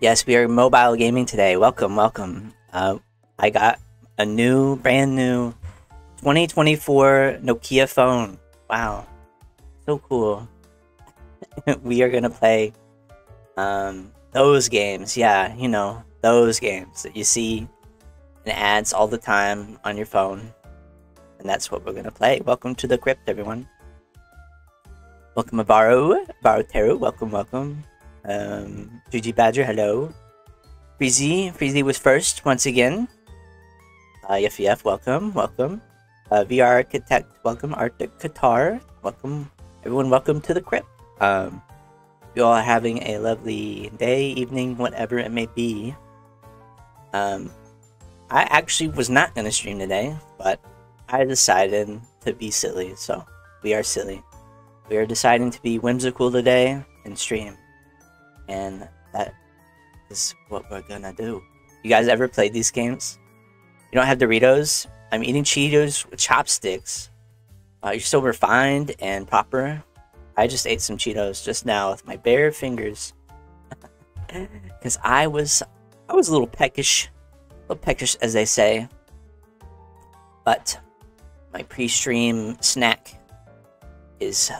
Yes, we are mobile gaming today. Welcome, welcome. Uh, I got a new, brand new 2024 Nokia phone. Wow. So cool. we are going to play um, those games. Yeah, you know, those games that you see in ads all the time on your phone. And that's what we're going to play. Welcome to the crypt, everyone. Welcome, Avaro. Baroteru, welcome, welcome. Um, Juji Badger, hello. Freezy, Freezy was first once again. Uh, YFF, welcome, welcome. Uh, VR Architect, welcome. Arctic Qatar, welcome. Everyone, welcome to the crypt. Um, you all are having a lovely day, evening, whatever it may be. Um, I actually was not going to stream today, but I decided to be silly, so we are silly. We are deciding to be whimsical today and stream. And that is what we're gonna do. You guys ever played these games? You don't have Doritos? I'm eating Cheetos with chopsticks. Uh, you're so refined and proper. I just ate some Cheetos just now with my bare fingers. Because I was, I was a little peckish. A little peckish, as they say. But my pre-stream snack is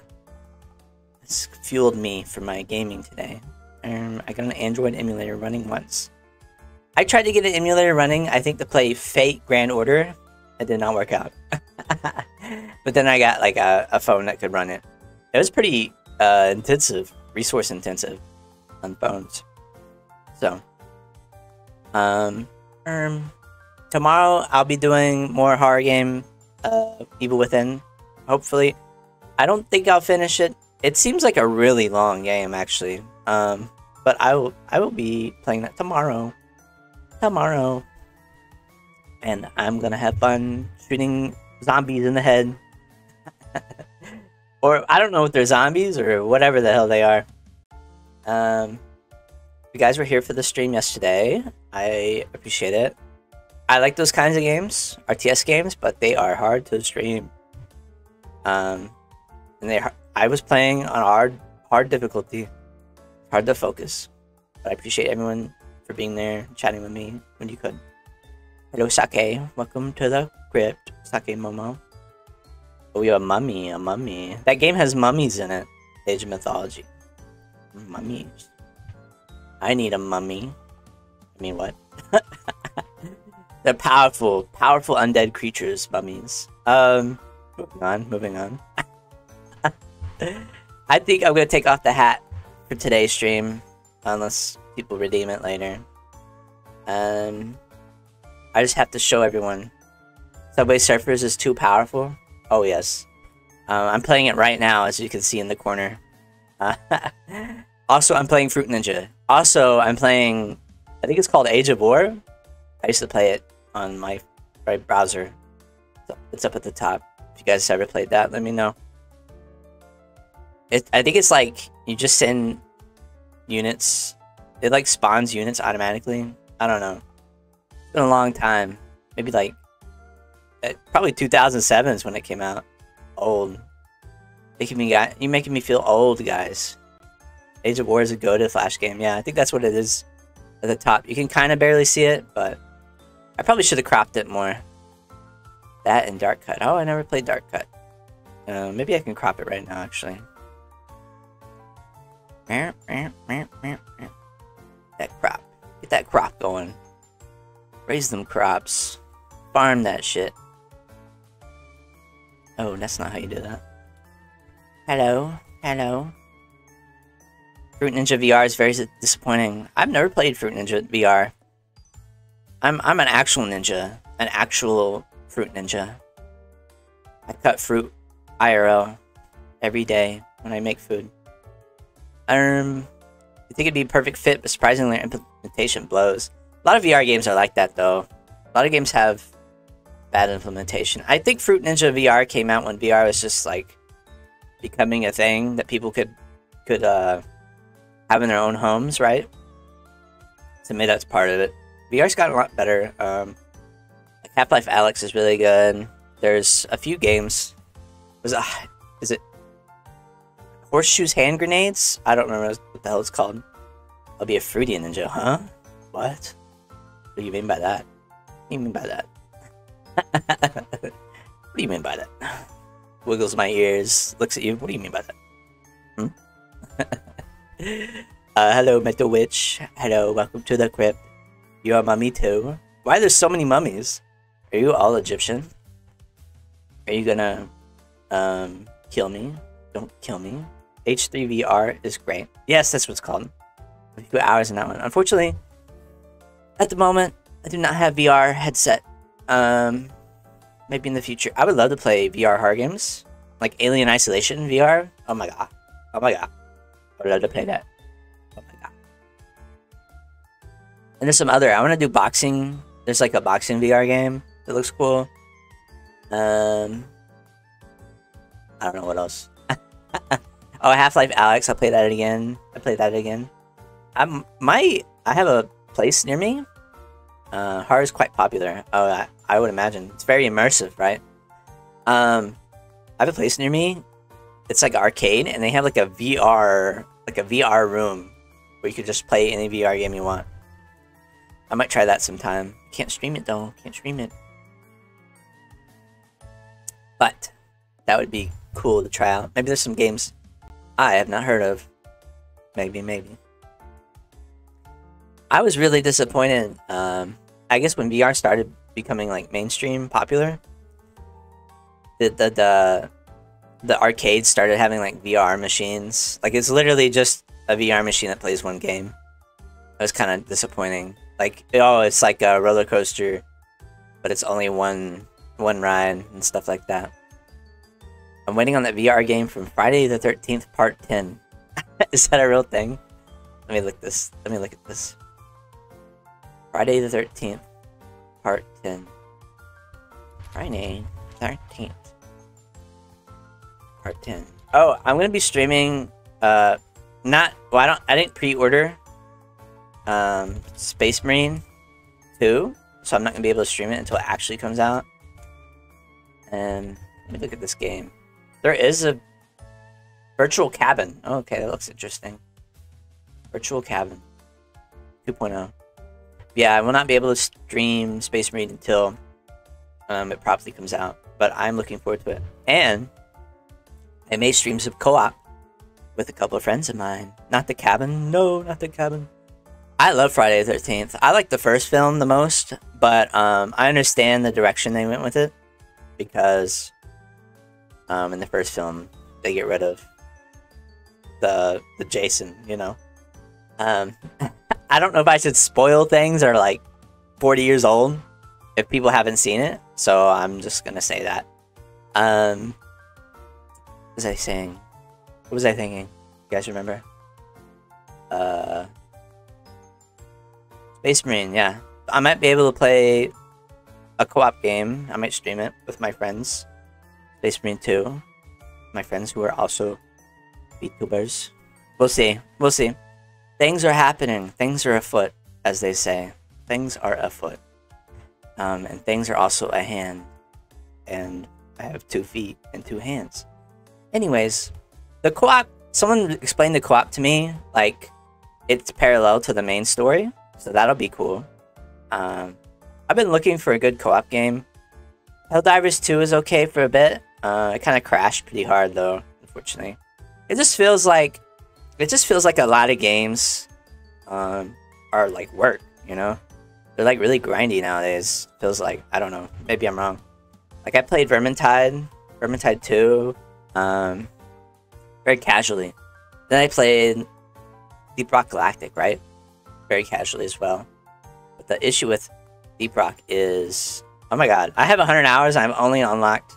has fueled me for my gaming today. Um, I got an Android emulator running once. I tried to get an emulator running, I think to play Fate Grand Order. It did not work out. but then I got like a, a, phone that could run it. It was pretty uh, intensive, resource intensive on phones. So, um, um, tomorrow I'll be doing more horror game, uh, Evil Within. Hopefully, I don't think I'll finish it. It seems like a really long game, actually. Um, but I will I will be playing that tomorrow. Tomorrow. And I'm gonna have fun shooting zombies in the head. or I don't know if they're zombies or whatever the hell they are. Um you guys were here for the stream yesterday. I appreciate it. I like those kinds of games, RTS games, but they are hard to stream. Um, and they I was playing on hard hard difficulty hard to focus. But I appreciate everyone for being there, chatting with me when you could. Hello, Sake. Welcome to the crypt, Sake Momo. Oh, we have a mummy, a mummy. That game has mummies in it. Age of Mythology. Mummies. I need a mummy. I mean, what? They're powerful, powerful undead creatures, mummies. Um, moving on, moving on. I think I'm gonna take off the hat for today's stream, unless people redeem it later. Um, I just have to show everyone. Subway Surfers is too powerful. Oh yes, uh, I'm playing it right now, as you can see in the corner. Uh, also, I'm playing Fruit Ninja. Also, I'm playing. I think it's called Age of War. I used to play it on my right browser. It's up at the top. If you guys ever played that, let me know. It, I think it's like you just send units. It like spawns units automatically. I don't know. It's been a long time. Maybe like uh, probably 2007 is when it came out. Old. Making me got you making me feel old, guys. Age of War is a go-to flash game. Yeah, I think that's what it is at the top. You can kind of barely see it, but I probably should have cropped it more. That and Dark Cut. Oh, I never played Dark Cut. Uh, maybe I can crop it right now, actually. That crop. Get that crop going. Raise them crops. Farm that shit. Oh, that's not how you do that. Hello. Hello. Fruit Ninja VR is very disappointing. I've never played Fruit Ninja VR. I'm I'm an actual ninja. An actual fruit ninja. I cut fruit IRL every day when I make food. Um, I think it'd be a perfect fit, but surprisingly, their implementation blows. A lot of VR games are like that, though. A lot of games have bad implementation. I think Fruit Ninja VR came out when VR was just like becoming a thing that people could could uh, have in their own homes, right? To me, that's part of it. VR's gotten a lot better. Um, Half-Life Alyx is really good. There's a few games. Was uh, is it Horseshoes hand grenades? I don't remember what the hell it's called. I'll be a fruity ninja, huh? What? What do you mean by that? What do you mean by that? what do you mean by that? Wiggles my ears, looks at you. What do you mean by that? Hmm? uh, hello, Metal Witch. Hello, welcome to the crypt. You're a mummy too. Why are there so many mummies? Are you all Egyptian? Are you gonna um, kill me? Don't kill me. H3VR is great. Yes, that's what's called. A few hours in that one. Unfortunately, at the moment, I do not have VR headset. Um, maybe in the future. I would love to play VR horror games, like Alien Isolation VR. Oh my god. Oh my god. I would love to play that. Oh my god. And there's some other. I want to do boxing. There's like a boxing VR game that looks cool. Um, I don't know what else. oh, Half Life Alyx. I'll play that again. I play that again. I'm my. I have a place near me. Uh, horror is quite popular. Oh, I, I would imagine it's very immersive, right? Um, I have a place near me. It's like arcade, and they have like a VR, like a VR room where you could just play any VR game you want. I might try that sometime. Can't stream it though. Can't stream it. But that would be cool to try out. Maybe there's some games I have not heard of. Maybe, maybe. I was really disappointed. Um, I guess when VR started becoming like mainstream popular, the the the, the arcades started having like VR machines. Like it's literally just a VR machine that plays one game. It was kind of disappointing. Like oh, it's like a roller coaster, but it's only one one ride and stuff like that. I'm waiting on that VR game from Friday the 13th, Part 10. Is that a real thing? Let me look this. Let me look at this. Friday the 13th, Part 10. Friday 13th. Part 10. Oh, I'm gonna be streaming. Uh, not. Well, I don't. I didn't pre-order. Um, Space Marine 2, so I'm not gonna be able to stream it until it actually comes out. And let me look at this game. There is a virtual cabin. Oh, okay, that looks interesting. Virtual cabin 2.0. Yeah, I will not be able to stream Space Marine until um, it properly comes out, but I'm looking forward to it. And I may stream some co-op with a couple of friends of mine. Not the cabin. No, not the cabin. I love Friday the 13th. I like the first film the most, but um, I understand the direction they went with it because um, in the first film they get rid of the the Jason, you know. Um, I don't know if I should spoil things or like 40 years old if people haven't seen it, so I'm just gonna say that. Um, what was I saying? What was I thinking? You guys remember? Uh, Space Marine, yeah. I might be able to play a co-op game. I might stream it with my friends. Marine 2. My friends who are also VTubers. We'll see. We'll see. Things are happening. Things are afoot, as they say. Things are afoot. Um, and things are also a hand. And I have two feet and two hands. Anyways, the co-op, someone explained the co-op to me, like, it's parallel to the main story. So that'll be cool. Um, I've been looking for a good co-op game. Helldivers 2 is okay for a bit. Uh, it kind of crashed pretty hard though, unfortunately. It just feels like, it just feels like a lot of games um, are like work, you know? They're like really grindy nowadays. Feels like, I don't know, maybe I'm wrong. Like I played Vermintide, Vermintide 2, um, very casually. Then I played Deep Rock Galactic, right? Very casually as well. But the issue with Deep Rock is, oh my god, I have 100 hours. I'm only unlocked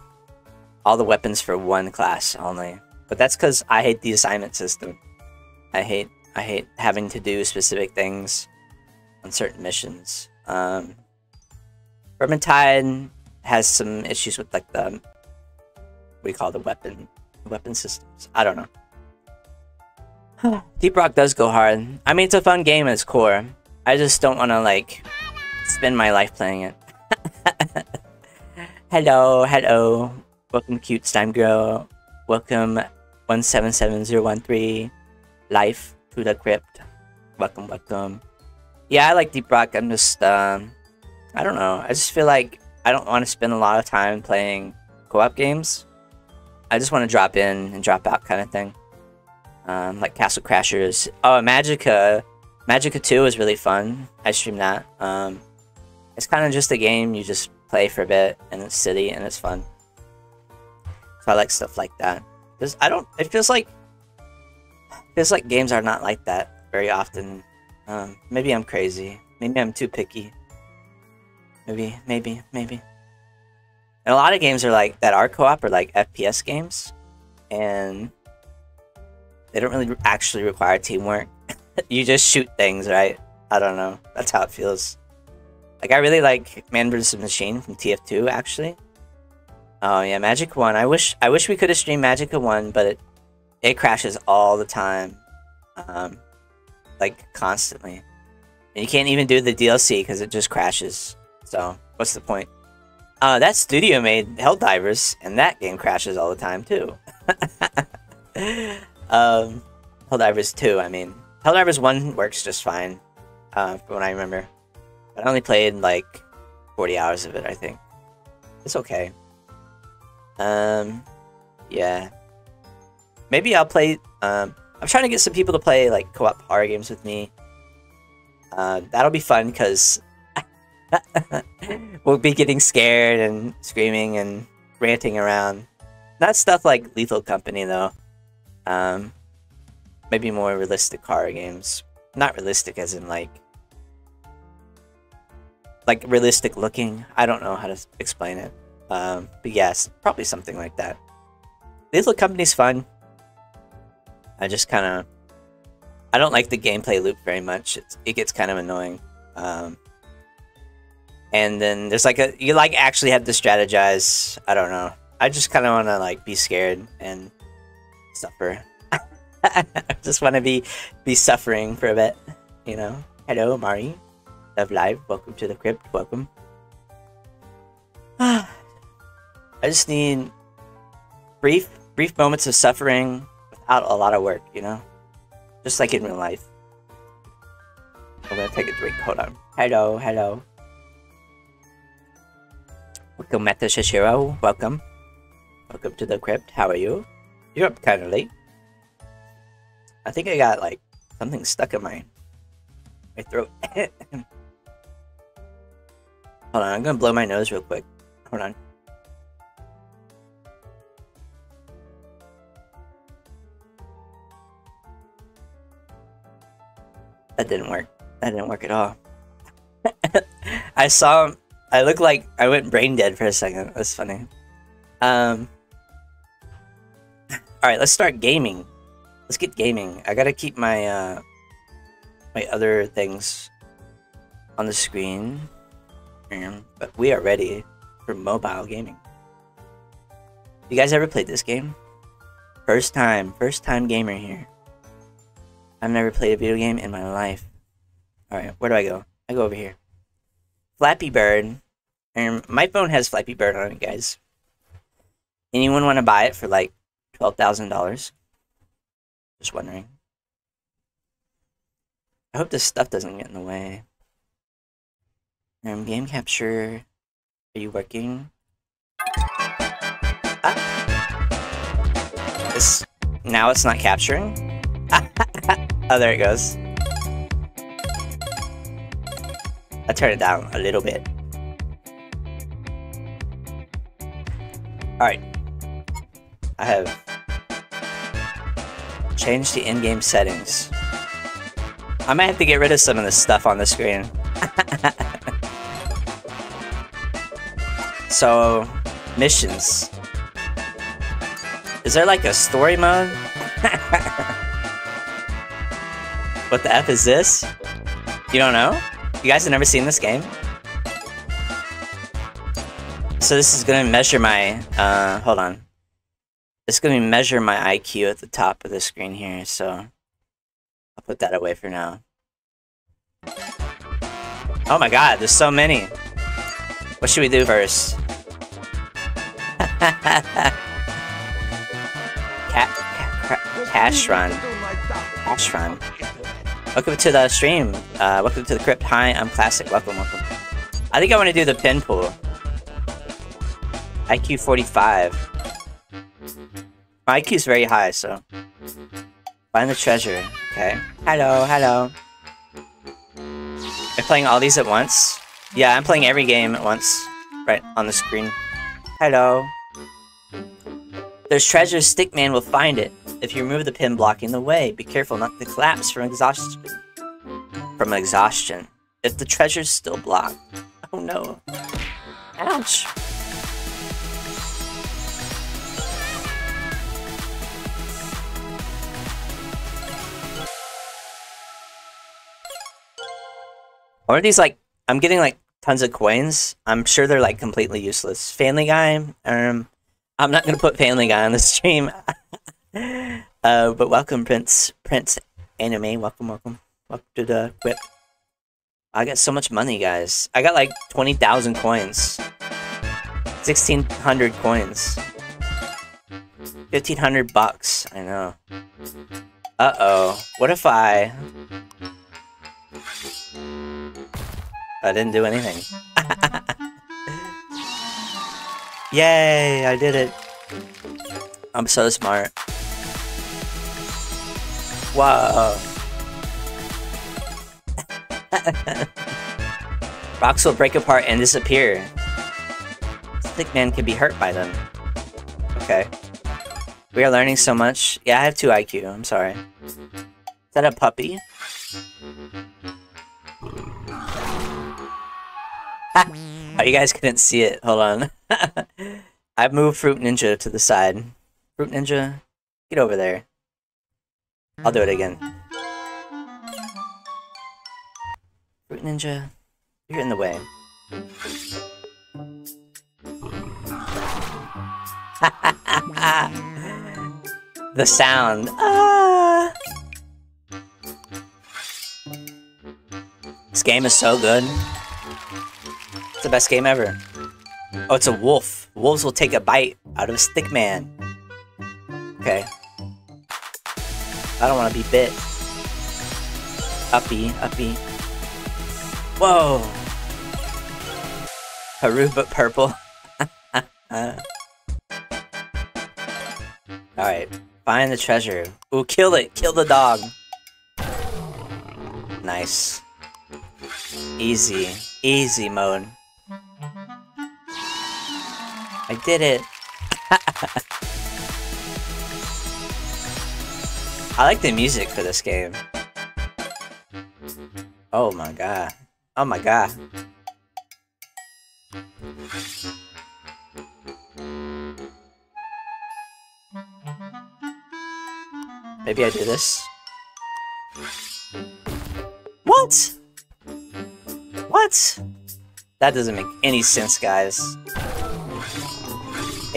all the weapons for one class only. But that's because I hate the assignment system. I hate I hate having to do specific things on certain missions. Um, Vermintide has some issues with like the what do you call the weapon weapon systems. I don't know. Deep Rock does go hard. I mean, it's a fun game at its core. I just don't want to like spend my life playing it. hello, hello. Welcome, cute Stein Girl. Welcome, 177013. Life to the crypt. Welcome, welcome. Yeah, I like Deep Rock. I'm just, um, I don't know. I just feel like I don't want to spend a lot of time playing co-op games. I just want to drop in and drop out kind of thing. Um, like Castle Crashers. Oh, Magicka. Magicka 2 is really fun. I stream that. Um, it's kind of just a game you just play for a bit and it's city and it's fun. I like stuff like that. Cause I don't. It feels like feels like games are not like that very often. Um, maybe I'm crazy. Maybe I'm too picky. Maybe, maybe, maybe. And a lot of games are like that are co-op are like FPS games, and they don't really actually require teamwork. you just shoot things, right? I don't know. That's how it feels. Like I really like Man vs Machine from TF2 actually. Oh yeah, Magicka One. I wish I wish we could have streamed Magic One, but it it crashes all the time, um, like constantly, and you can't even do the DLC because it just crashes. So what's the point? Uh, that studio made Helldivers, and that game crashes all the time too. um, Helldivers 2, I mean. Helldivers 1 works just fine, uh, from what I remember. But I only played like 40 hours of it, I think. It's okay. Um, yeah. Maybe I'll play, um, I'm trying to get some people to play like co-op horror games with me. Uh, that'll be fun because we'll be getting scared and screaming and ranting around. Not stuff like Lethal Company though. Um, maybe more realistic horror games. Not realistic as in like like realistic looking. I don't know how to explain it. Um, but yes, probably something like that. Lethal Company's fun. I just kind of I don't like the gameplay loop very much. It's, it gets kind of annoying. Um, and then there's like a you like actually have to strategize. I don't know. I just kind of want to like be scared and suffer. I just want to be be suffering for a bit, you know. Hello, Mari. Love live. Welcome to the crypt. Welcome. I just need brief brief moments of suffering without a lot of work, you know, just like in real life. I'm gonna take a drink. Hold on. Hello, hello. Welcome, Meta Shishiro. Welcome. Welcome to the crypt. How are you? You're up kind of late. I think I got, like, something stuck in my, my throat. Hold on, I'm gonna blow my nose real quick. Hold on. That didn't work. That didn't work at all. I saw I look like I went brain dead for a second. That's funny. Um. All right, let's start gaming. Let's get gaming. I gotta keep my uh, my other things on the screen. But we are ready for mobile gaming. You guys ever played this game? First time, first time gamer here. I've never played a video game in my life. Alright, where do I go? I go over here. Flappy Bird. And my phone has Flappy Bird on it, guys. Anyone want to buy it for like $12,000? Just wondering. I hope this stuff doesn't get in the way. Um, game capture. Are you working? Ah. This now it's not capturing. oh, there it goes. I turn it down a little bit. Alright. I have changed the in-game settings. I might have to get rid of some of this stuff on the screen. so, missions. Is there like a story mode? what the F is this? You don't know? You guys have never seen this game? So this is gonna measure my, uh, hold on. It's gonna measure my IQ at the top of the screen here, so I'll put that away for now. Oh my god, there's so many. What should we do first? Ca cash run. Cash run. Welcome to the stream. Uh, welcome to the crypt. Hi, I'm Classic. Welcome, welcome. I think I want to do the pin pool. IQ 45. My IQ is very high, so... Find the treasure. Okay. Hello, hello. Am playing all these at once? Yeah, I'm playing every game at once. Right on the screen. Hello. There's treasure, Stickman will find it. If you remove the pin blocking the way, be careful not to collapse from exhaustion. From exhaustion. If the treasure's still blocked. Oh no. Ouch. Are these like I'm getting like tons of coins. I'm sure they're like completely useless. Family Guy, um I'm not gonna put Family Guy on the stream. uh but welcome Prince Prince Anime, welcome, welcome. Welcome to the whip. I got so much money, guys. I got like 20,000 coins. 1,600 coins. 1,500 bucks. I know. Uh-oh. What if I... I didn't do anything. Yay! I did it. I'm so smart. Whoa. Rocks will break apart and disappear. Stickman can be hurt by them. Okay. We are learning so much. Yeah, I have 2 IQ. I'm sorry. Is that a puppy? Oh, you guys couldn't see it. Hold on. I've moved Fruit Ninja to the side. Fruit Ninja, get over there. I'll do it again. Fruit Ninja, you're in the way. the sound. Ah! This game is so good. It's the best game ever. Oh, it's a wolf. Wolves will take a bite out of a stick man. Okay. I don't want to be bit. Uppy, uppy. Whoa! Haru but purple. Alright. Find the treasure. Ooh, kill it! Kill the dog! Nice. Easy. Easy mode. I did it! I like the music for this game. Oh my god. Oh my god. Maybe I do this. What? What? That doesn't make any sense, guys.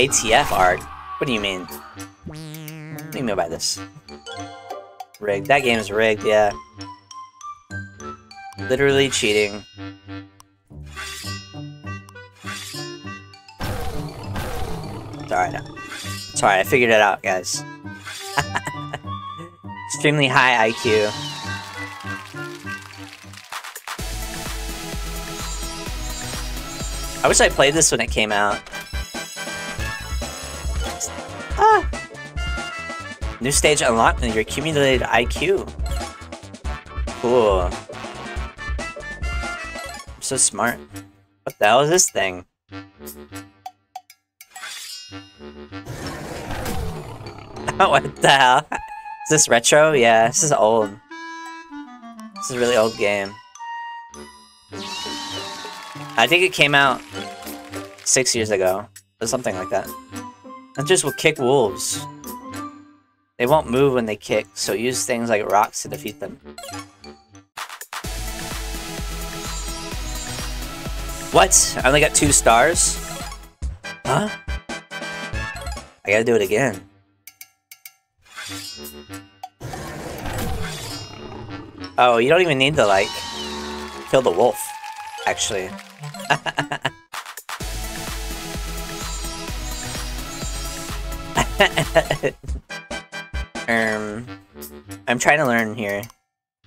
ATF art? What do you mean? What do you mean by this? Rigged. That game is rigged, yeah. Literally cheating. It's alright. I figured it out, guys. Extremely high IQ. I wish I played this when it came out. New stage unlocked and your accumulated IQ. Cool I'm so smart. What the hell is this thing? what the hell? Is this retro? Yeah, this is old. This is a really old game. I think it came out six years ago, or something like that. Hunters will kick wolves. They won't move when they kick, so use things like rocks to defeat them. What? I only got two stars? Huh? I gotta do it again. Oh, you don't even need to, like, kill the wolf, actually. um, I'm trying to learn here.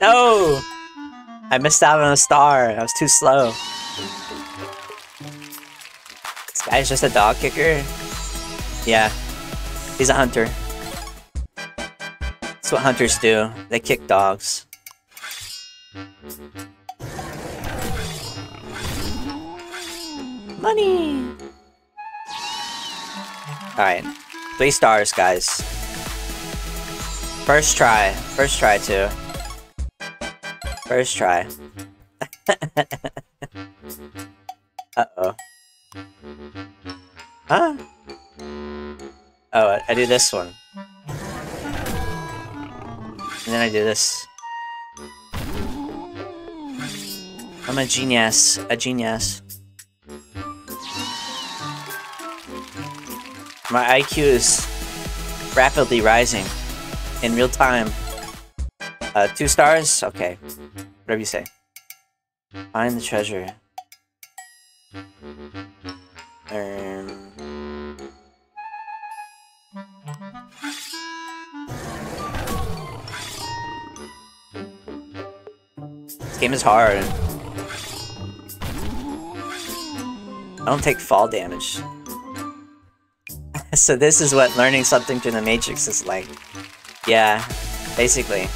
no! I missed out on a star. I was too slow. This guy's just a dog kicker? Yeah. He's a hunter. That's what hunters do. They kick dogs. Money! Alright. Three stars, guys. First try. First try, too. First try. Uh-oh. Huh? Oh, I do this one. And then I do this. I'm a genius. A genius. My IQ is rapidly rising in real time. Uh, two stars? Okay. Whatever you say. Find the treasure. Um... This game is hard. I don't take fall damage. so this is what learning something through the Matrix is like. Yeah, basically.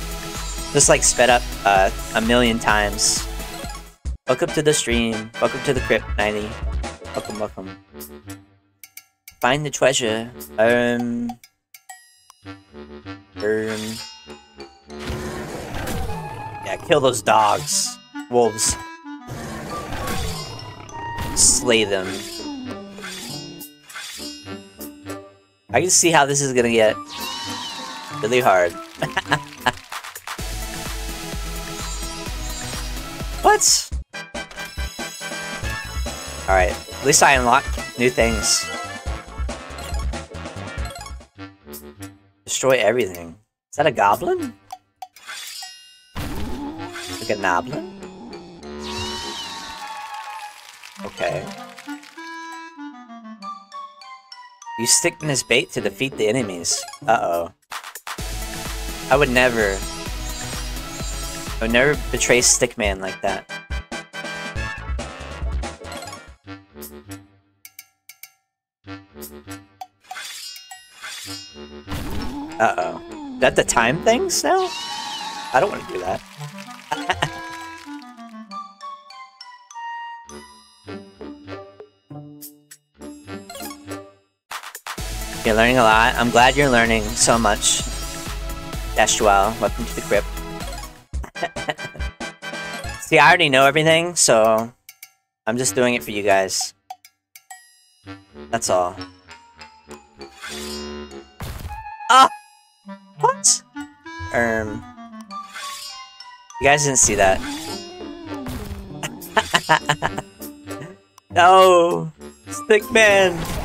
Just like sped up uh, a million times. Welcome to the stream. Welcome to the crypt, 90. Welcome, welcome. Find the treasure. Um... Um... Yeah, kill those dogs. Wolves. Slay them. I can see how this is gonna get really hard. what? Alright, at least I unlocked new things. Destroy everything. Is that a goblin? Like a goblin? Okay. You stick in this bait to defeat the enemies. Uh-oh. I would never... I would never betray Stickman like that. Uh-oh. Is that the time things now? I don't want to do that. You're learning a lot. I'm glad you're learning so much. Dash Welcome to the crypt. See, I already know everything, so I'm just doing it for you guys. That's all. Ah! What? Um... You guys didn't see that. no! Stickman!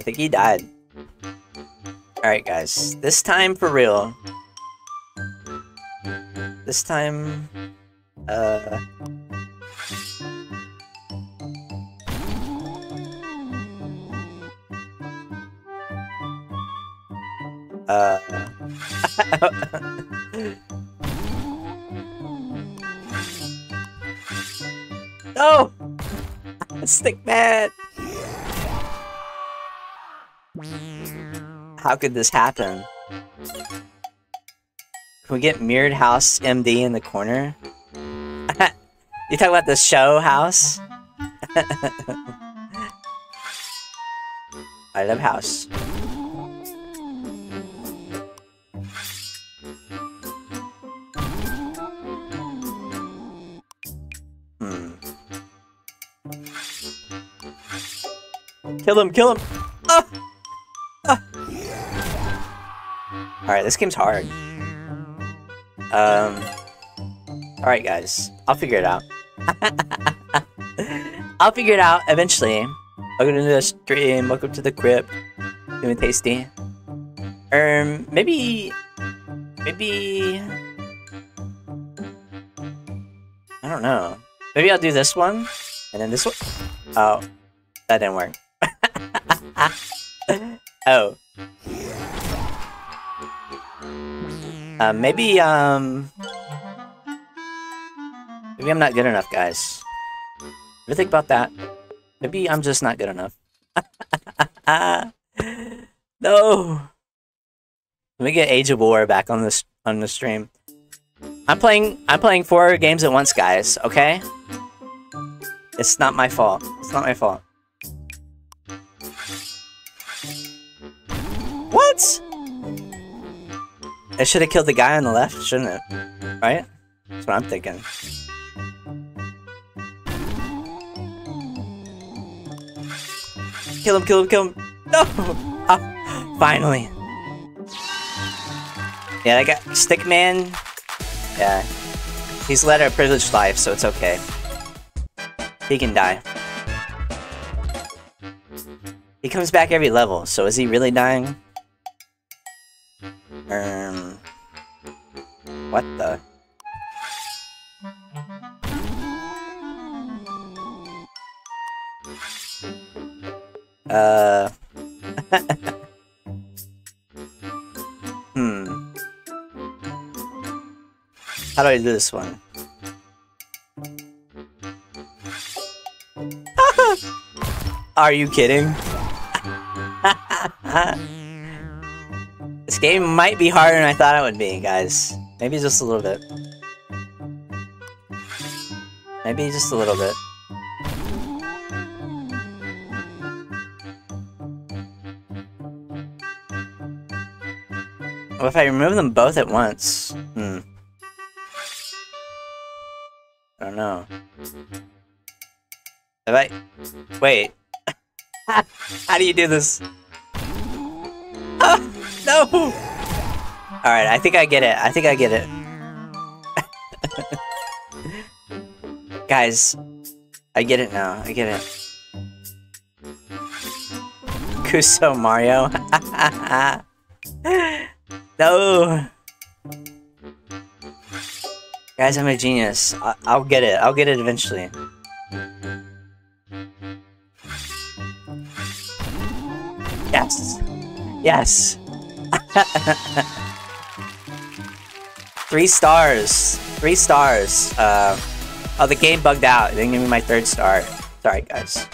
I think he died. Alright guys, this time for real. This time... Uh... Uh... no! Stickman! How could this happen? Can we get Mirrored House MD in the corner? you talk about the show house? I love house. Hmm. Kill him, kill him! Alright, this game's hard. Um... Alright, guys. I'll figure it out. I'll figure it out eventually. Welcome to the stream. Welcome to the crypt. Doing tasty. Um, maybe... Maybe... I don't know. Maybe I'll do this one, and then this one. Oh, that didn't work. oh. Uh, maybe, um... Maybe I'm not good enough, guys. Ever think about that? Maybe I'm just not good enough. no! Let me get Age of War back on this on the stream. I'm playing I'm playing four games at once, guys, okay? It's not my fault. It's not my fault. I should have killed the guy on the left, shouldn't it? Right? That's what I'm thinking. Kill him, kill him, kill him. No! Oh, finally. Yeah, I got Stickman. Yeah. He's led a privileged life, so it's okay. He can die. He comes back every level, so is he really dying? Um... What the? Uh... hmm. How do I do this one? Are you kidding? game might be harder than I thought it would be, guys. Maybe just a little bit. Maybe just a little bit. What if I remove them both at once? Hmm. I don't know. Have I... Wait. How do you do this? No! Alright, I think I get it. I think I get it. Guys, I get it now. I get it. Kuso Mario. no! Guys, I'm a genius. I I'll get it. I'll get it eventually. Yes! Yes! Three stars! Three stars. Uh, oh, the game bugged out. It didn't give me my third star. Sorry, guys.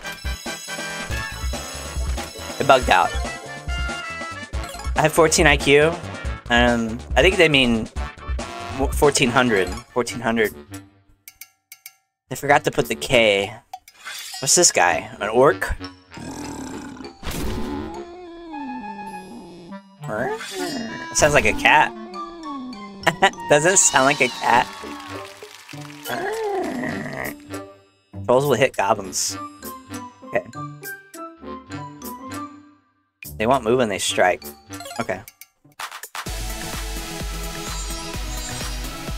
It bugged out. I have 14 IQ. Um, I think they mean 1400. 1400. I forgot to put the K. What's this guy? An orc? Sounds like a cat. Doesn't sound like a cat? Trolls will hit goblins. Okay. They won't move when they strike. Okay.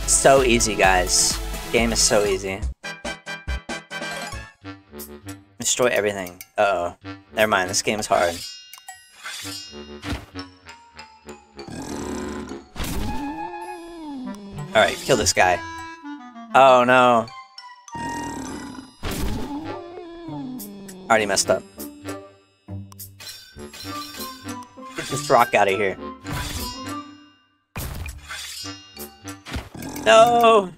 So easy, guys. Game is so easy. Destroy everything. Uh oh Never mind, this game is hard. Alright, kill this guy. Oh no. Already messed up. Get this rock out of here. No!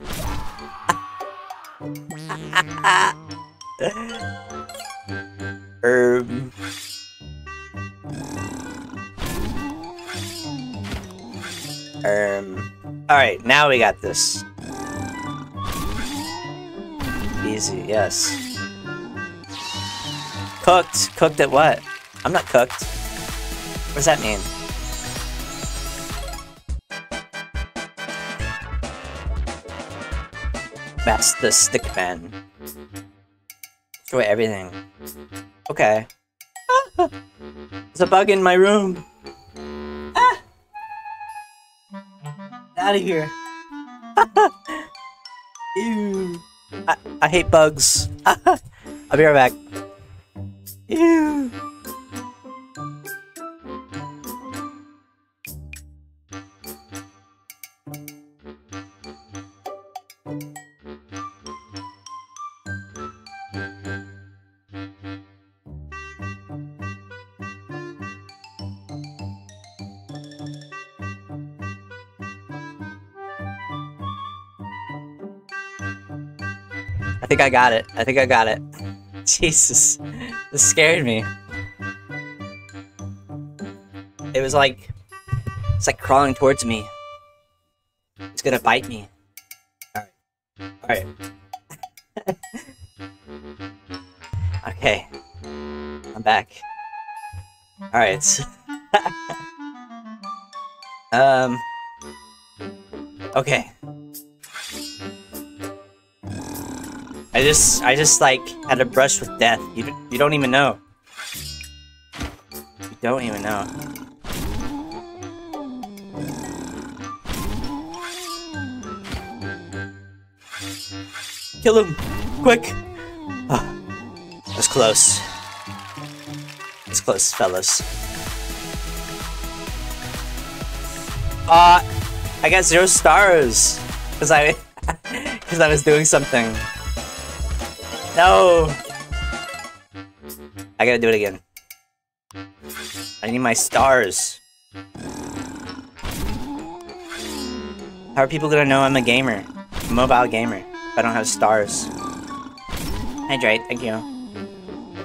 um... Um... Alright, now we got this. Easy, yes. Cooked. Cooked at what? I'm not cooked. What does that mean? That's the stick man. Destroy everything. Okay. There's a bug in my room. Out of here. Ew. I, I hate bugs. I'll be right back. Ew. Think I got it. I think I got it. Jesus. This scared me. It was like... It's like crawling towards me. It's gonna bite me. Alright. Alright. okay. I'm back. Alright. um... Okay. I just, I just like had a brush with death. You, you don't even know. You don't even know. Kill him! Quick! Oh, that's close. That's close, fellas. Uh, I got zero stars. Because I... Because I was doing something. No! I gotta do it again. I need my stars. How are people gonna know I'm a gamer? A mobile gamer. If I don't have stars. Hydrate, thank you.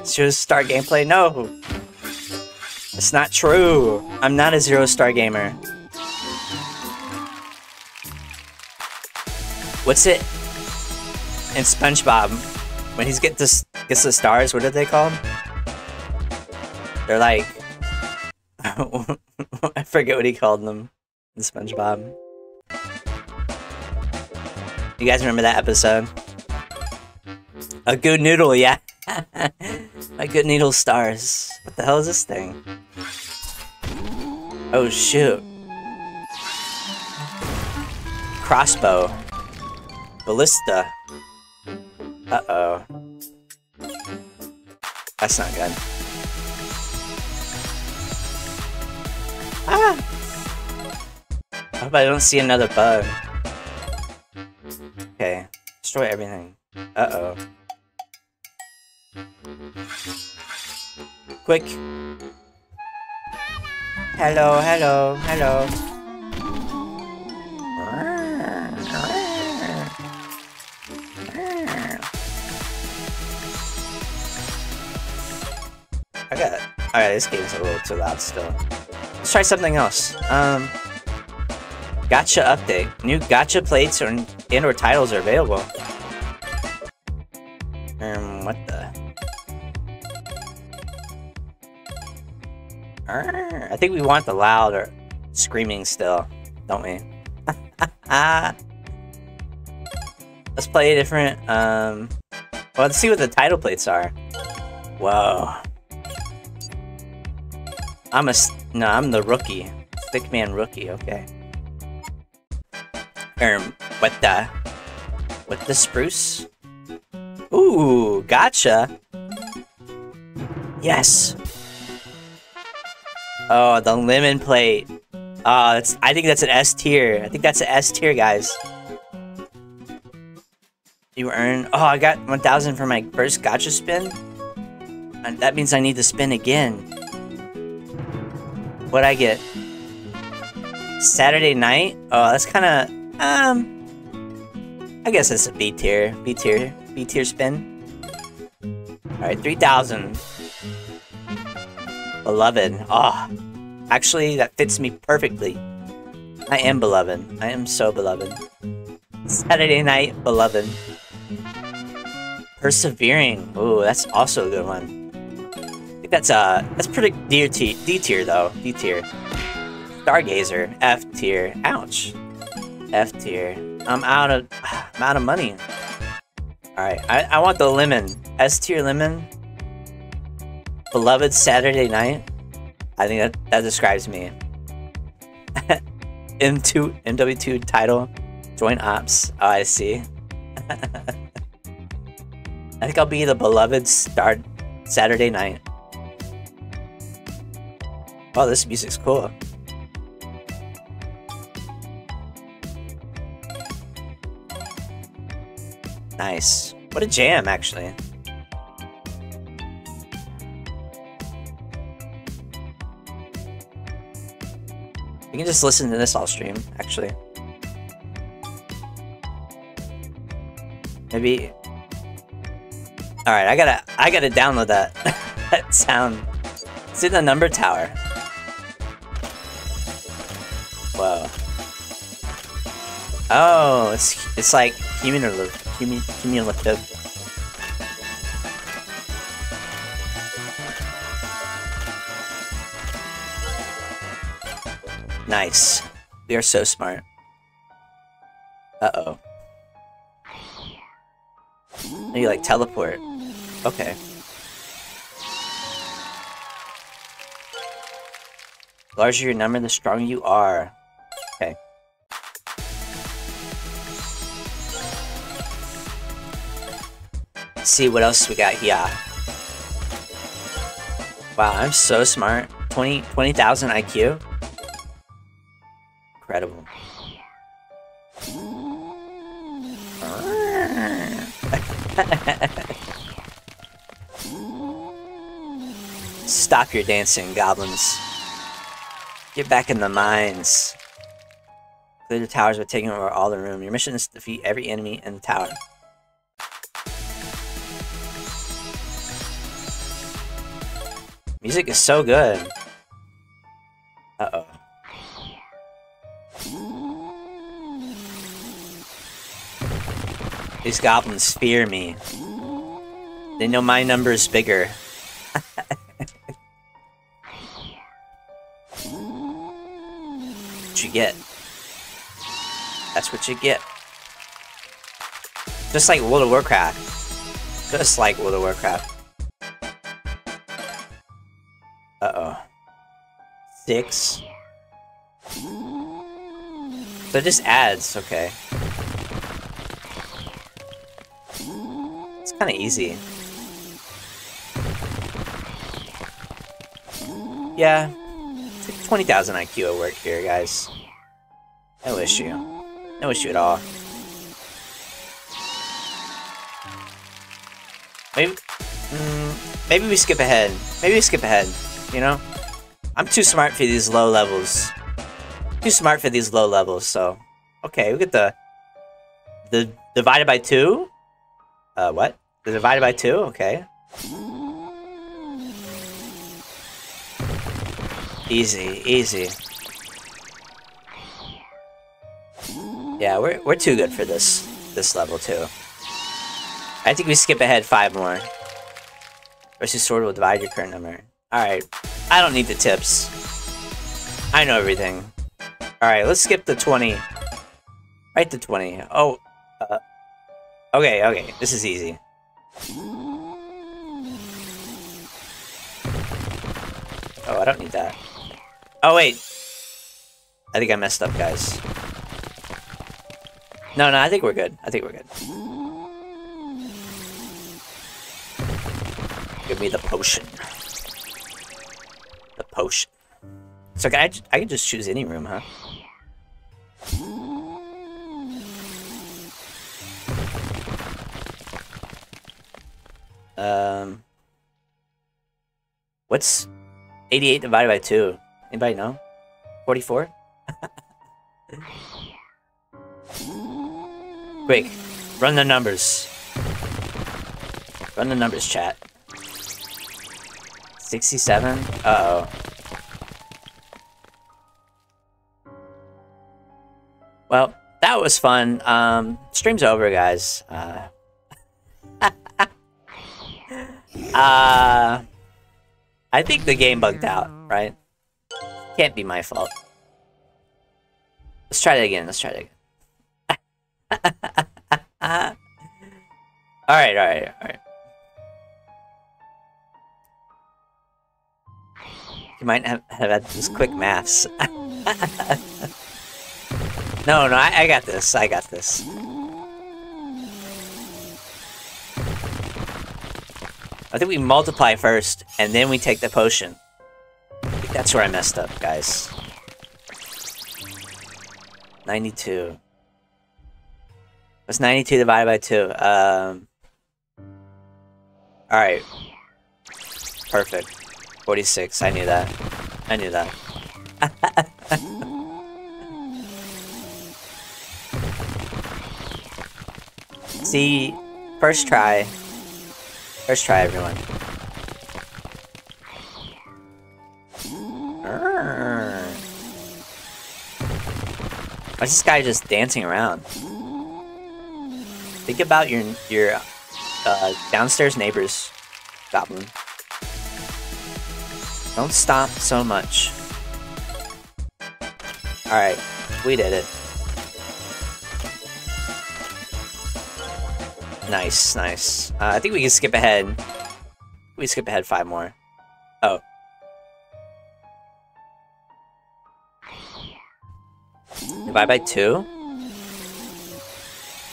Zero star gameplay? No! It's not true! I'm not a zero star gamer. What's it in SpongeBob? When he's get this gets the stars, what do they call them? They're like I forget what he called them in SpongeBob. You guys remember that episode? A good noodle, yeah. A good noodle stars. What the hell is this thing? Oh shoot. Crossbow. Ballista. Uh-oh. That's not good. Ah! I hope I don't see another bug. Okay. Destroy everything. Uh-oh. Quick. Hello, hello, hello. I got Alright, this game's a little too loud still. Let's try something else. Um, Gacha update. New gacha plates or, and or titles are available. Um, what the? I think we want the loud or screaming still, don't we? Let's play a different, um... Well, let's see what the title plates are. Whoa. I'm a... No, I'm the rookie. thick Stickman rookie, okay. Um, what the... What the spruce? Ooh, gotcha! Yes! Oh, the lemon plate. Oh, that's, I think that's an S tier. I think that's an S tier, guys. You earn... Oh, I got 1,000 for my first gacha spin? And that means I need to spin again. What'd I get? Saturday night? Oh, that's kind of... Um... I guess it's a B tier. B tier. B tier spin. Alright, 3,000. Beloved. Ah, oh, actually, that fits me perfectly. I am beloved. I am so beloved. Saturday night, beloved. Persevering. Ooh, that's also a good one. Think that's uh, that's pretty D tier, D tier though. D tier. Stargazer, F tier. Ouch. F tier. I'm out of, I'm out of money. All right, I, I want the lemon. S tier lemon. Beloved Saturday Night. I think that, that describes me. M2, MW2 title. Join ops. Oh, I see. I think I'll be the beloved start Saturday night. Oh, this music's cool. Nice. What a jam, actually. You can just listen to this all stream, actually. Maybe Alright, I gotta I gotta download that that sound. It's in the number tower. Whoa. Oh, it's it's like cumulative cumulative. Nice. We are so smart. Uh-oh. You like teleport. Okay. Larger your number, the stronger you are. Let's see what else we got here. Wow, I'm so smart. 20 20,000 IQ? Incredible. Stop your dancing, goblins. Get back in the mines. Clear the towers by taking over all the room. Your mission is to defeat every enemy in the tower. Music is so good. Uh-oh. These goblins fear me. They know my number is bigger. what you get. That's what you get. Just like World of Warcraft. Just like World of Warcraft. Uh-oh. Six. So just adds, okay. It's kind of easy. Yeah, 20,000 IQ at work here, guys. No issue. No issue at all. Maybe, mm, maybe we skip ahead. Maybe we skip ahead, you know? I'm too smart for these low levels. Too smart for these low levels, so... Okay, we get the... The divided by two? Uh, what? The divided by two? Okay. Easy, easy. Yeah, we're, we're too good for this, this level too. I think we skip ahead five more. Versus sword will divide your current number. Alright, I don't need the tips. I know everything. Alright, let's skip the 20. Right to 20. Oh, uh, okay, okay, this is easy. Oh, I don't need that. Oh, wait. I think I messed up, guys. No, no, I think we're good. I think we're good. Give me the potion. Potion. So can I, I can just choose any room, huh? Um, what's 88 divided by 2? Anybody know? 44? Quick, run the numbers. Run the numbers, chat. 67? Uh-oh. Well, that was fun. Um, stream's over, guys. Uh, Uh, I think the game bugged out, right? Can't be my fault. Let's try it again. Let's try it again. alright, alright, alright. You might have, have had this quick maths. no, no, I, I got this. I got this. I think we multiply first, and then we take the potion. that's where I messed up, guys. 92. What's 92 divided by 2? Um... Alright. Perfect. 46, I knew that. I knew that. See, first try, First try, everyone. Why's this guy just dancing around? Think about your your uh, downstairs neighbors, Goblin. Don't stop so much. Alright, we did it. Nice, nice. Uh, I think we can skip ahead. We skip ahead five more. Oh. Divide by two?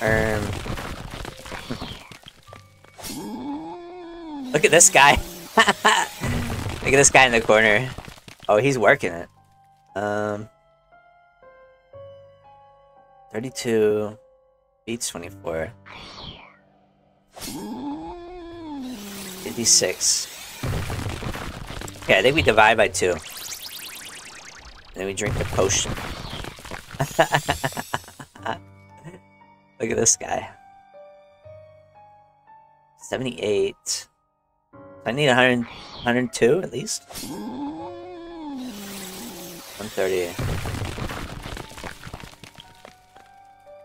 Um. Look at this guy. Look at this guy in the corner. Oh, he's working it. Um. 32 beats 24. 56. Okay, I think we divide by two. And then we drink the potion. Look at this guy. 78. I need 100, 102 at least. 130.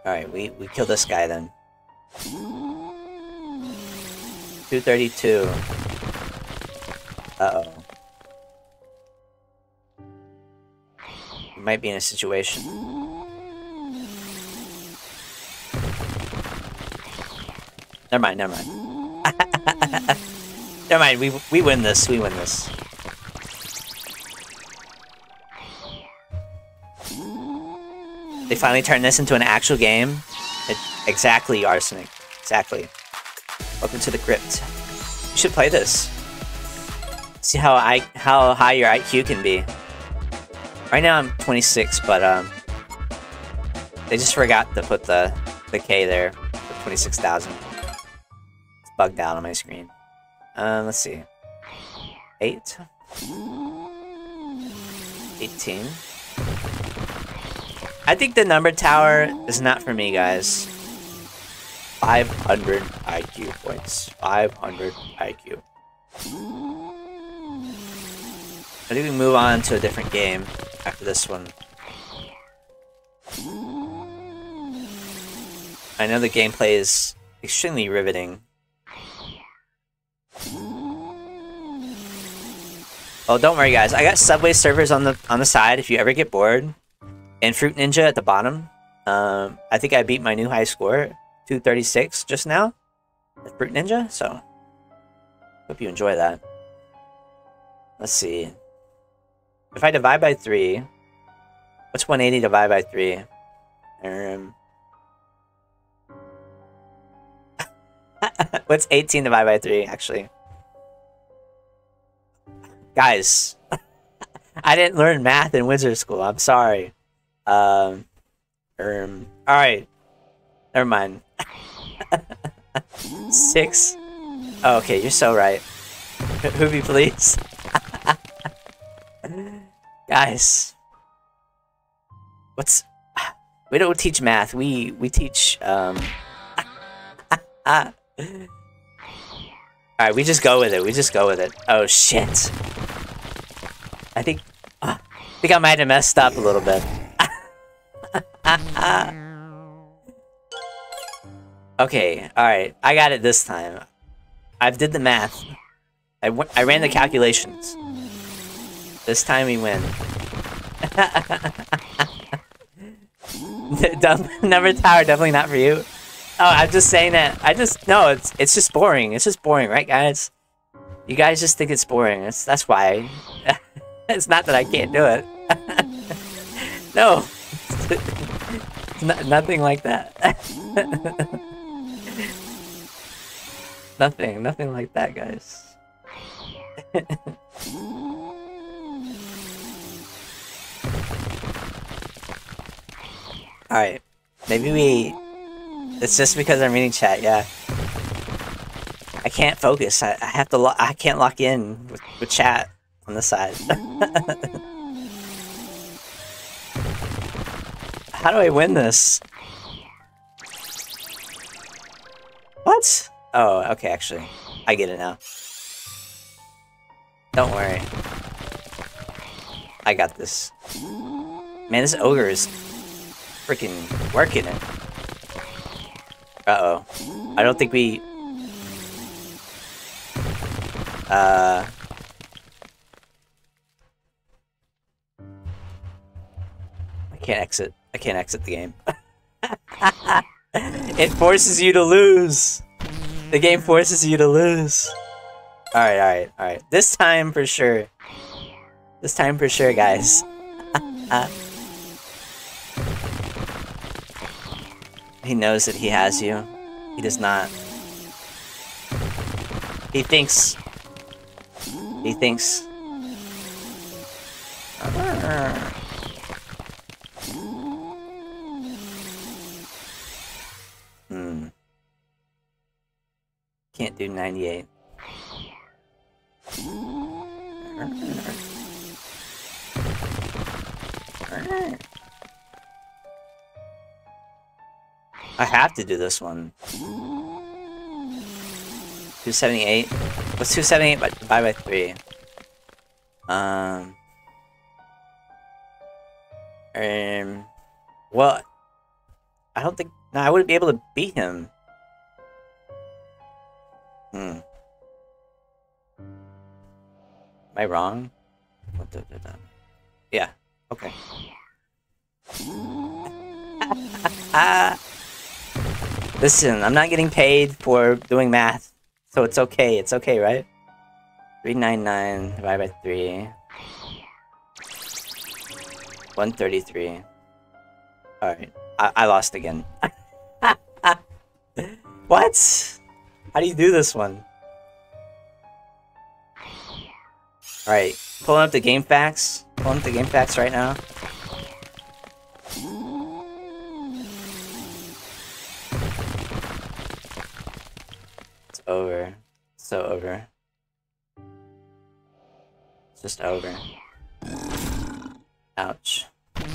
Alright, we, we kill this guy then. 232. Uh-oh. We might be in a situation. Never mind, never mind. never mind, we, we win this, we win this. They finally turned this into an actual game. It, exactly, Arsenic. Exactly. Welcome to the crypt. You should play this. See how I how high your IQ can be. Right now I'm 26, but um, they just forgot to put the the K there, the 26,000. It's bugged out on my screen. Um, let's see. Eight. 18. I think the number tower is not for me, guys. 500 IQ points. 500 IQ. I think we move on to a different game after this one. I know the gameplay is extremely riveting. Oh, don't worry, guys. I got Subway Surfers on the on the side. If you ever get bored, and Fruit Ninja at the bottom. Um, I think I beat my new high score, 236, just now. With Fruit Ninja, so... Hope you enjoy that. Let's see. If I divide by 3... What's 180 divided by 3? Um... what's 18 divided by 3, actually? Guys, I didn't learn math in wizard school. I'm sorry. Um, um, alright. Never mind. Six. Oh, okay, you're so right. Hoobi, please. Guys. What's... We don't teach math. We we teach, um... Alright, we just go with it. We just go with it. Oh, shit. I think... Uh, I think I might have messed up a little bit. okay, alright. I got it this time. I did the math. I, I ran the calculations. This time we win. Number tower, definitely not for you. Oh, I'm just saying that. I just, no, it's it's just boring. It's just boring, right, guys? You guys just think it's boring. That's, that's why. it's not that I can't do it. no. nothing like that. nothing, nothing like that, guys. Alright. Maybe we... It's just because I'm reading chat, yeah. I can't focus. I, I have to I can't lock in with, with chat on the side. How do I win this? What? Oh, okay, actually. I get it now. Don't worry. I got this. Man, this ogre is freaking working it. Uh-oh. I don't think we... Uh... I can't exit. I can't exit the game. it forces you to lose! The game forces you to lose. Alright, alright, alright. This time for sure. This time for sure, guys. he knows that he has you. He does not. He thinks. He thinks. Hmm. Can't do 98. I have to do this one. 278. What's 278 by, by, by 3? Um... Um... Well... I don't think... No, I wouldn't be able to beat him. Hmm. Am I wrong? Yeah. Okay. Listen, I'm not getting paid for doing math, so it's okay. It's okay, right? 399 divided by 3. 133. Alright. I, I lost again. what? How do you do this one? Alright, pulling up the game facts. Pulling up the game facts right now. Over. So over. It's just over. Ouch.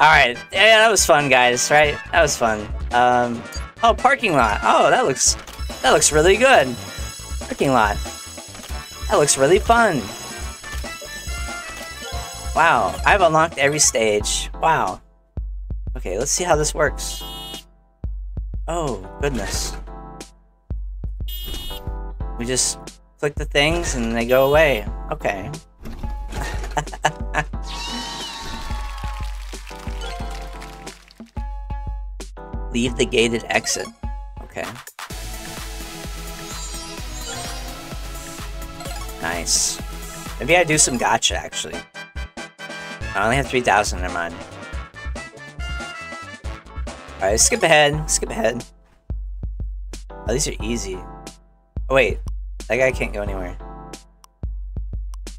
Alright, yeah, that was fun, guys, right? That was fun. Um, oh, parking lot. Oh, that looks, that looks really good. Parking lot. That looks really fun. Wow, I've unlocked every stage. Wow. Okay, let's see how this works. Oh, goodness. We just click the things and they go away. Okay. Leave the gated exit. Okay. Nice. Maybe I do some gacha, actually. I only have 3,000, never mind. Alright, skip ahead, skip ahead. Oh, these are easy. Oh, wait. That guy can't go anywhere.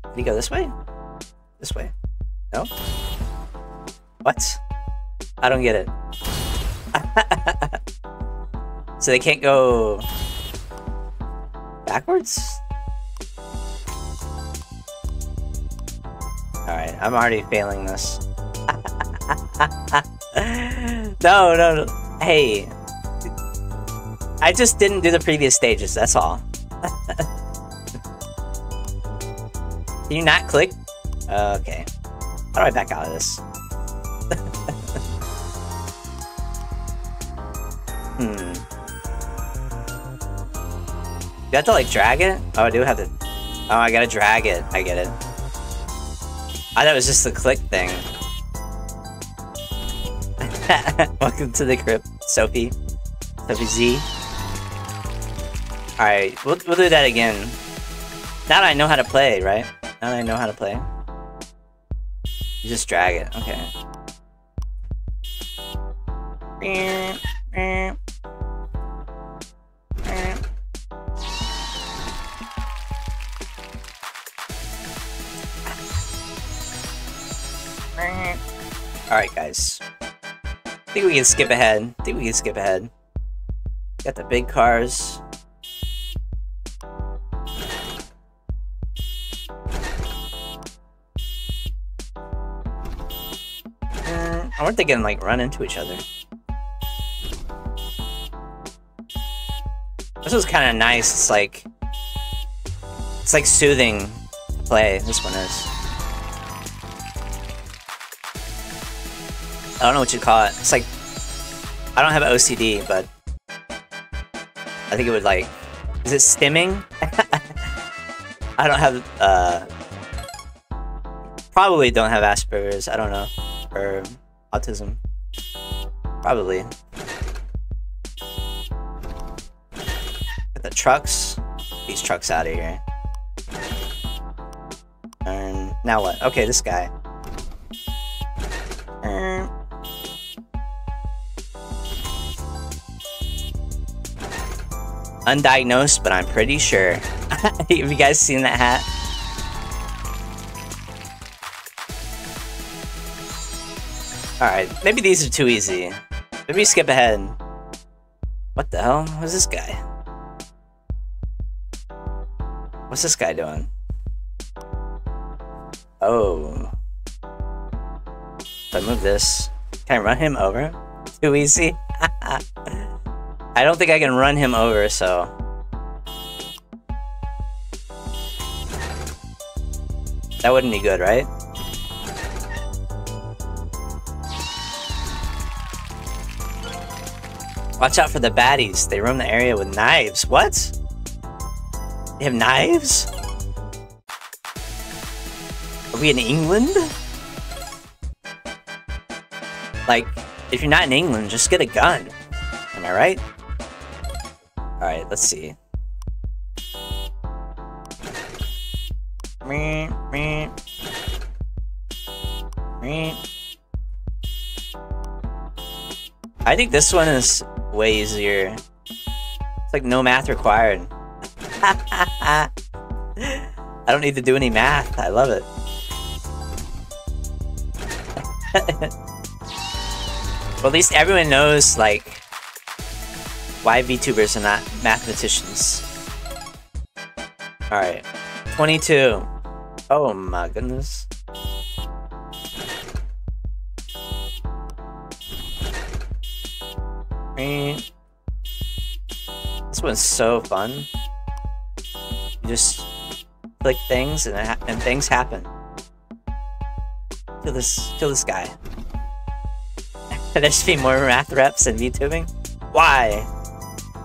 Can he go this way? This way? No? What? I don't get it. so they can't go... Backwards? Alright, I'm already failing this. no, no, no. Hey. I just didn't do the previous stages, that's all. Can you not click? Okay. How do I back out of this? hmm. Do I have to, like, drag it? Oh, I do have to... Oh, I gotta drag it. I get it. I thought it was just the click thing. Welcome to the crypt, Sophie. Sophie Z. Alright, we'll, we'll do that again. Now that I know how to play, right? Now that I know how to play. You just drag it, okay. Alright, guys. I think we can skip ahead. I think we can skip ahead. Got the big cars. Mm, wonder if they can, like, run into each other. This was kind of nice. It's like it's like soothing play. This one is. I don't know what you call it. It's like I don't have OCD, but I think it would like is it stimming? I don't have uh probably don't have Asperger's. I don't know or autism. Probably. Get the trucks. These trucks out of here. And now what? Okay, this guy. Undiagnosed, but I'm pretty sure. Have you guys seen that hat? Alright, maybe these are too easy. Maybe skip ahead. What the hell? Who's this guy? What's this guy doing? Oh. If I move this, can I run him over? Too easy? I don't think I can run him over, so... That wouldn't be good, right? Watch out for the baddies. They roam the area with knives. What? They have knives? Are we in England? Like, if you're not in England, just get a gun. Am I right? Alright, let's see. Me, me. Me. I think this one is way easier. It's like no math required. I don't need to do any math. I love it. well, at least everyone knows, like, why VTubers are not mathematicians. Alright. 22. Oh my goodness. This one's so fun. You just click things and, and things happen. Kill this, kill this guy. there should be more math reps in VTubing? Why?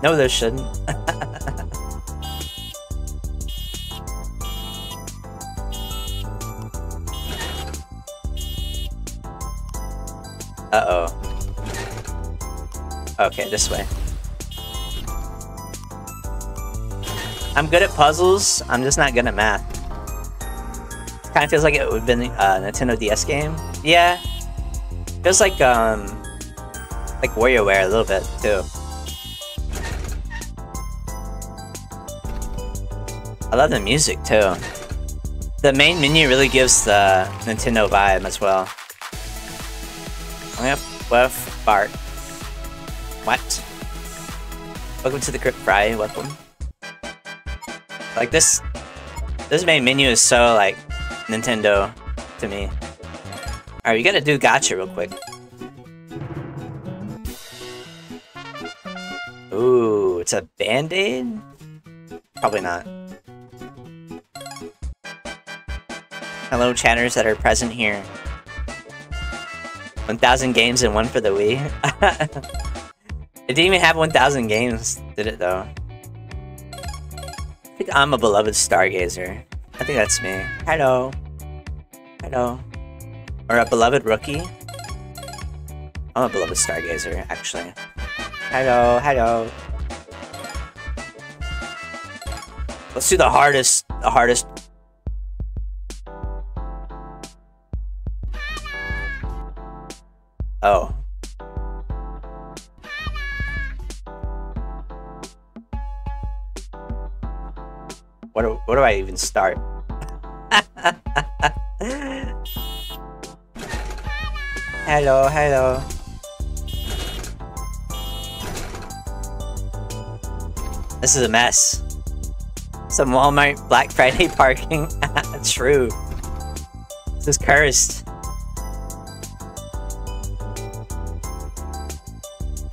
No, there shouldn't. Uh-oh. Okay, this way. I'm good at puzzles, I'm just not good at math. Kind of feels like it would have been a Nintendo DS game. Yeah. Feels like, um... Like WarioWare a little bit, too. I love the music, too. The main menu really gives the Nintendo vibe as well. Yep, with Bart. What? Welcome to the Crypt Fry, welcome. Like this, this main menu is so like Nintendo to me. Alright, we gotta do gacha real quick. Ooh, it's a band-aid? Probably not. Hello chatters that are present here. 1,000 games and one for the Wii. It didn't even have 1,000 games, did it though? I think I'm a beloved stargazer. I think that's me. Hello. Hello. Or a beloved rookie. I'm a beloved stargazer, actually. Hello, hello. Let's do the hardest, the hardest. I even start? hello, hello. This is a mess. Some Walmart Black Friday parking. True. This is cursed.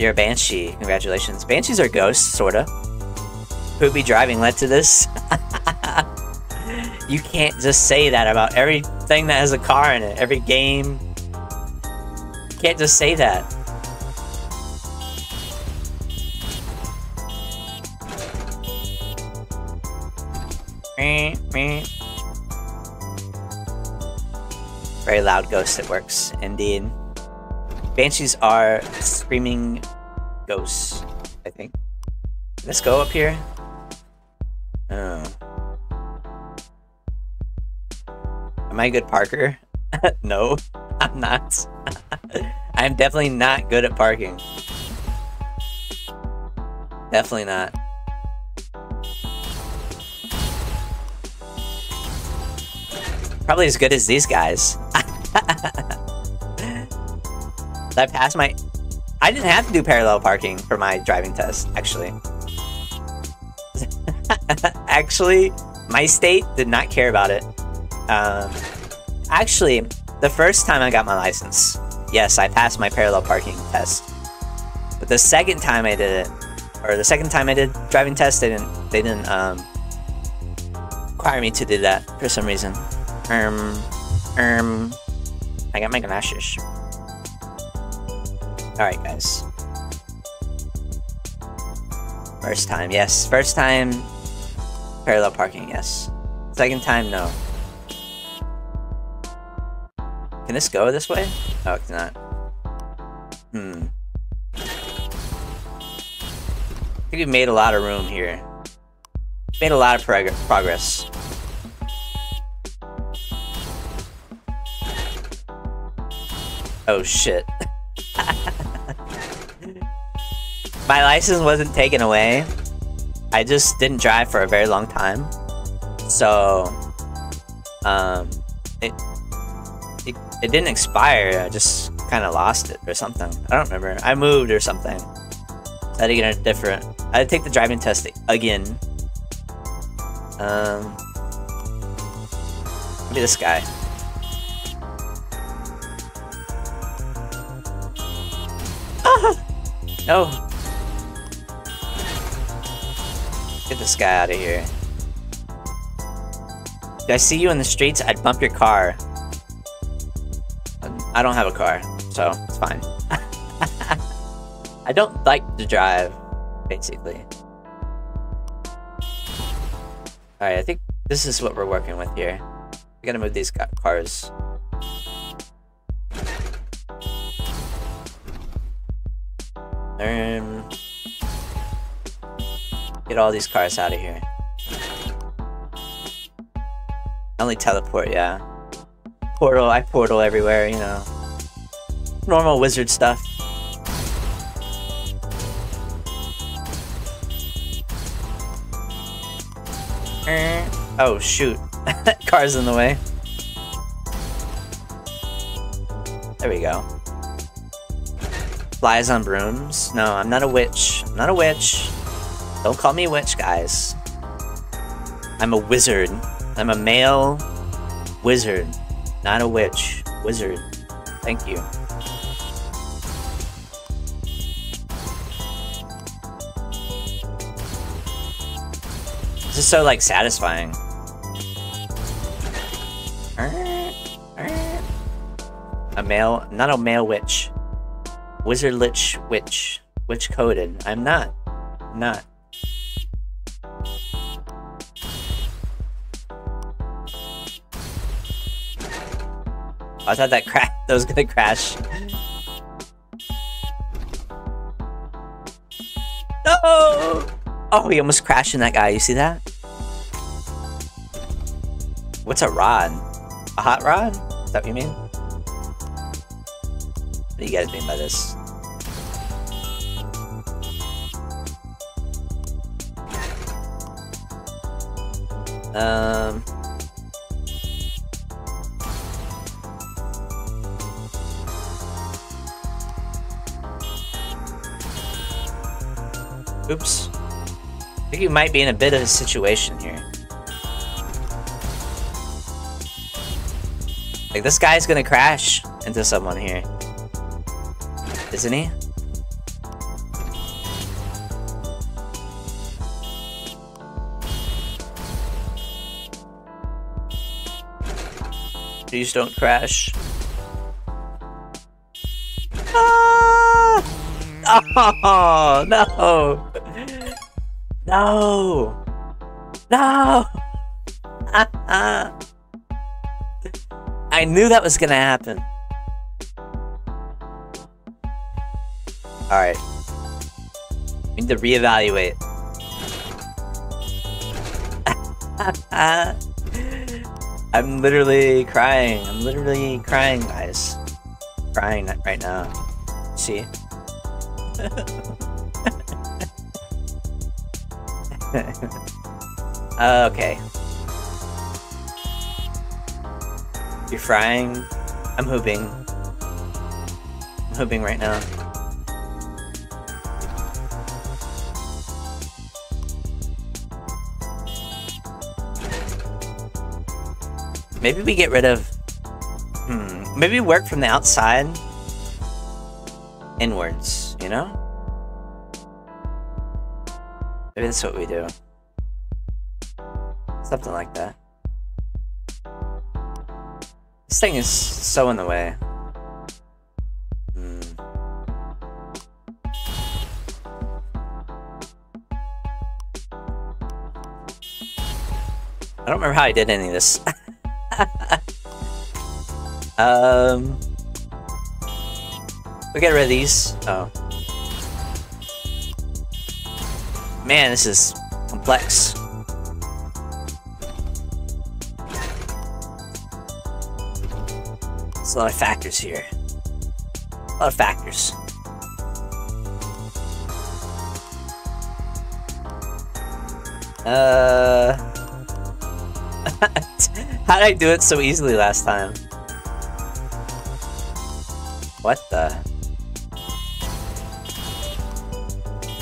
You're a Banshee. Congratulations. Banshees are ghosts, sorta. poopy driving led to this? you can't just say that about everything that has a car in it, every game. You can't just say that. Very loud ghost, it works, indeed. Banshees are screaming ghosts, I think. Let's go up here. Am I good parker? no, I'm not. I'm definitely not good at parking. Definitely not. Probably as good as these guys. I passed my... I didn't have to do parallel parking for my driving test, actually. actually, my state did not care about it. Um, actually, the first time I got my license, yes, I passed my parallel parking test. But the second time I did it, or the second time I did driving test, they didn't, they didn't um, require me to do that for some reason. Um, um, I got my glasses. Alright, guys. First time, yes. First time, parallel parking, yes. Second time, no. Can this go this way? Oh, it's not. Hmm. I think we've made a lot of room here. Made a lot of prog progress. Oh shit. My license wasn't taken away. I just didn't drive for a very long time. So, um, it, it, didn't expire. I just kind of lost it or something. I don't remember. I moved or something. I had to get a different. I had to take the driving test again. Um, maybe this guy. Ah! No. Get this guy out of here. If I see you in the streets, I'd bump your car. I don't have a car, so it's fine. I don't like to drive, basically. Alright, I think this is what we're working with here. We gotta move these cars. Um, get all these cars out of here. Only teleport, yeah. Portal, I portal everywhere, you know. Normal wizard stuff. Er, oh, shoot. Car's in the way. There we go. Flies on brooms? No, I'm not a witch. I'm not a witch. Don't call me a witch, guys. I'm a wizard. I'm a male wizard. Not a witch. Wizard. Thank you. This is so, like, satisfying. A male, not a male witch. Wizard Lich Witch. Witch coded. I'm not. Not. I thought that crash that was gonna crash. No! Oh, he almost crashed in that guy. You see that? What's a rod? A hot rod? Is that what you mean? What do you guys mean by this? Um... Oops. I think you might be in a bit of a situation here. Like, this guy's gonna crash into someone here. Isn't he? Please don't crash. Ah! Oh, no! No! No! I knew that was gonna happen. Alright. We need to reevaluate. I'm literally crying. I'm literally crying, guys. crying right now. See? okay. You're frying. I'm hooping. I'm hooping right now. Maybe we get rid of... Hmm. Maybe work from the outside inwards, you know? Maybe that's what we do. Something like that. This thing is so in the way. Hmm. I don't remember how I did any of this. um, we get rid of these. Oh, man, this is complex. There's a lot of factors here. A lot of factors. Uh. How did I do it so easily last time? What the?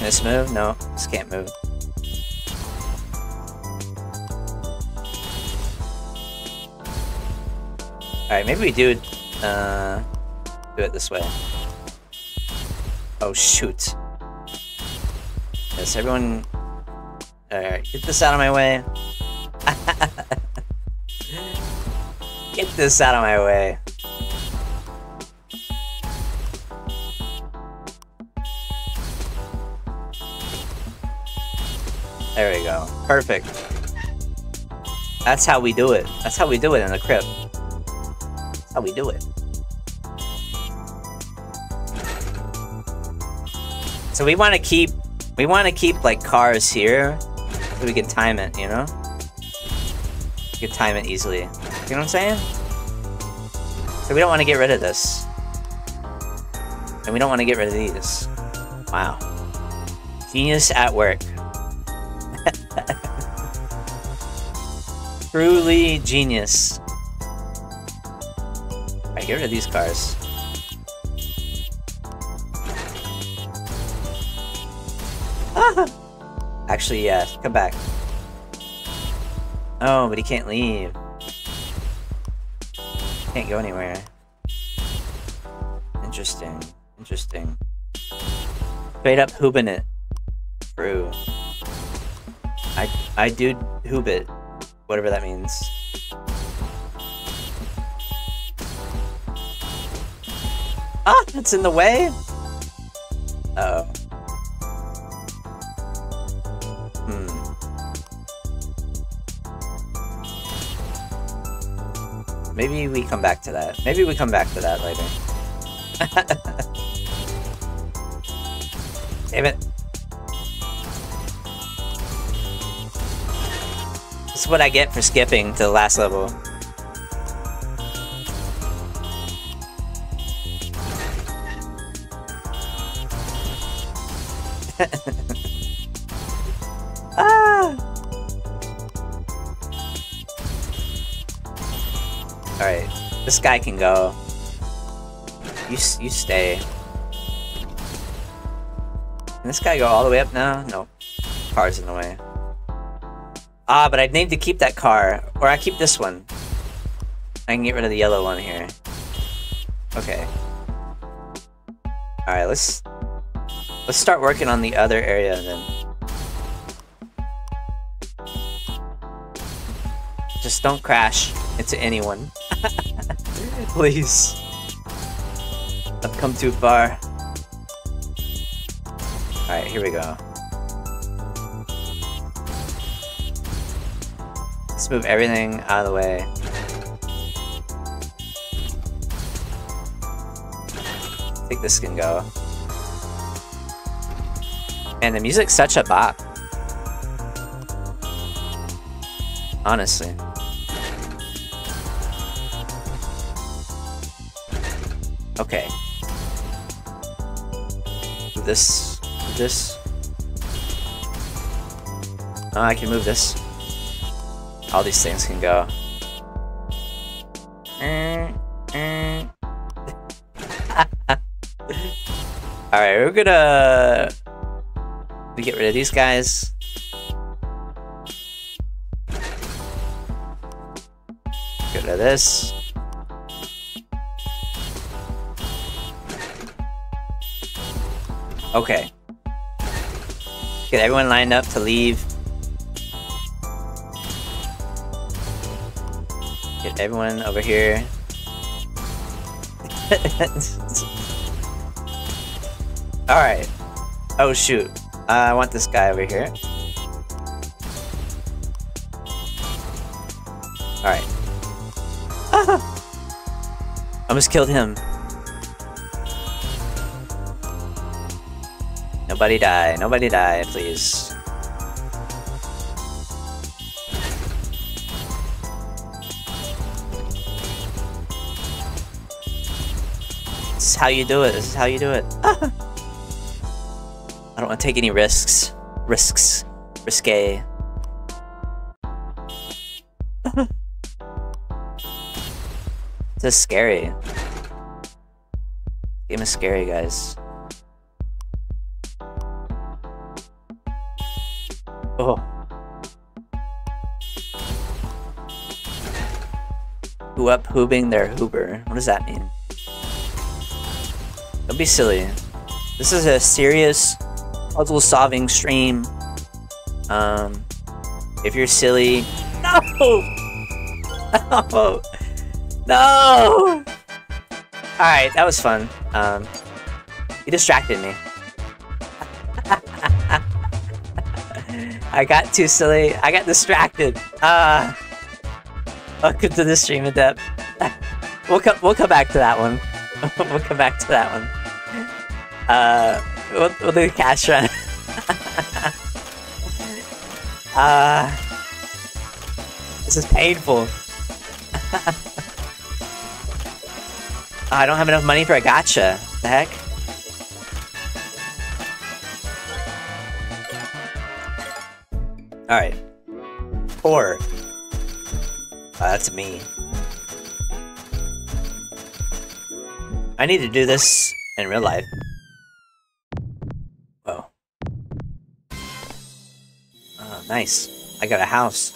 This move? No, this can't move. Alright, maybe we do uh, do it this way. Oh shoot. Yes, everyone... Alright, get this out of my way. Get this out of my way. Perfect. That's how we do it. That's how we do it in the crib. That's how we do it. So we want to keep, we want to keep like cars here, so we can time it, you know? We can time it easily. You know what I'm saying? So we don't want to get rid of this. And we don't want to get rid of these. Wow. Genius at work. Truly genius. Alright, get rid of these cars. Ah! Actually, yeah, come back. Oh, but he can't leave can't go anywhere. Interesting. Interesting. Straight up hoobin' it. True. I I do hoop it. Whatever that means. Ah, it's in the way? Uh oh. Maybe we come back to that. Maybe we come back to that later. Damn it. This is what I get for skipping to the last level. Ah! Alright, this guy can go. You, you stay. Can this guy go all the way up now? No. Car's in the way. Ah, but I need to keep that car. Or I keep this one. I can get rid of the yellow one here. Okay. Alright, let's... Let's start working on the other area then. Just don't crash into anyone. Please. I've come too far. Alright, here we go. Let's move everything out of the way. I think this can go. And the music's such a bop. Honestly. Okay. This, this. Oh, I can move this. All these things can go. Alright, we're gonna... We get rid of these guys. Get rid of this. Okay. Get everyone lined up to leave. Everyone over here. Alright. Oh shoot. Uh, I want this guy over here. Alright. I Almost killed him. Nobody die. Nobody die, please. Is how you do it. This is how you do it. I don't want to take any risks. Risks. Risque. this is scary. Game is scary, guys. Oh. Who up hoobing their hoober? What does that mean? Don't be silly. This is a serious puzzle solving stream. Um, if you're silly, no, no, no. All right, that was fun. Um, you distracted me. I got too silly. I got distracted. Uh, welcome to the stream adept. we'll come. We'll come back to that one. we'll come back to that one. Uh, we'll, do cash run. uh, this is painful. I don't have enough money for a gacha. The heck? Alright. Four. Uh, that's me. I need to do this in real life. Nice. I got a house.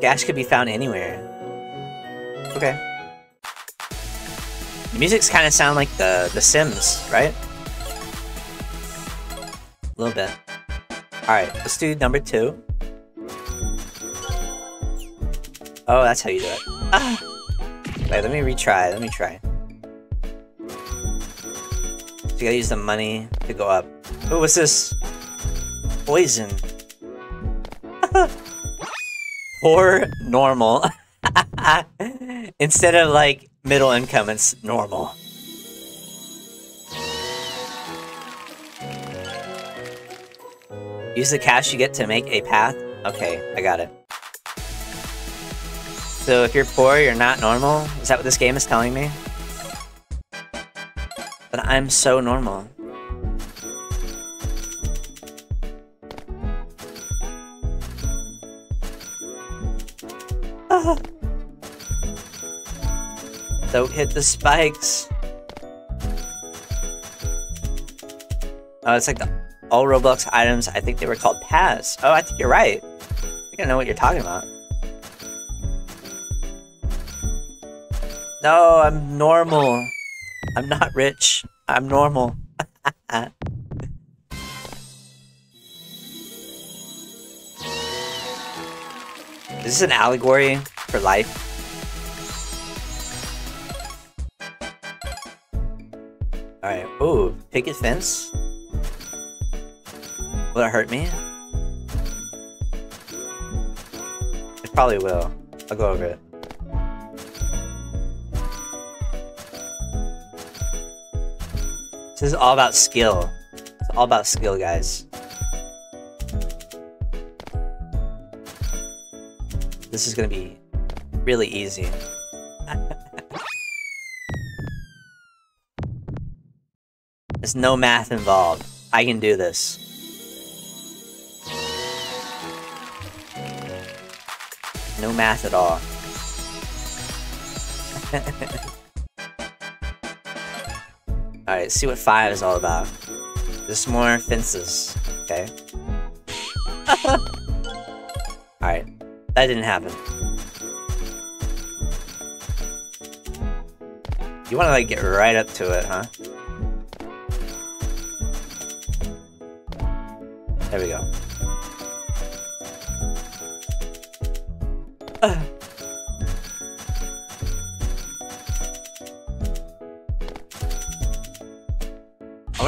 Gas could be found anywhere. Okay. The music's kind of sound like the, the Sims, right? A little bit. Alright, let's do number two. Oh, that's how you do it. Ah! Wait, let me retry. Let me try. You gotta use the money to go up. Oh, what's this? Poison. Or normal. Instead of like middle income, it's normal. Use the cash you get to make a path? Okay, I got it. So if you're poor, you're not normal? Is that what this game is telling me? But I'm so normal. Ah. Don't hit the spikes. Oh, it's like the all Roblox items, I think they were called paths. Oh, I think you're right. I think I know what you're talking about. No, I'm normal. I'm not rich. I'm normal. This is this an allegory for life? Alright, ooh, picket fence? Will it hurt me? It probably will. I'll go over it. This is all about skill. It's all about skill, guys. This is gonna be really easy. There's no math involved. I can do this. No math at all. Alright, see what 5 is all about. Just more fences. Okay. Alright. That didn't happen. You wanna like get right up to it, huh? There we go.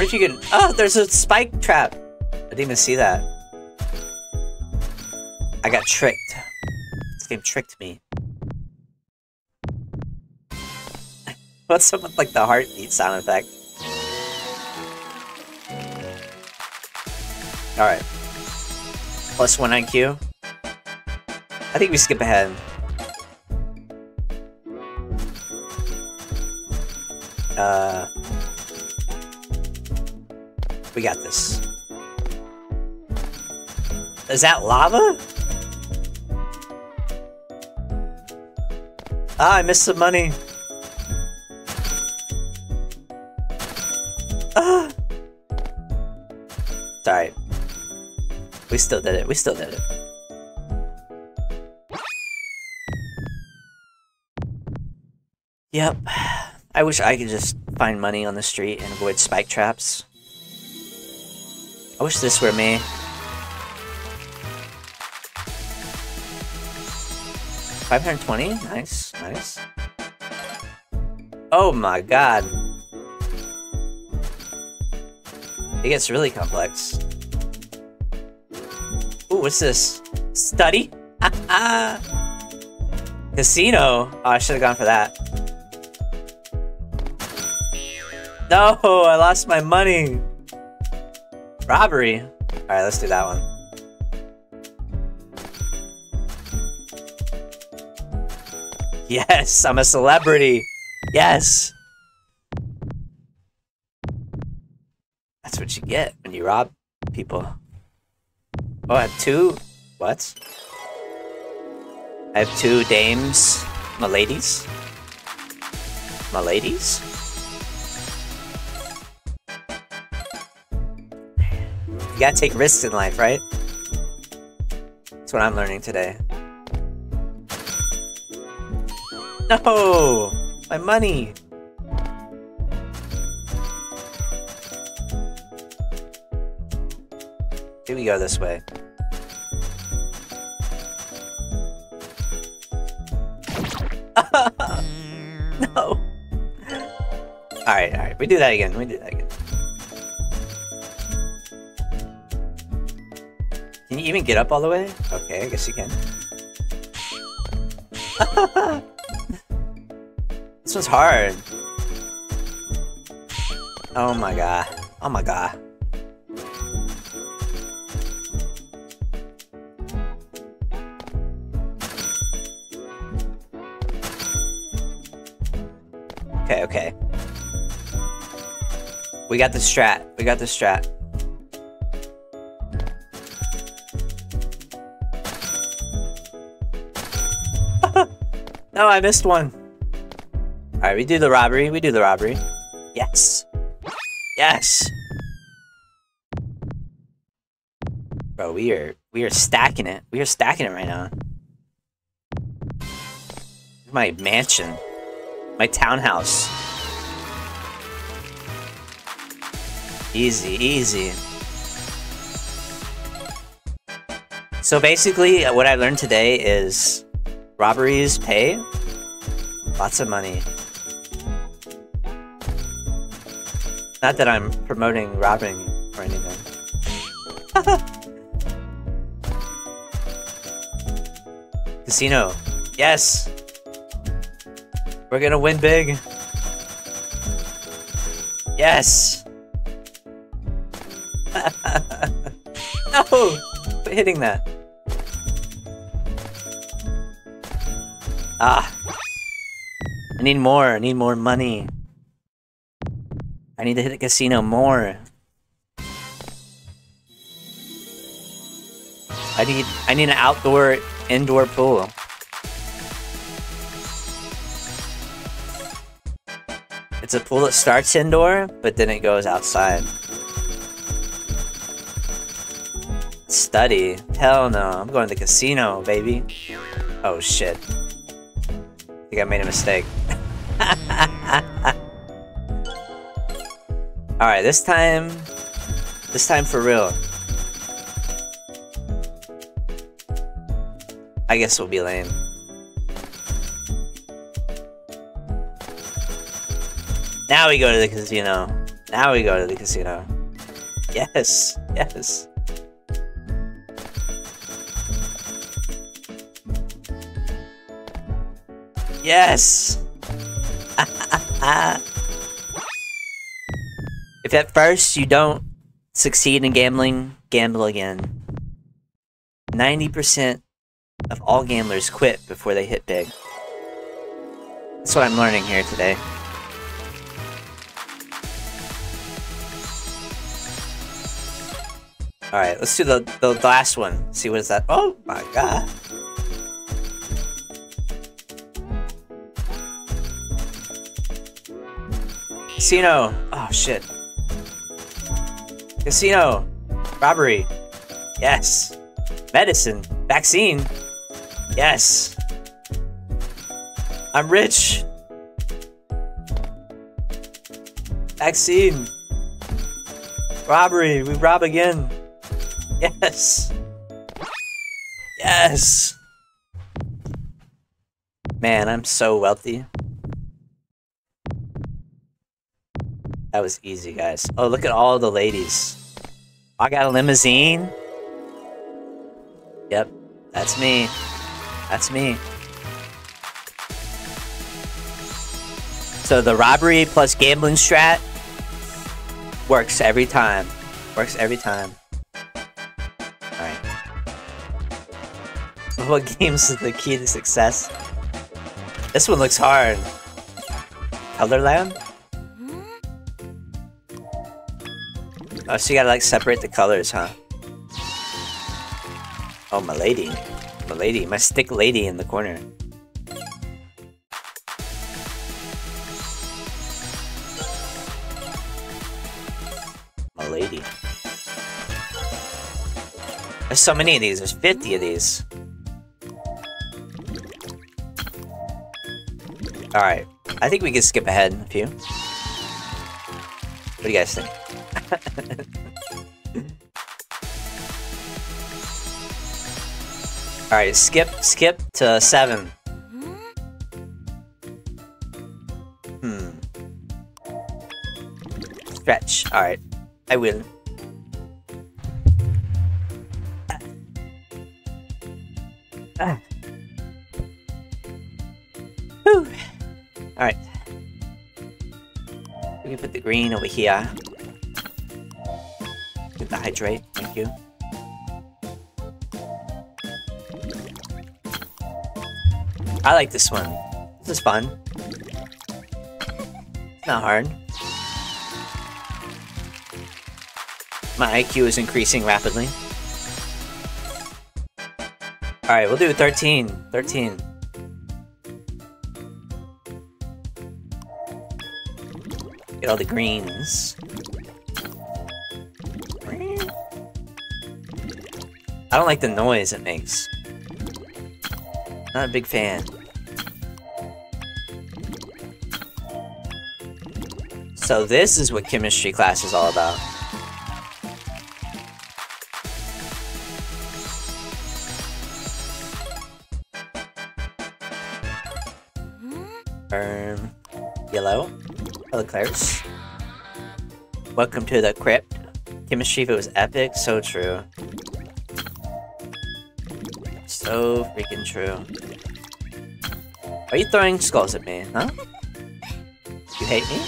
If you can- Oh, there's a spike trap! I didn't even see that. I got tricked. This game tricked me. What's up with like the heartbeat sound effect? Alright. Plus one IQ. I think we skip ahead. Uh, we got this. Is that lava? Ah, I missed some money. Ah. It's alright. We still did it. We still did it. Yep. I wish I could just find money on the street and avoid spike traps. I wish this were me. Five hundred twenty? Nice, nice. Oh my god. It gets really complex. Ooh, what's this? Study? Casino! Oh, I should have gone for that. No, I lost my money. Robbery. Alright, let's do that one. Yes, I'm a celebrity. Yes. That's what you get when you rob people. Oh, I have two. What? I have two dames. My ladies. My ladies? You gotta take risks in life, right? That's what I'm learning today. No! My money! Here we go this way. no! Alright, alright. We do that again. We do that again. Can you even get up all the way? Okay, I guess you can. this one's hard. Oh my god. Oh my god. Okay, okay. We got the strat. We got the strat. No, I missed one. Alright, we do the robbery. We do the robbery. Yes. Yes. Bro, we are we are stacking it. We are stacking it right now. My mansion. My townhouse. Easy, easy. So basically, uh, what I learned today is robberies pay lots of money. Not that I'm promoting robbing or anything. Casino. Yes! We're gonna win big. Yes! no! Quit hitting that. Ah. I need more. I need more money. I need to hit the casino more. I need I need an outdoor indoor pool. It's a pool that starts indoor, but then it goes outside. Study? Hell no, I'm going to the casino, baby. Oh shit. I think I made a mistake. Alright, this time... This time for real. I guess we'll be lame. Now we go to the casino. Now we go to the casino. Yes, yes. Yes! if at first you don't succeed in gambling, gamble again. 90% of all gamblers quit before they hit big. That's what I'm learning here today. Alright, let's do the, the last one. See what is that? Oh my god. Casino. Oh shit. Casino. Robbery. Yes. Medicine. Vaccine. Yes. I'm rich. Vaccine. Robbery. We rob again. Yes. Yes. Man, I'm so wealthy. That was easy, guys. Oh, look at all the ladies. I got a limousine. Yep, that's me. That's me. So the robbery plus gambling strat works every time. Works every time. Alright. What games is the key to success? This one looks hard. Colorland? Oh, so you gotta like separate the colors, huh? Oh, my lady. My lady. My stick lady in the corner. My lady. There's so many of these. There's 50 of these. Alright. I think we can skip ahead a few. What do you guys think? Alright, skip, skip to seven. Hmm. Stretch. Alright. I will. Ah. Whew. Alright. We can put the green over here. The hydrate, thank you. I like this one. This is fun. Not hard. My IQ is increasing rapidly. Alright, we'll do 13. 13. Get all the greens. I don't like the noise it makes. Not a big fan. So this is what chemistry class is all about. Um, yellow. Hello, Clarice. Welcome to the crypt. Chemistry, it was epic, so true. So freaking true. Are you throwing skulls at me, huh? You hate me?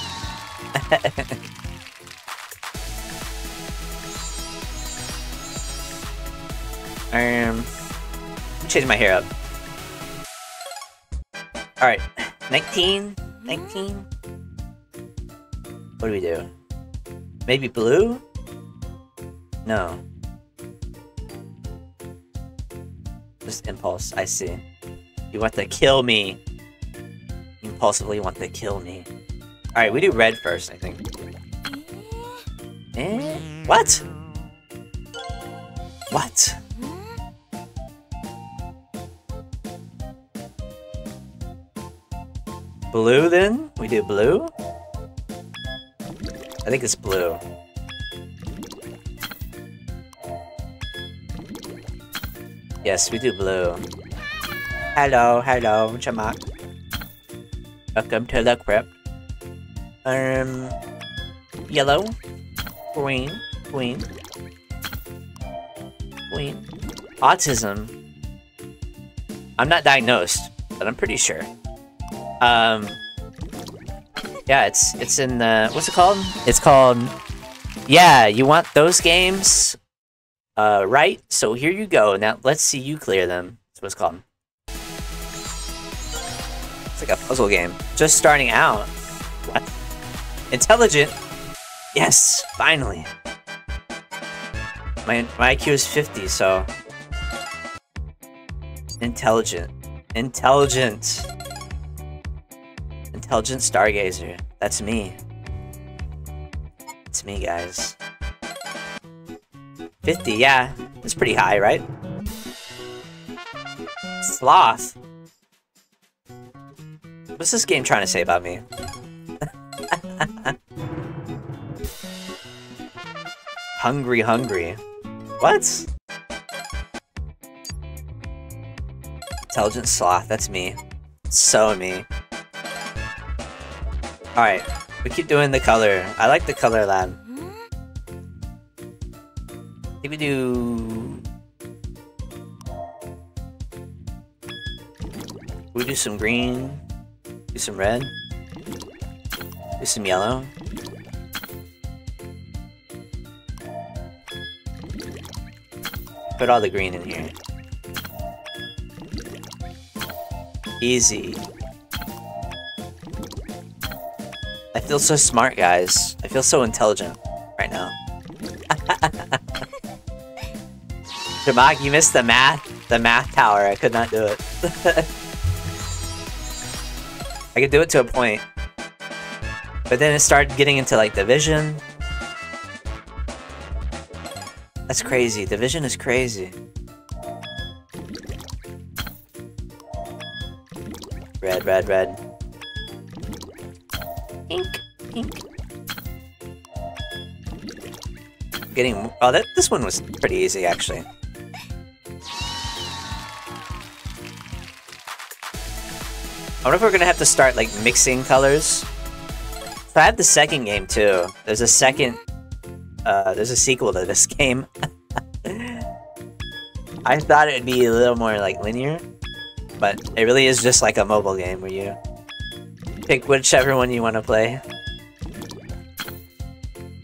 um, change my hair up. Alright, 19? 19? What do we do? Maybe blue? No. Impulse, I see. You want to kill me. Impulsively want to kill me. Alright, we do red first, I think. Eh? What? What? Blue then? We do blue? I think it's blue. Yes, we do blue. Hello, hello, Jamak. Welcome to the crypt. Um, yellow, green, green, green. Autism. I'm not diagnosed, but I'm pretty sure. Um, yeah, it's it's in the what's it called? It's called. Yeah, you want those games, uh, right? So here you go. Now let's see you clear them. That's what it's called. It's like a puzzle game. Just starting out. What? Intelligent. Yes, finally. My my IQ is 50, so intelligent. Intelligent. Intelligent Stargazer. That's me. It's me, guys. 50, yeah. That's pretty high, right? Sloth. What's this game trying to say about me? hungry, hungry. What? Intelligent Sloth, that's me. So me. Alright, we keep doing the color. I like the color lab. Do... We do some green, do some red, do some yellow. Put all the green in here. Easy. I feel so smart, guys. I feel so intelligent right now. Jamak, you missed the math, the math tower. I could not do it. I could do it to a point. But then it started getting into like division. That's crazy. Division is crazy. Red, red, red. Ink, ink. Getting oh that this one was pretty easy actually. Wonder if we're gonna have to start like mixing colors. So I have the second game too. There's a second uh there's a sequel to this game. I thought it'd be a little more like linear, but it really is just like a mobile game where you Pick whichever one you want to play.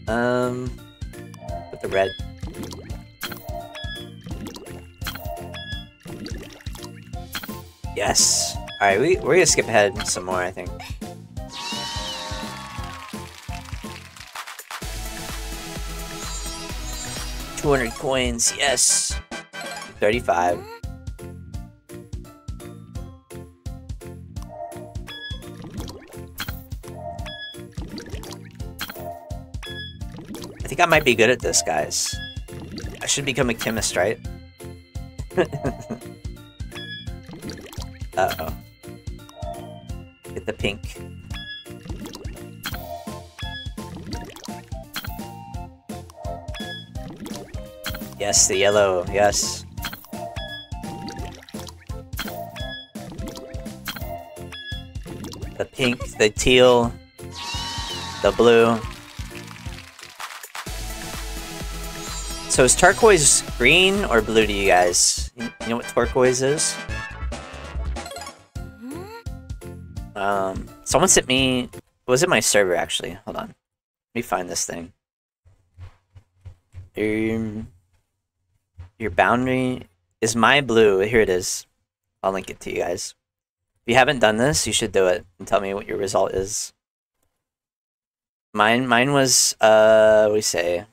Um, put the red. Yes. Alright, we, we're gonna skip ahead some more, I think. Two hundred coins, yes. Thirty-five. I think I might be good at this, guys. I should become a chemist, right? Uh-oh. Get the pink. Yes, the yellow, yes. The pink, the teal, the blue. So is turquoise green or blue to you guys? You know what turquoise is? Um, someone sent me... Was it my server, actually? Hold on. Let me find this thing. Um, your boundary is my blue. Here it is. I'll link it to you guys. If you haven't done this, you should do it and tell me what your result is. Mine, mine was, uh, we say.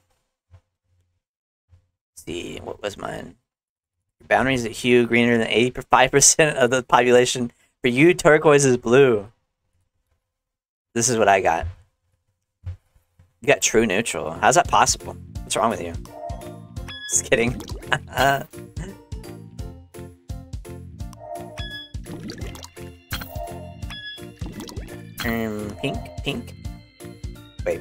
See, what was mine? Your boundary is at hue greener than 85% of the population. For you, turquoise is blue. This is what I got. You got true neutral. How's that possible? What's wrong with you? Just kidding. um, pink, pink. Wait.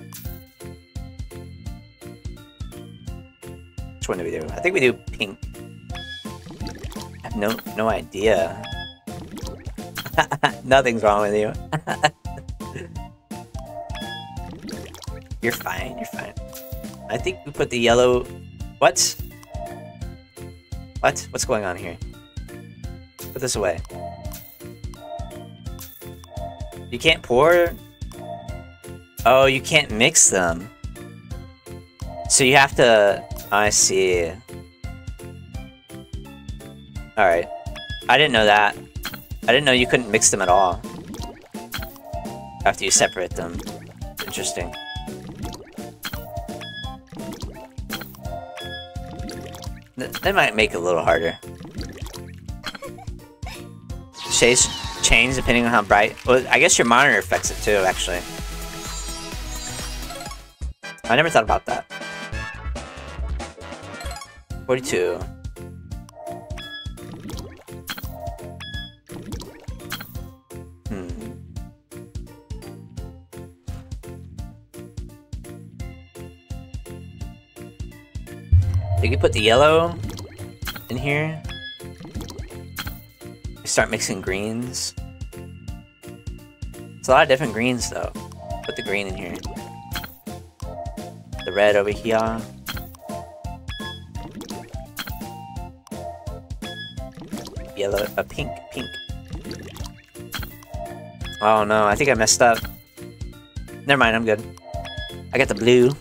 Which one do we do? I think we do pink. I have no no idea. Nothing's wrong with you. you're fine, you're fine. I think we put the yellow... What? What? What's going on here? Put this away. You can't pour? Oh, you can't mix them. So you have to... I see. Alright. I didn't know that. I didn't know you couldn't mix them at all. After you separate them. Interesting. That might make it a little harder. Shades change depending on how bright. Well, I guess your monitor affects it too, actually. I never thought about that. 42. Put the yellow in here. Start mixing greens. It's a lot of different greens though. Put the green in here. The red over here. Yellow, a uh, pink, pink. Oh no, I think I messed up. Never mind, I'm good. I got the blue.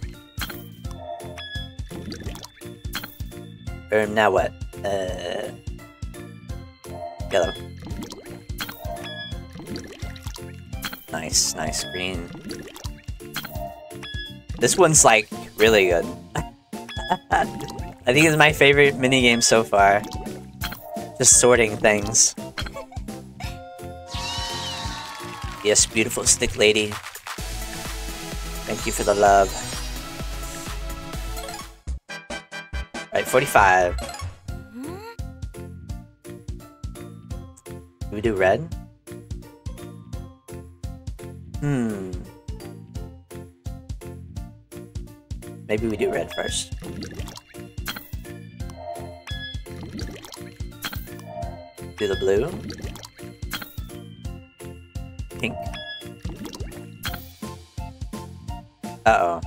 Um, now what? Uh, yellow. Nice, nice green. This one's like really good. I think it's my favorite minigame so far. Just sorting things. Yes, beautiful stick lady. Thank you for the love. 45. Do we do red? Hmm. Maybe we do red first. Do the blue. Pink. Uh-oh.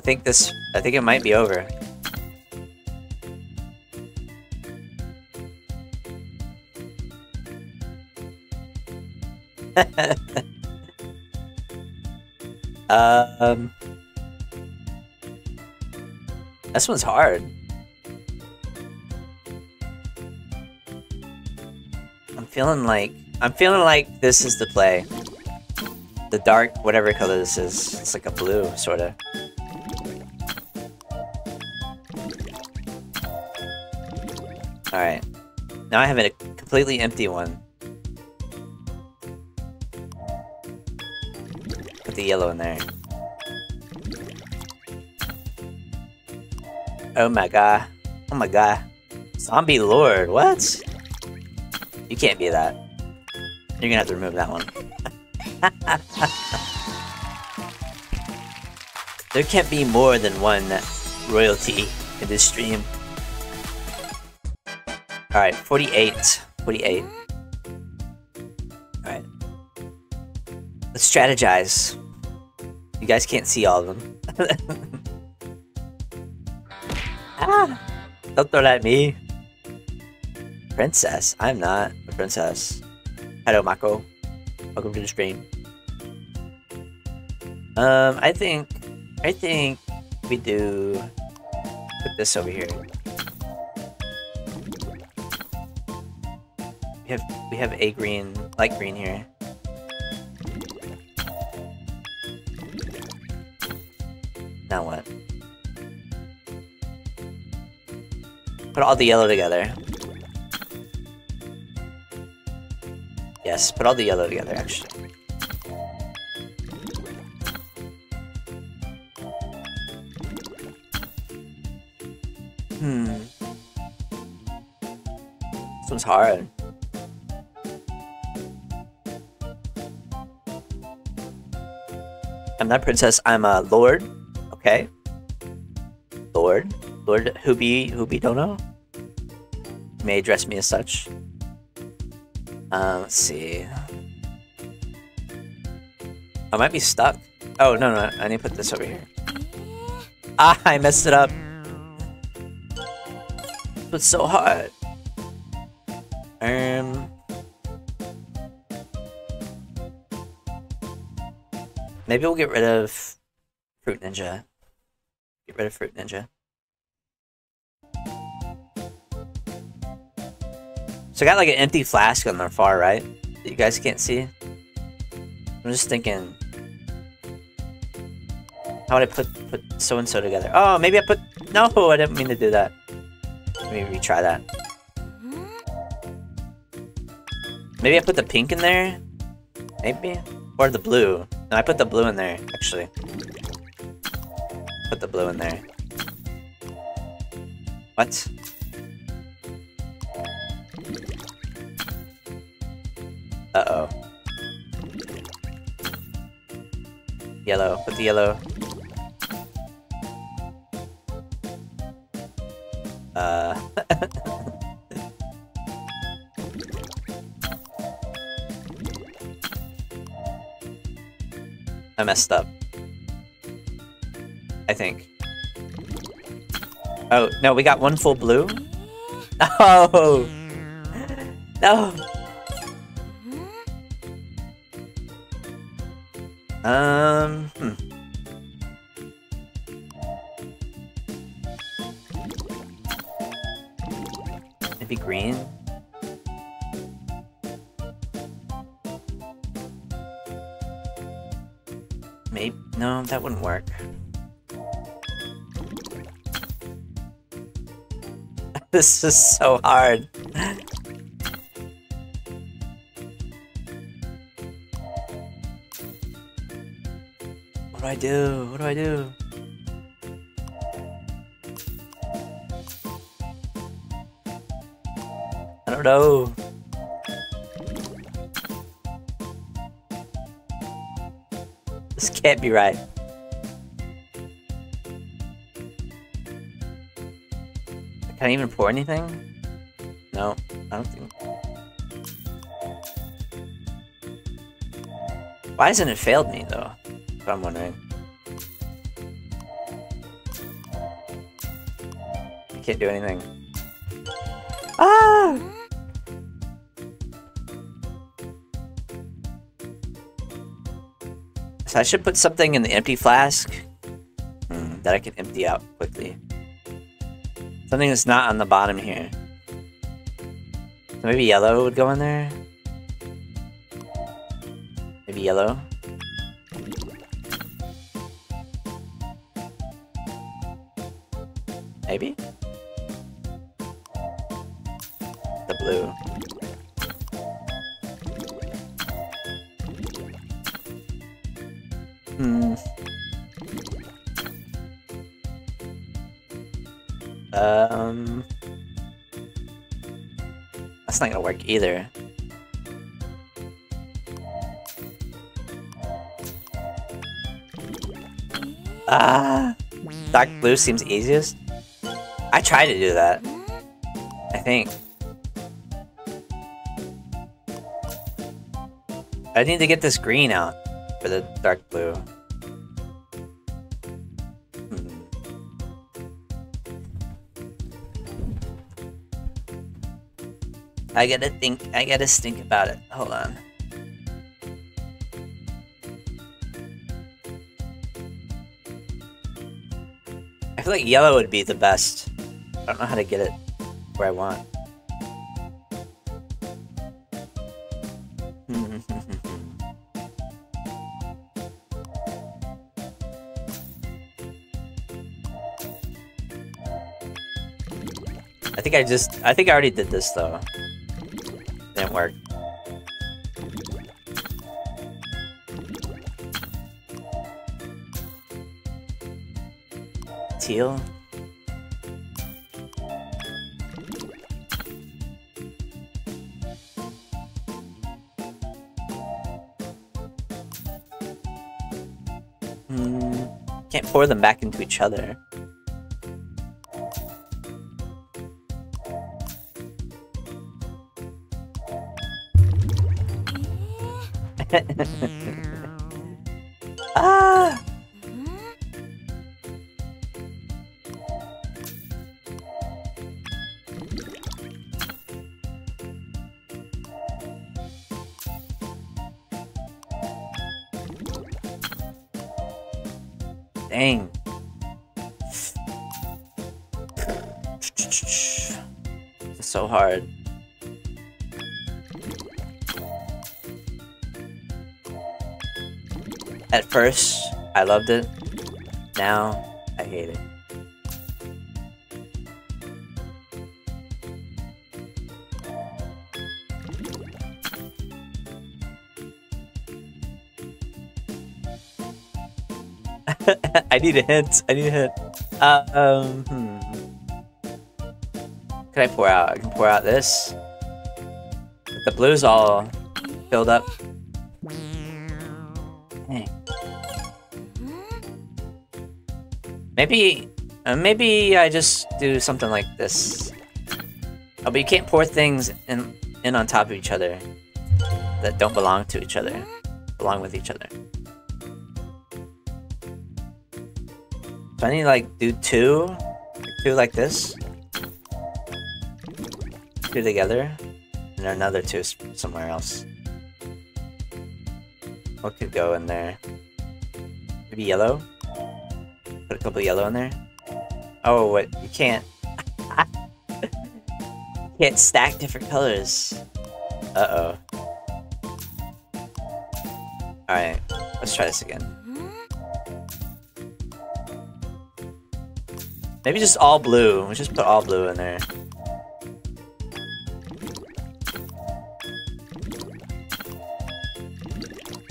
I think this... I think it might be over. um... This one's hard. I'm feeling like... I'm feeling like this is the play. The dark, whatever color this is. It's like a blue, sorta. Alright. Now I have a completely empty one. Put the yellow in there. Oh my god. Oh my god. Zombie Lord, what? You can't be that. You're gonna have to remove that one. there can't be more than one royalty in this stream. Alright, 48. 48. Alright. Let's strategize. You guys can't see all of them. ah! Don't throw that at me. Princess. I'm not a princess. Hello, Mako. Welcome to the stream. Um, I think... I think we do... Put this over here. We have we have a green, light green here. Now what? Put all the yellow together. Yes, put all the yellow together, actually. Hmm. This one's hard. I'm not princess, I'm a lord. Okay. Lord. Lord Hoobi Hoobi Dono. You may address me as such. Uh, let's see. I might be stuck. Oh, no, no, I need to put this over here. Ah, I messed it up. It's so hard. Um... Maybe we'll get rid of Fruit Ninja. Get rid of Fruit Ninja. So I got like an empty flask on the far right that you guys can't see. I'm just thinking, how would I put put so and so together? Oh, maybe I put no, I didn't mean to do that. Maybe retry that. Maybe I put the pink in there. Maybe or the blue. I put the blue in there actually. Put the blue in there. What? Uh-oh. Yellow. Put the yellow. I messed up. I think. Oh, no, we got one full blue? No! No! Um, that wouldn't work. this is so hard. What do I do? What do I do? I don't know. This can't be right. Can I even pour anything? No, I don't think. Why hasn't it failed me though? What I'm wondering. I can't do anything. Ah! So I should put something in the empty flask hmm, that I can empty out quickly. Something that's not on the bottom here. maybe yellow would go in there? Maybe yellow? gonna work either. Ah, dark blue seems easiest. I try to do that. I think. I need to get this green out for the dark blue. I gotta think, I gotta think about it. Hold on. I feel like yellow would be the best. I don't know how to get it where I want. I think I just, I think I already did this though. Hmm, can't pour them back into each other. first, I loved it. Now, I hate it. I need a hint. I need a hint. Uh, um, hmm. Can I pour out? I can pour out this. The blue's all filled up. Maybe, uh, maybe I just do something like this. Oh, but you can't pour things in, in on top of each other that don't belong to each other, belong with each other. So I need to like do two, two like this, two together, and another two somewhere else. What could go in there? Maybe yellow? Couple yellow in there? Oh, what? You can't. can't stack different colors. Uh-oh. Alright, let's try this again. Maybe just all blue. Let's just put all blue in there.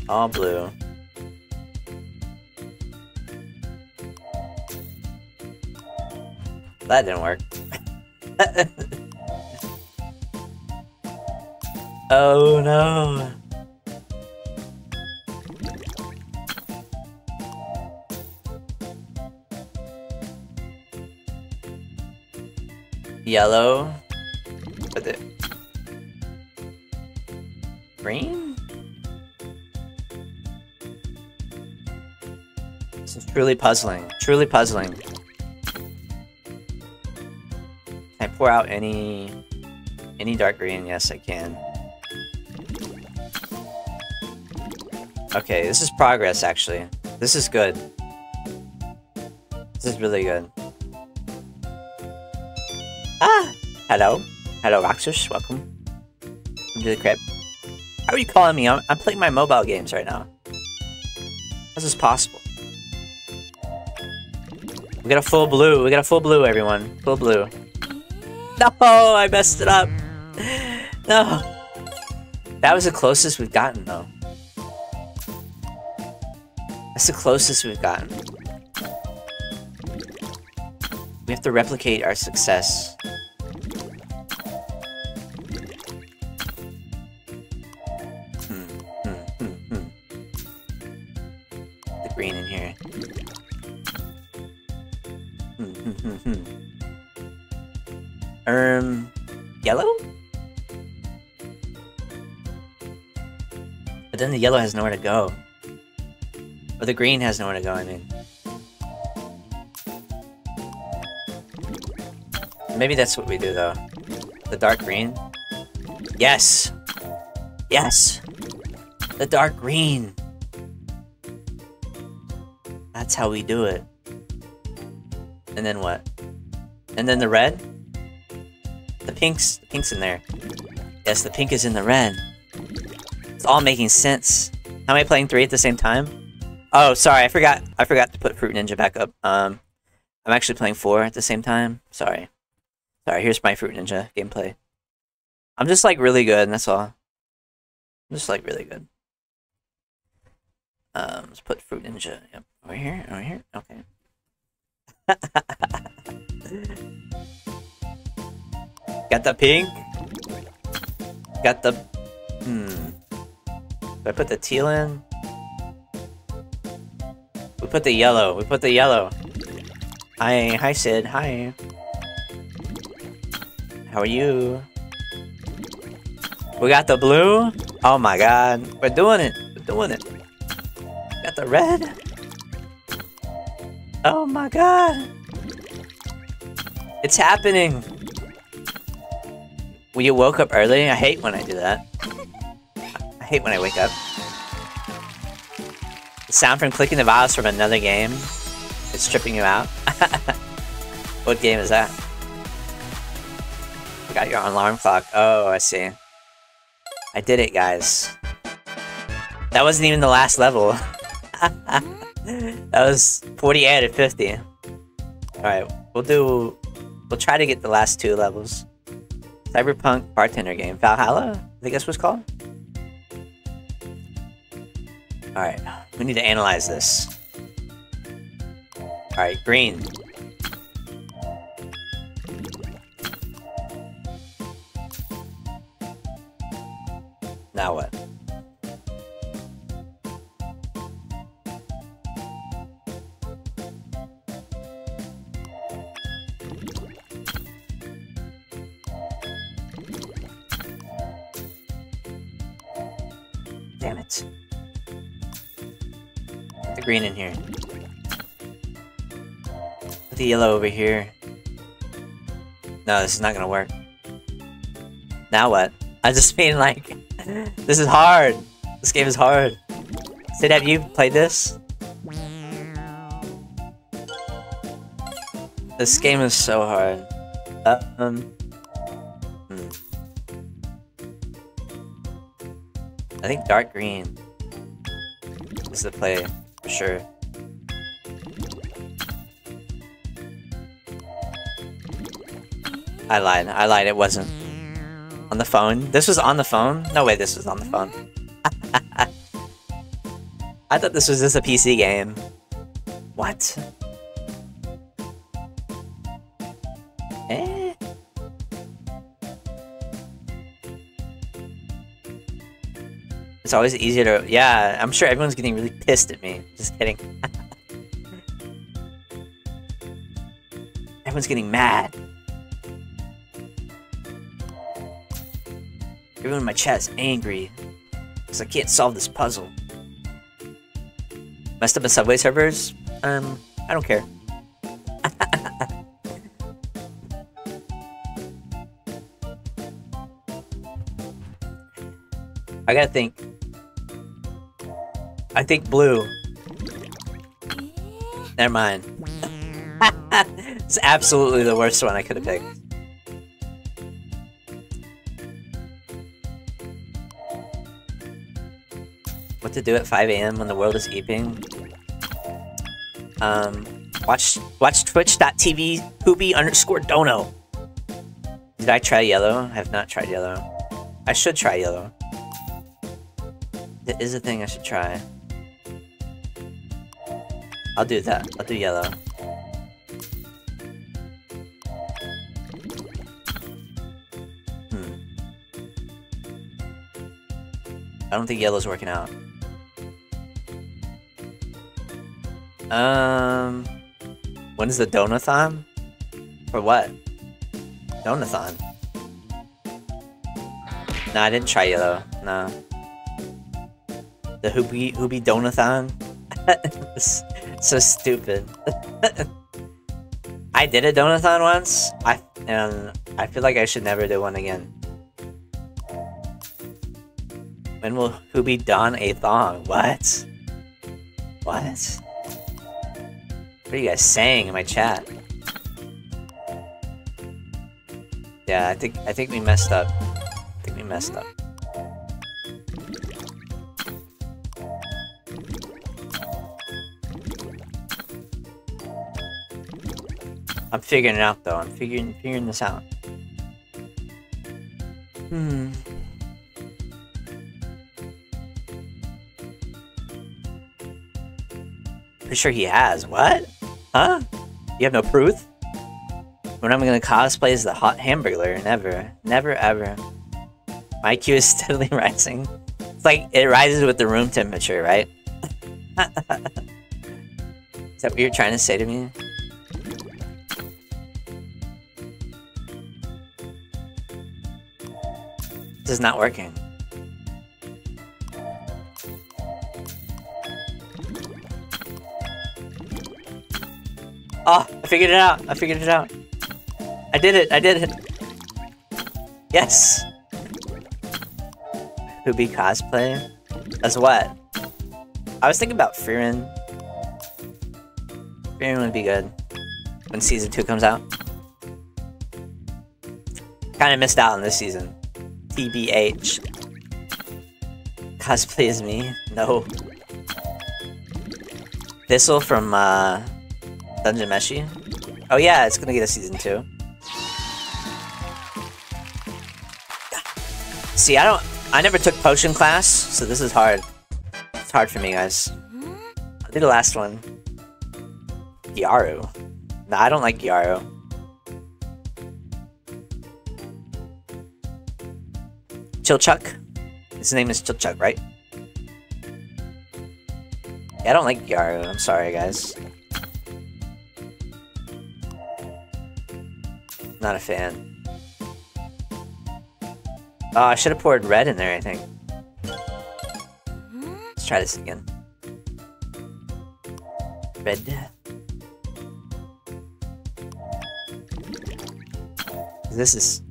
All blue. That didn't work. oh no. Yellow. With it. Green? This is truly puzzling. Truly puzzling. I pour out any... Any dark green? Yes, I can. Okay, this is progress, actually. This is good. This is really good. Ah! Hello. Hello, Roxas. Welcome. Welcome to the crib. How are you calling me? I'm, I'm playing my mobile games right now. How's this possible? We got a full blue. We got a full blue, everyone. Full blue. No! I messed it up. No. That was the closest we've gotten, though. That's the closest we've gotten. We have to replicate our success. Yellow? Has nowhere to go. Or the green has nowhere to go, I mean. Maybe that's what we do, though. The dark green. Yes! Yes! The dark green! That's how we do it. And then what? And then the red? The pink's, the pink's in there. Yes, the pink is in the red. It's all making sense. How am I playing three at the same time? Oh, sorry, I forgot. I forgot to put Fruit Ninja back up. Um, I'm actually playing four at the same time. Sorry. Sorry, here's my Fruit Ninja gameplay. I'm just like really good, and that's all. I'm just like really good. Um, let's put Fruit Ninja. Yep, over here, over here. Okay. Got the pink. Got the... Hmm. I put the teal in? We put the yellow. We put the yellow. Hi, hi Sid. Hi. How are you? We got the blue. Oh my god. We're doing it. We're doing it. Got the red. Oh my god. It's happening. When you woke up early, I hate when I do that. Hate when I wake up. The sound from clicking the mouse from another game. It's tripping you out. what game is that? Got your alarm clock. Oh, I see. I did it, guys. That wasn't even the last level. that was 48 out of 50. Alright, we'll do... We'll try to get the last two levels. Cyberpunk bartender game. VA-11 Hall-A? I think that's what's called? Alright, we need to analyze this. Alright, green. Now what? Green in here. Put the yellow over here. No, this is not gonna work. Now what? I just mean like, this is hard. This game is hard. Sid, have you played this? This game is so hard. Uh, um, I think dark green is the play, sure. I lied. I lied. It wasn't. On the phone? This was on the phone? No way this was on the phone. I thought this was just a PC game. What? It's always easier to... Yeah, I'm sure everyone's getting really pissed at me. Just kidding. everyone's getting mad. Everyone in my chat is angry. Because I can't solve this puzzle. Messed up in Subway Surfers? Um, I don't care. I gotta think. I think blue. Never mind. it's absolutely the worst one I could have picked. What to do at 5 a.m. when the world is eeping? Um, watch watch twitch.tv hoobi underscore dono. Did I try yellow? I have not tried yellow. I should try yellow. It is a thing I should try. I'll do that. I'll do yellow. Hmm. I don't think yellow's working out. Um... When's the donathon? For what? Donathon? No, I didn't try yellow. No. The Hoobi Hoobi Donathon. so stupid. I did a donathon once. I and I feel like I should never do one again. When will Hoobi don a thong? What? What? What are you guys saying in my chat? Yeah, I think I think we messed up. I think we messed up. I'm figuring it out though. I'm figuring figuring this out. Hmm. Pretty sure he has. What? Huh? You have no proof? When I'm gonna cosplay as the hot hamburger? Never. Never ever. My IQ is steadily rising. It's like it rises with the room temperature, right? is that what you're trying to say to me? This is not working. Oh, I figured it out. I figured it out. I did it. I did it. Yes. Hoobi cosplay? As what? I was thinking about Frieren. Frieren would be good when season two comes out. Kind of missed out on this season. TBH. Cosplay as me? No. Thistle from uh, Dungeon Meshi. Oh yeah, it's gonna get a season two. See, I don't. I never took potion class, so this is hard. It's hard for me, guys. I'll do the last one. Gyaru. Nah, I don't like Gyaru. Chilchuck? His name is Chilchuck, right? Yeah, I don't like Gyaru. I'm sorry, guys. Not a fan. Oh, I should have poured red in there, I think. Let's try this again. Red. This is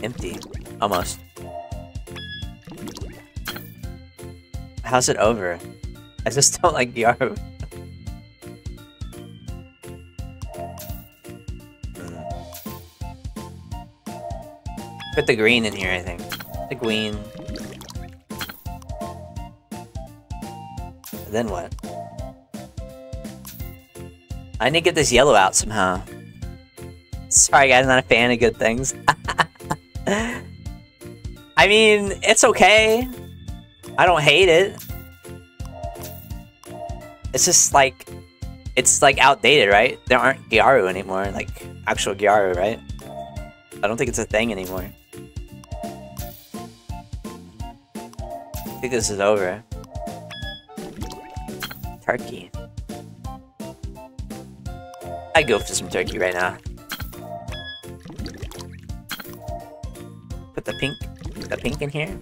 empty. Almost. How's it over? I just don't like Gyaru. Put the green in here, I think. The green. Then what? I need to get this yellow out somehow. Sorry guys, not a fan of good things. I mean, it's okay. I don't hate it. It's just like, it's like outdated, right? There aren't Gyaru anymore, like actual Gyaru, right? I don't think it's a thing anymore. I think this is over. Turkey. I'd go for some turkey right now. Put the pink, the pink in here.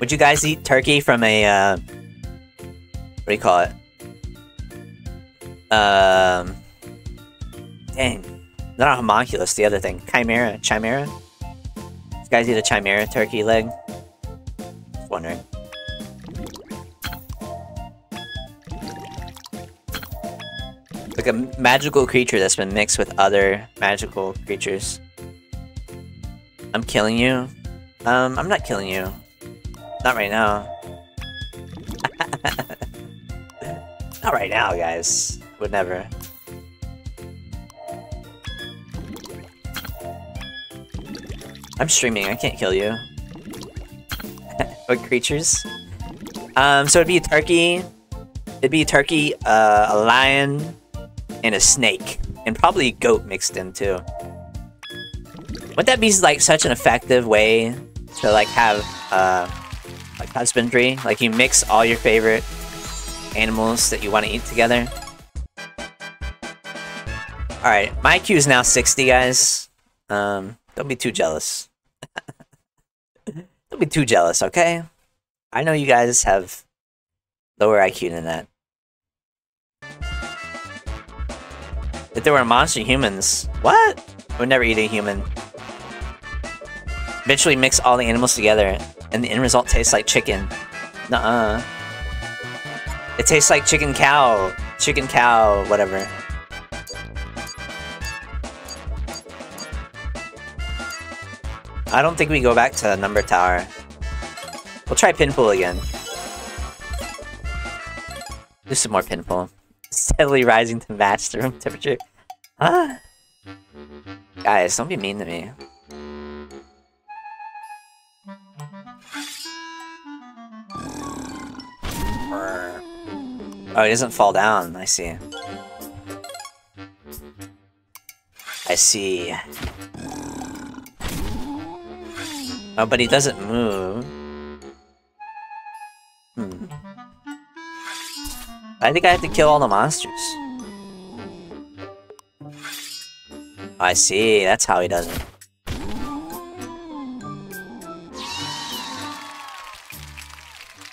Would you guys eat turkey from a, uh, what do you call it? Um, dang, not a homunculus, the other thing. Chimera, chimera? guys eat a chimera turkey leg? Just wondering. Like a magical creature that's been mixed with other magical creatures. I'm killing you? Um, I'm not killing you. Not right now. not right now, guys. Would never. I'm streaming, I can't kill you. what creatures? Um, so it'd be a turkey. It'd be a turkey, uh, a lion, and a snake. And probably a goat mixed in, too. Wouldn't that be, like, such an effective way to, like, have, uh, like, husbandry? Like, you mix all your favorite animals that you want to eat together. Alright, my IQ is now 60, guys. Um, don't be too jealous. Don't be too jealous, okay? I know you guys have lower IQ than that. If there were monster humans, what? I would never eat a human. Eventually mix all the animals together, and the end result tastes like chicken. Nuh-uh. It tastes like chicken cow. Chicken cow, whatever. I don't think we go back to number tower. We'll try pinpool again. Do some more pinpool. Steadily rising to match the room temperature. Huh? Guys, don't be mean to me. Oh, he doesn't fall down. I see. I see. Oh, but he doesn't move. Hmm. I think I have to kill all the monsters. I see, that's how he does it.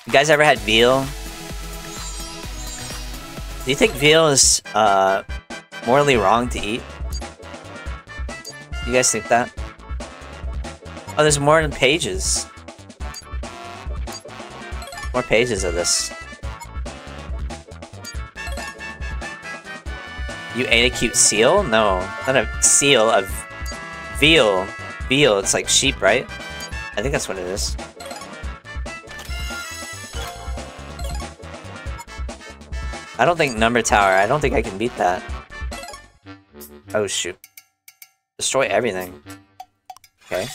You guys ever had veal? Do you think veal is, uh, morally wrong to eat? You guys think that? Oh, there's more than pages. More pages of this. You ate a cute seal? No, not a seal, a veal. Veal, it's like sheep, right? I think that's what it is. I don't think Number Tower, I don't think I can beat that. Oh shoot. Destroy everything. Okay.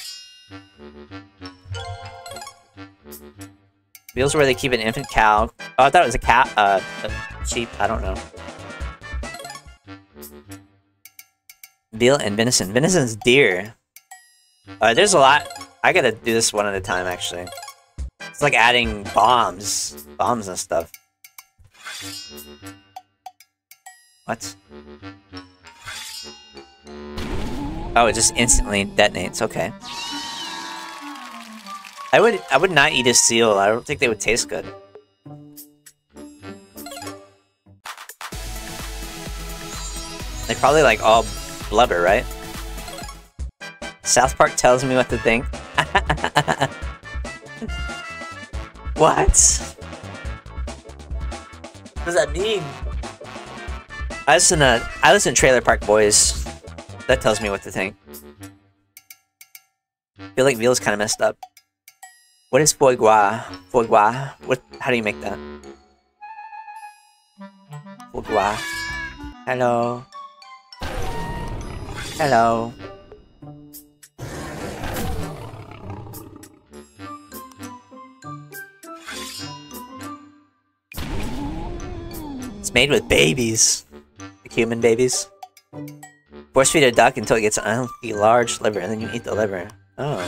Veals where they keep an infant cow. Oh, I thought it was a cat, uh, a sheep, I don't know. Veal and venison. Venison's deer. Uh, there's a lot. I gotta do this one at a time, actually. It's like adding bombs. Bombs and stuff. What? Oh, it just instantly detonates. Okay. I would I would not eat a seal. I don't think they would taste good. They probably like all blubber, right? South Park tells me what to think. what? What does that mean? I listen to I listen to Trailer Park Boys. That tells me what to think. I feel like Veal's kind of messed up. What is foie gras? Foie gras? What? How do you make that? Foie gras. Hello. Hello. Made with babies. Like human babies. Force feed a duck until it gets unhealthy large liver, and then you eat the liver. Oh.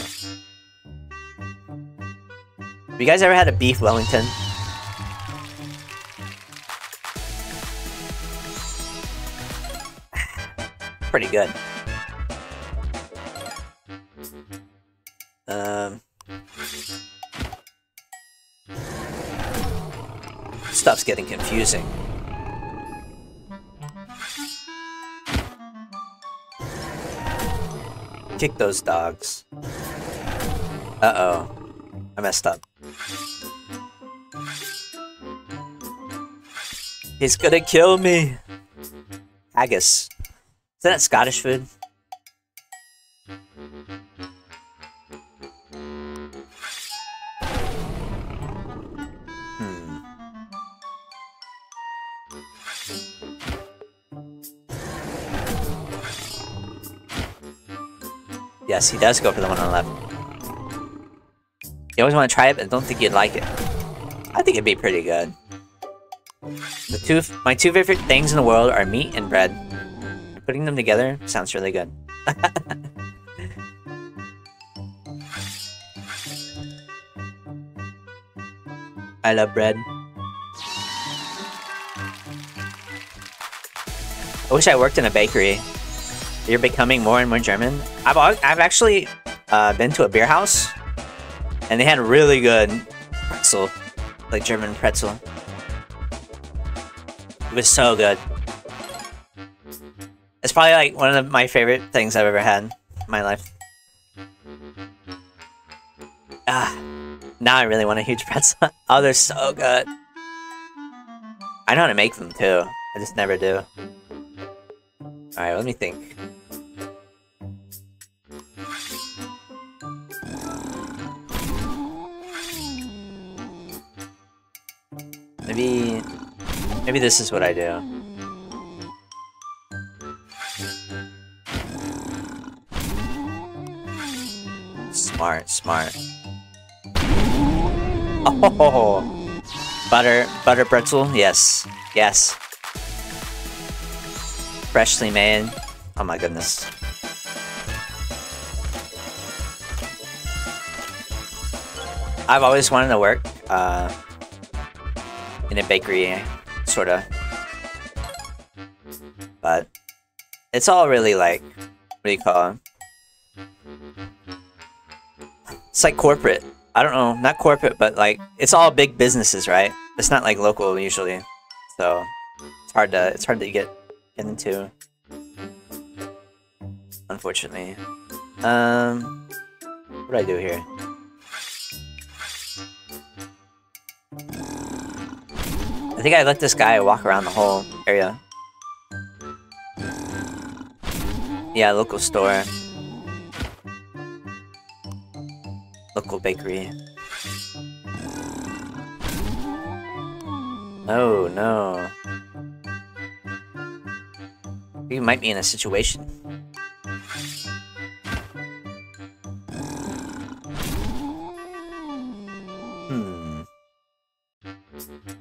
Have you guys ever had a beef Wellington? Pretty good. Um, stuff's getting confusing. Kick those dogs. Uh-oh. I messed up. He's gonna kill me! Haggis. Is that Scottish food? Yes, he does go for the one on the left. You always want to try it, but don't think you'd like it. I think it'd be pretty good. The two, my two favorite things in the world are meat and bread. Putting them together sounds really good. I love bread. I wish I worked in a bakery. You're becoming more and more German. I've I've actually uh, been to a beer house And they had really good pretzel, like German pretzel. It was so good. It's probably like one of my favorite things I've ever had in my life. Ah, now I really want a huge pretzel. oh, they're so good. I know how to make them too. I just never do. Alright, let me think. Maybe... Maybe this is what I do. Smart, smart. Oh! Butter, butter pretzel? Yes. Yes. Freshly made. Oh my goodness. I've always wanted to work, uh, in a bakery, sorta. But it's all really like, what do you call it? It's like corporate. I don't know, not corporate, but like, it's all big businesses, right? It's not like local usually. So, it's hard to, it's hard to get, get into. Unfortunately. Um, what do I do here? Think I let this guy walk around the whole area. Yeah, local store. Local bakery. Oh, no. We might be in a situation.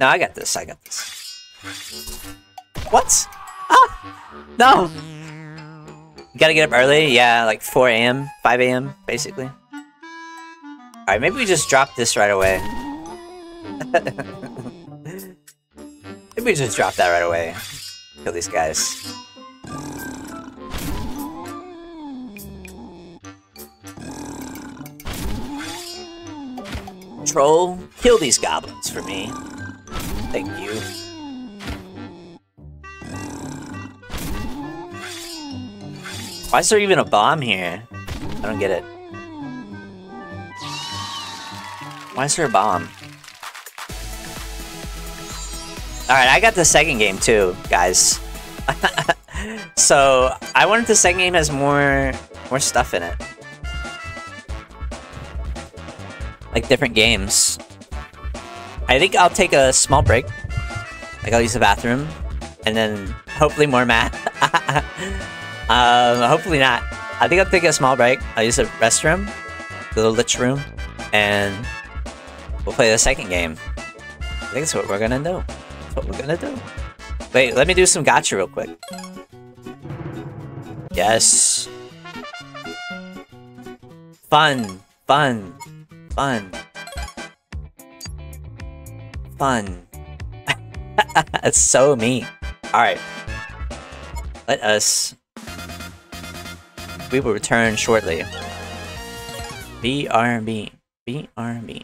No, I got this, I got this. What? Ah! No! You gotta get up early? Yeah, like 4 a.m., 5 a.m., basically. Alright, maybe we just drop this right away. maybe we just drop that right away. Kill these guys. Troll, kill these goblins for me. Thank you. Why is there even a bomb here? I don't get it. Why is there a bomb? Alright, I got the second game too, guys. so, I wanted the second game has more more stuff in it. Like different games. I think I'll take a small break. Like I'll use the bathroom. And then hopefully more math. um, hopefully not. I think I'll take a small break. I'll use the restroom. The little lich room. And We'll play the second game. I think that's what we're gonna do. That's what we're gonna do. Wait, let me do some gacha real quick. Yes. Fun. Fun. Fun. Fun. That's so me. Alright. Let us... We will return shortly. BRB. BRB.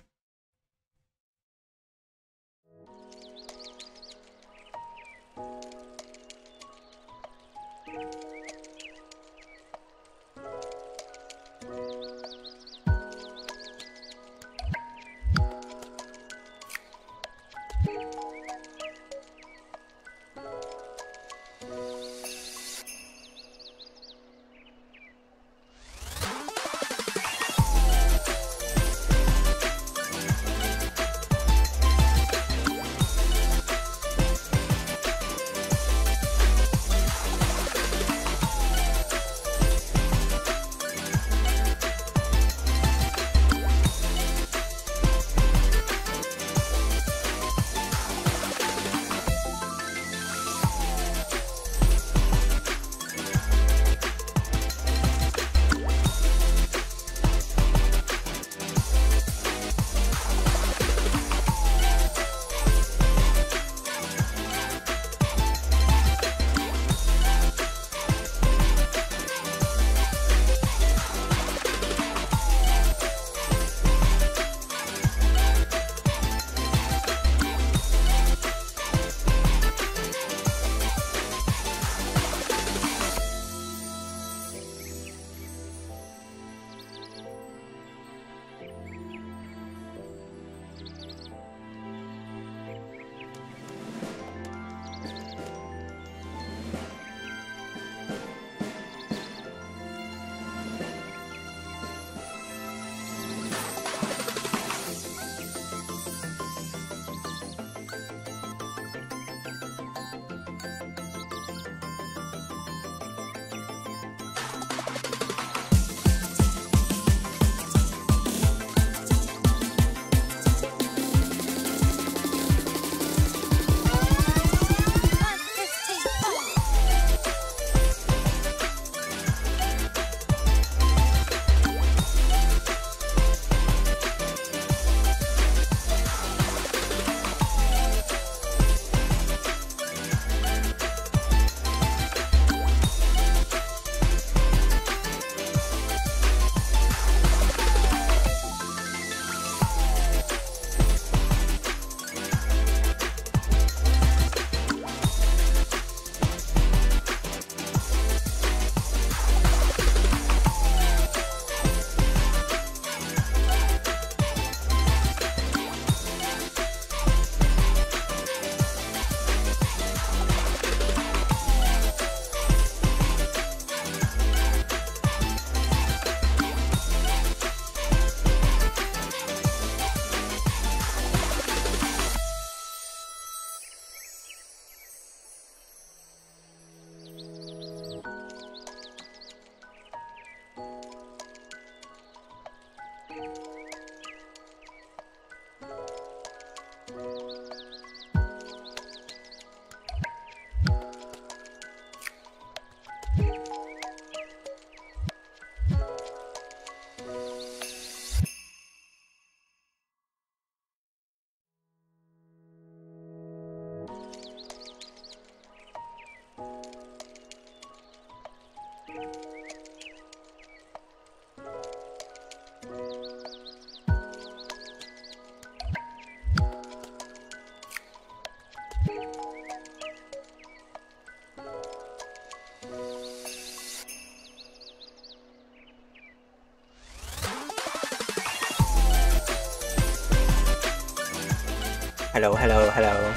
Hello, hello, hello.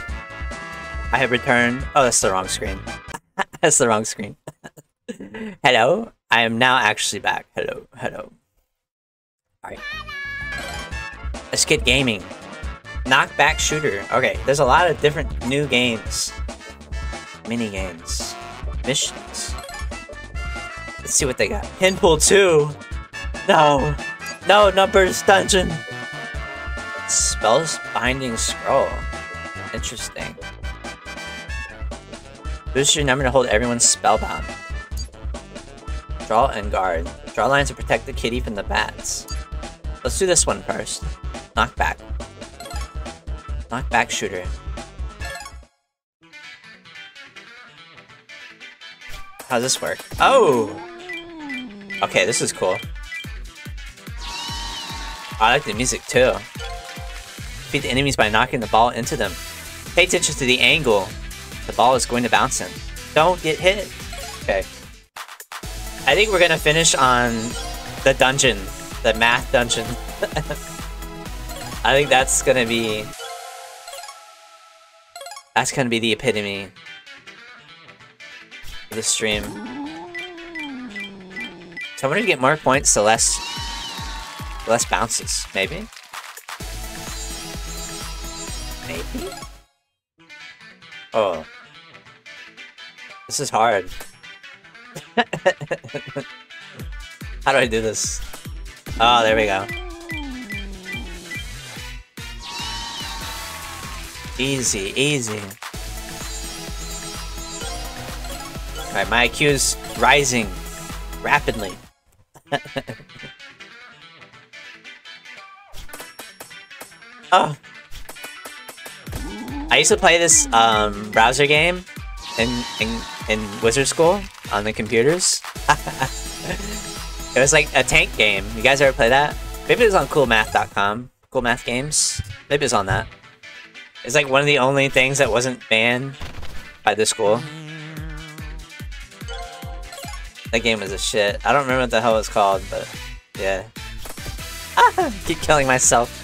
I have returned. Oh, that's the wrong screen. that's the wrong screen. hello, I am now actually back. Hello, hello. Alright. Escape Gaming. Knockback Shooter. Okay, there's a lot of different new games. Mini games. Missions. Let's see what they got. Pinpool 2! No! No, Numbers Dungeon! Spells Binding Scroll. Oh, interesting. Boost your number to hold everyone spellbound. Draw and guard. Draw lines to protect the kitty from the bats. Let's do this one first. Knockback. Knockback shooter. How does this work? Oh! Okay, this is cool. I like the music too. Defeat the enemies by knocking the ball into them. Pay attention to the angle the ball is going to bounce in. Don't get hit. Okay. I think we're gonna finish on the dungeon. The math dungeon. I think that's gonna be... That's gonna be the epitome of the stream. So I'm gonna get more points, the less... Less bounces, maybe? Oh. This is hard. How do I do this? Oh, there we go. Easy, easy. Alright, my IQ is rising rapidly. oh, I used to play this um, browser game in, in, in Wizard School on the computers. it was like a tank game. You guys ever play that? Maybe it was on coolmath.com. Cool Math Games? Maybe it was on that. It's like one of the only things that wasn't banned by the school. That game was a shit. I don't remember what the hell it's called, but yeah. Ah, keep killing myself.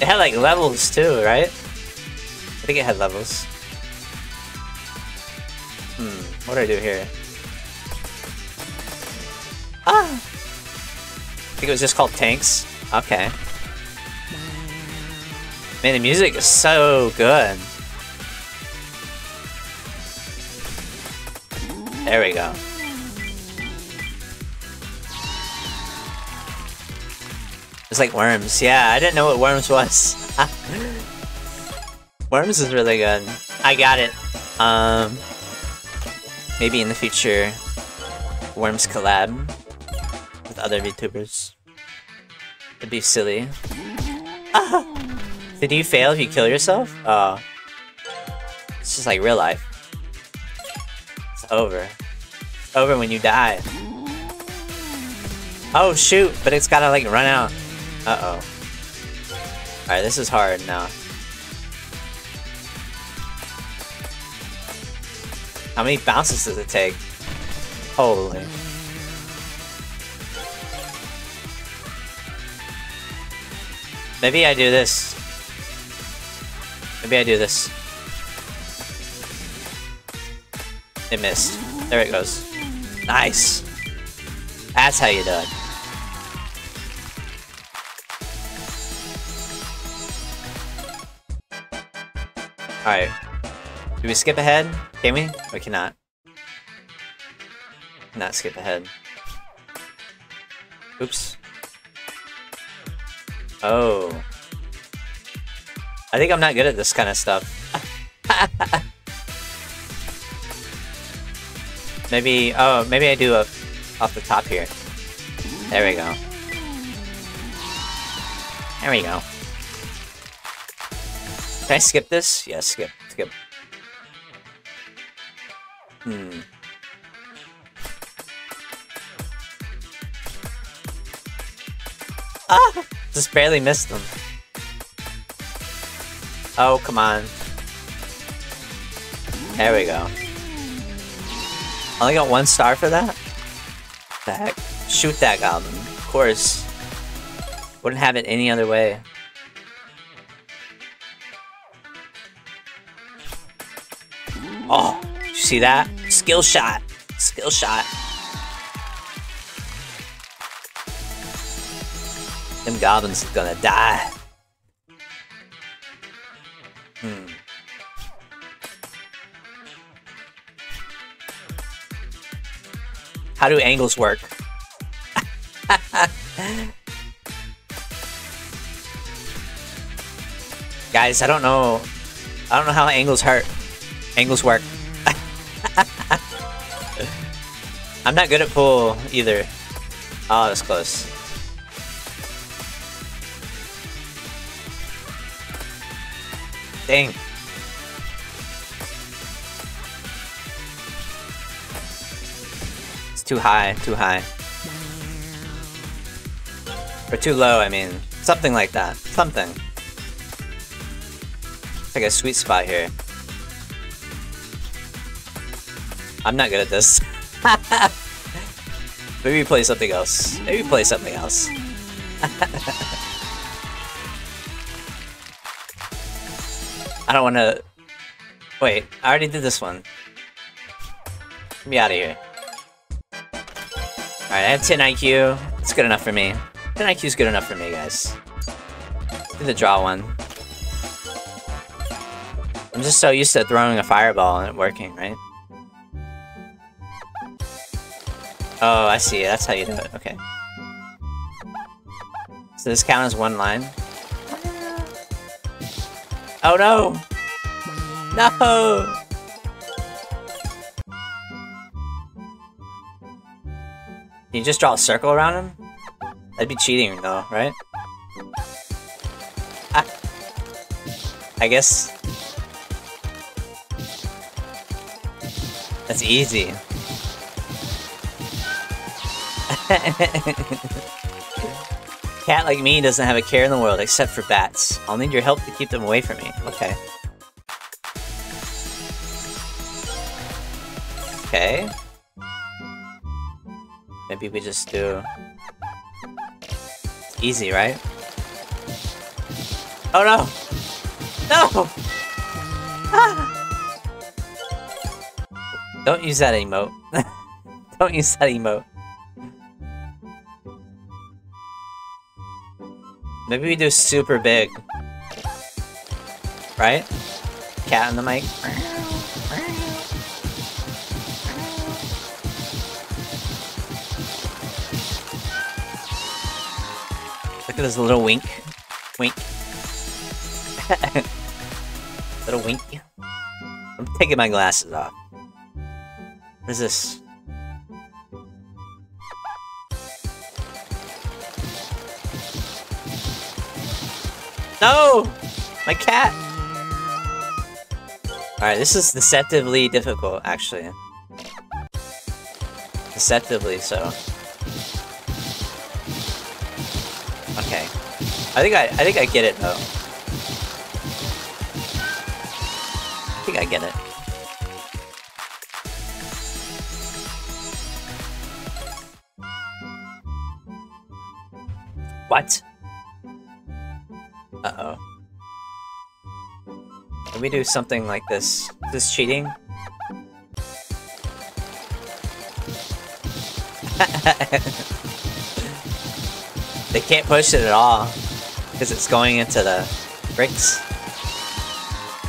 It had like levels too, right? I think it had levels. Hmm, what do I do here? Ah! I think it was just called Tanks. Okay. Man, the music is so good. There we go. It's like Worms. Yeah, I didn't know what Worms was. worms is really good. I got it. Um, maybe in the future, Worms collab with other VTubers. It'd be silly. Did you fail if you kill yourself? Oh. It's just like real life. It's over. It's over when you die. Oh shoot, but it's gotta like run out. Uh-oh. Alright, this is hard now. How many bounces does it take? Holy. Maybe I do this. Maybe I do this. It missed. There it goes. Nice. That's how you do it. Alright. Do we skip ahead? Can we? We cannot. Not skip ahead. Oops. Oh. I think I'm not good at this kind of stuff. maybe, oh, maybe I do a off the top here. There we go. There we go. Can I skip this? Yes, yeah, skip, skip. Hmm. Ah! Just barely missed them. Oh, come on. There we go. Only got one star for that? The heck? Shoot that goblin. Of course. Wouldn't have it any other way. Oh, you see that? Skill shot. Skill shot. Them goblins gonna die. Hmm. How do angles work? Guys, I don't know. I don't know how angles hurt. Angles work. I'm not good at pool either. Oh, that's close. Dang. It's too high, too high. Or too low, I mean. Something like that. Something. It's like a sweet spot here. I'm not good at this. Maybe play something else. Maybe play something else. I don't want to... Wait, I already did this one. Get me out of here. Alright, I have 10 IQ. It's good enough for me. 10 IQ is good enough for me, guys. Do the draw one. I'm just so used to throwing a fireball and it working, right? Oh, I see. That's how you do it. Okay. So this count as one line? Oh no! No! Can you just draw a circle around him? That'd be cheating though, right? Ah. I guess... That's easy. Cat like me doesn't have a care in the world except for bats. I'll need your help to keep them away from me. Okay. Okay. Maybe we just do... Easy, right? Oh no! No! Ah! Don't use that emote. Don't use that emote. Maybe we do super big. Right? Cat on the mic. Look at this little wink. Wink. little wink. I'm taking my glasses off. What is this? No! My cat! Alright, this is deceptively difficult, actually. Deceptively so. Okay. I think I I think I get it though. I think I get it. What? Uh-oh. Can we do something like this? Is this cheating? they can't push it at all. Because it's going into the bricks.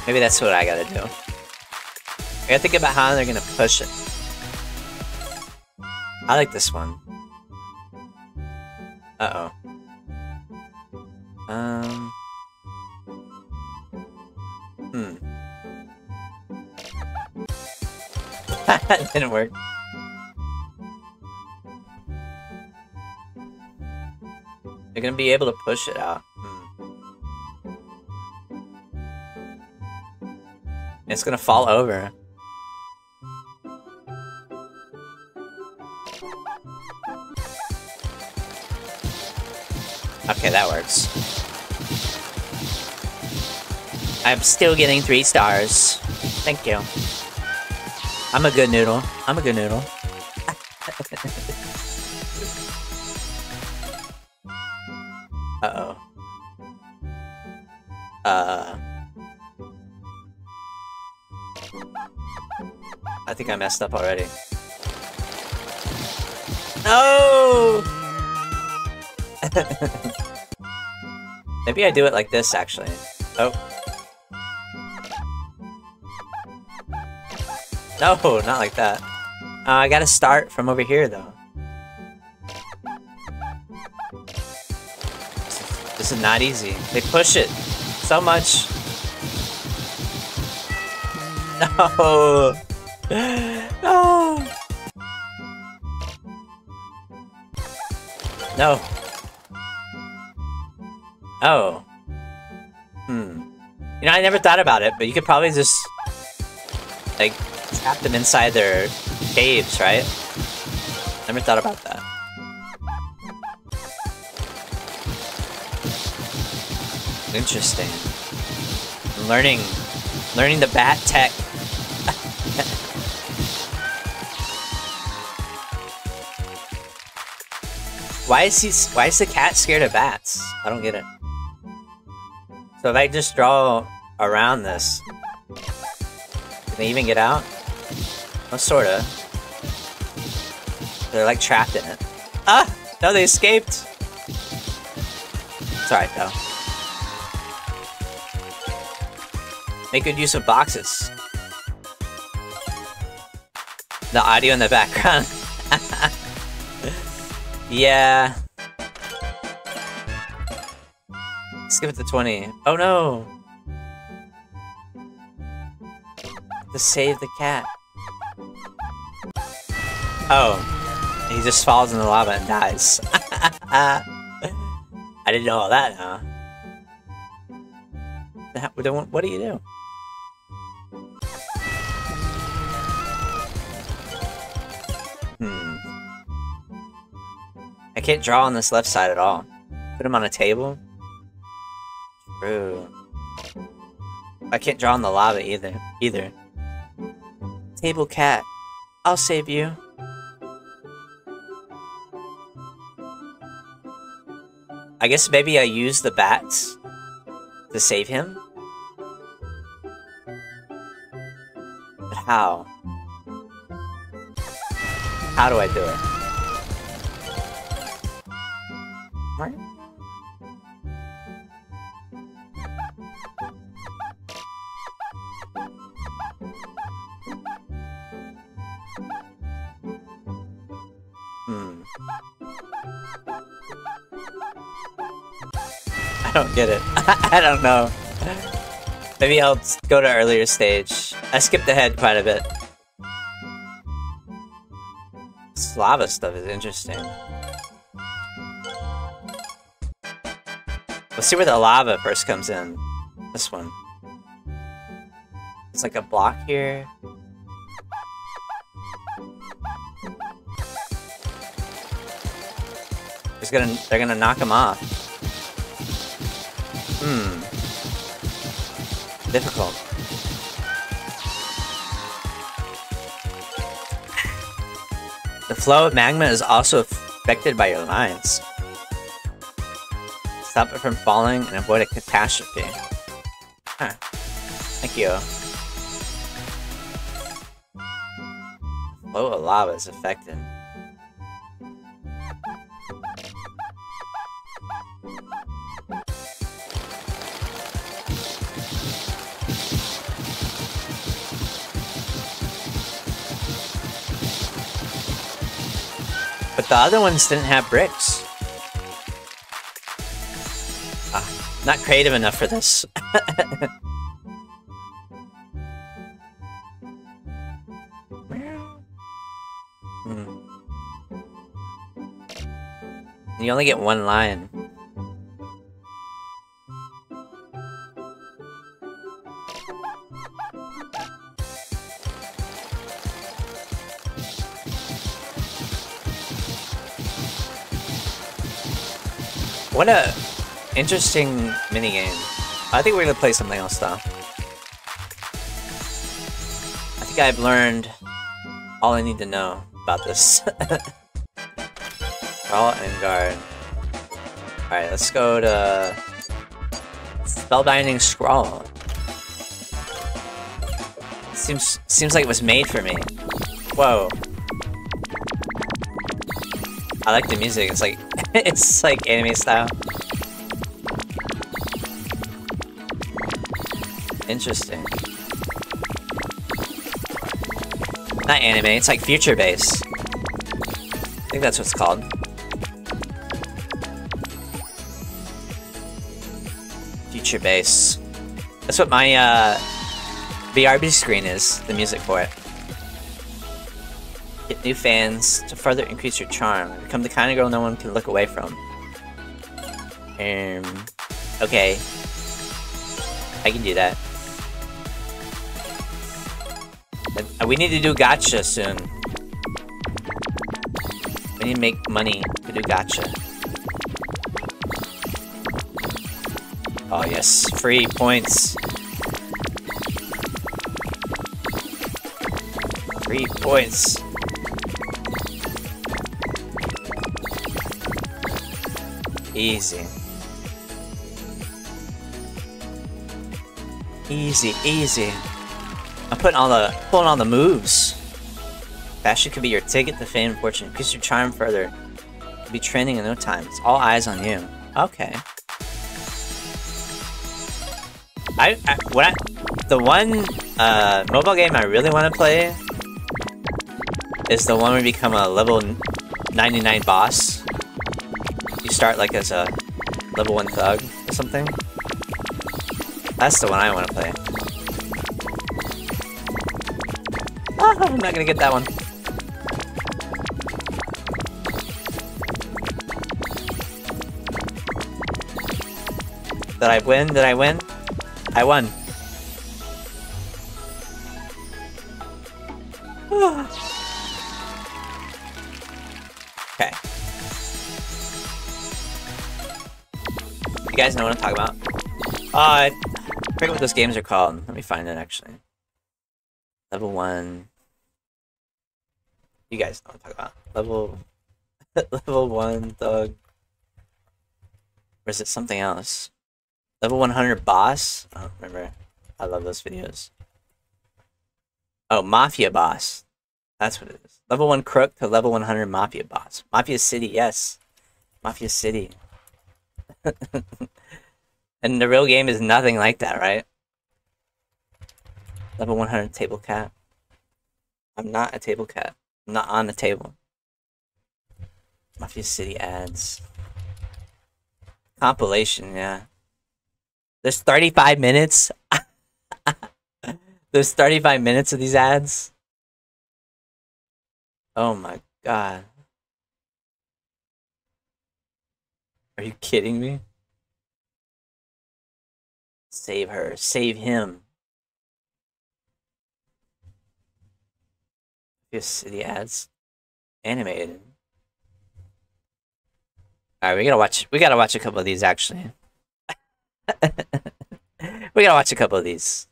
Maybe that's what I gotta do. I gotta think about how they're gonna push it. I like this one. Uh-oh. Um... Hmm. that didn't work. You're gonna be able to push it out. Hmm. It's gonna fall over. Okay, that works. I'm still getting three stars. Thank you. I'm a good noodle. I'm a good noodle. Uh-oh. Uh... I think I messed up already. No! Maybe I do it like this, actually. Oh. No, not like that. Uh, I gotta start from over here, though. This is not easy. They push it so much. No! No! No. Oh. Hmm. You know, I never thought about it, but you could probably just, like, trap them inside their caves, right? Never thought about that. Interesting. Learning, learning the bat tech. why is he? Why is the cat scared of bats? I don't get it. So if I just draw around this, can they even get out? Well, sorta. They're like trapped in it. Ah! No, they escaped! It's alright though. Make good use of boxes. The audio in the background. yeah. Skip it to 20. Oh no! To save the cat. Oh. He just falls in the lava and dies. I didn't know all that, huh? What do you do? Hmm. I can't draw on this left side at all. Put him on a table? True. I can't draw on the lava either. Either. Table cat. I'll save you. I guess maybe I use the bats to save him? But how? How do I do it? Right? I don't get it. I don't know. Maybe I'll go to earlier stage. I skipped ahead quite a bit. This lava stuff is interesting. Let's see where the lava first comes in. This one. It's like a block here. Gonna, they're gonna knock him off. Hmm. Difficult. The flow of magma is also affected by your lines. Stop it from falling and avoid a catastrophe. Huh. Thank you. Flow of lava is affected. The other ones didn't have bricks. Ah, not creative enough for this. hmm. You only get one lion. What a interesting minigame. I think we're gonna play something else though. I think I've learned all I need to know about this. Crawl and guard. Alright, let's go to Spellbinding Scrawl. Seems seems like it was made for me. Whoa. I like the music, it's like it's like anime style. Interesting. Not anime, it's like future bass. I think that's what it's called. Future bass. That's what my uh, BRB screen is, the music for it. Get new fans to further increase your charm. Become the kind of girl no one can look away from. Um, okay. I can do that. Uh, we need to do gacha soon. We need to make money to do gacha. Oh yes, free points. Free points. Easy. Easy, easy. I'm putting all the pulling all the moves. Bastion could be your ticket to fame and fortune. Increase your charm further. You'll be training in no time. It's all eyes on you. Okay. I, I what I, the one uh, mobile game I really want to play is the one where you become a level 99 boss. Start like as a level 1 thug or something. That's the one I want to play. Ah, I'm not gonna get that one. Did I win? Did I win? I won. Guys know what I'm talking about? Uh, I forget what those games are called. Let me find it actually. Level 1. You guys know what I'm talking about. Level... level 1 thug. Or is it something else? Level 100 boss? I don't remember. I love those videos. Oh, Mafia boss. That's what it is. Level 1 crook to level 100 Mafia boss. Mafia City, yes. Mafia City. and the real game is nothing like that, right? Level 100 table cat. I'm not a table cat. I'm not on the table. Mafia City ads. Compilation, yeah. There's 35 minutes. There's 35 minutes of these ads. Oh my god. Are you kidding me? Save her. Save him. Yes, city ads. Animated. Alright, we gotta watch we gotta watch a couple of these actually. we gotta watch a couple of these.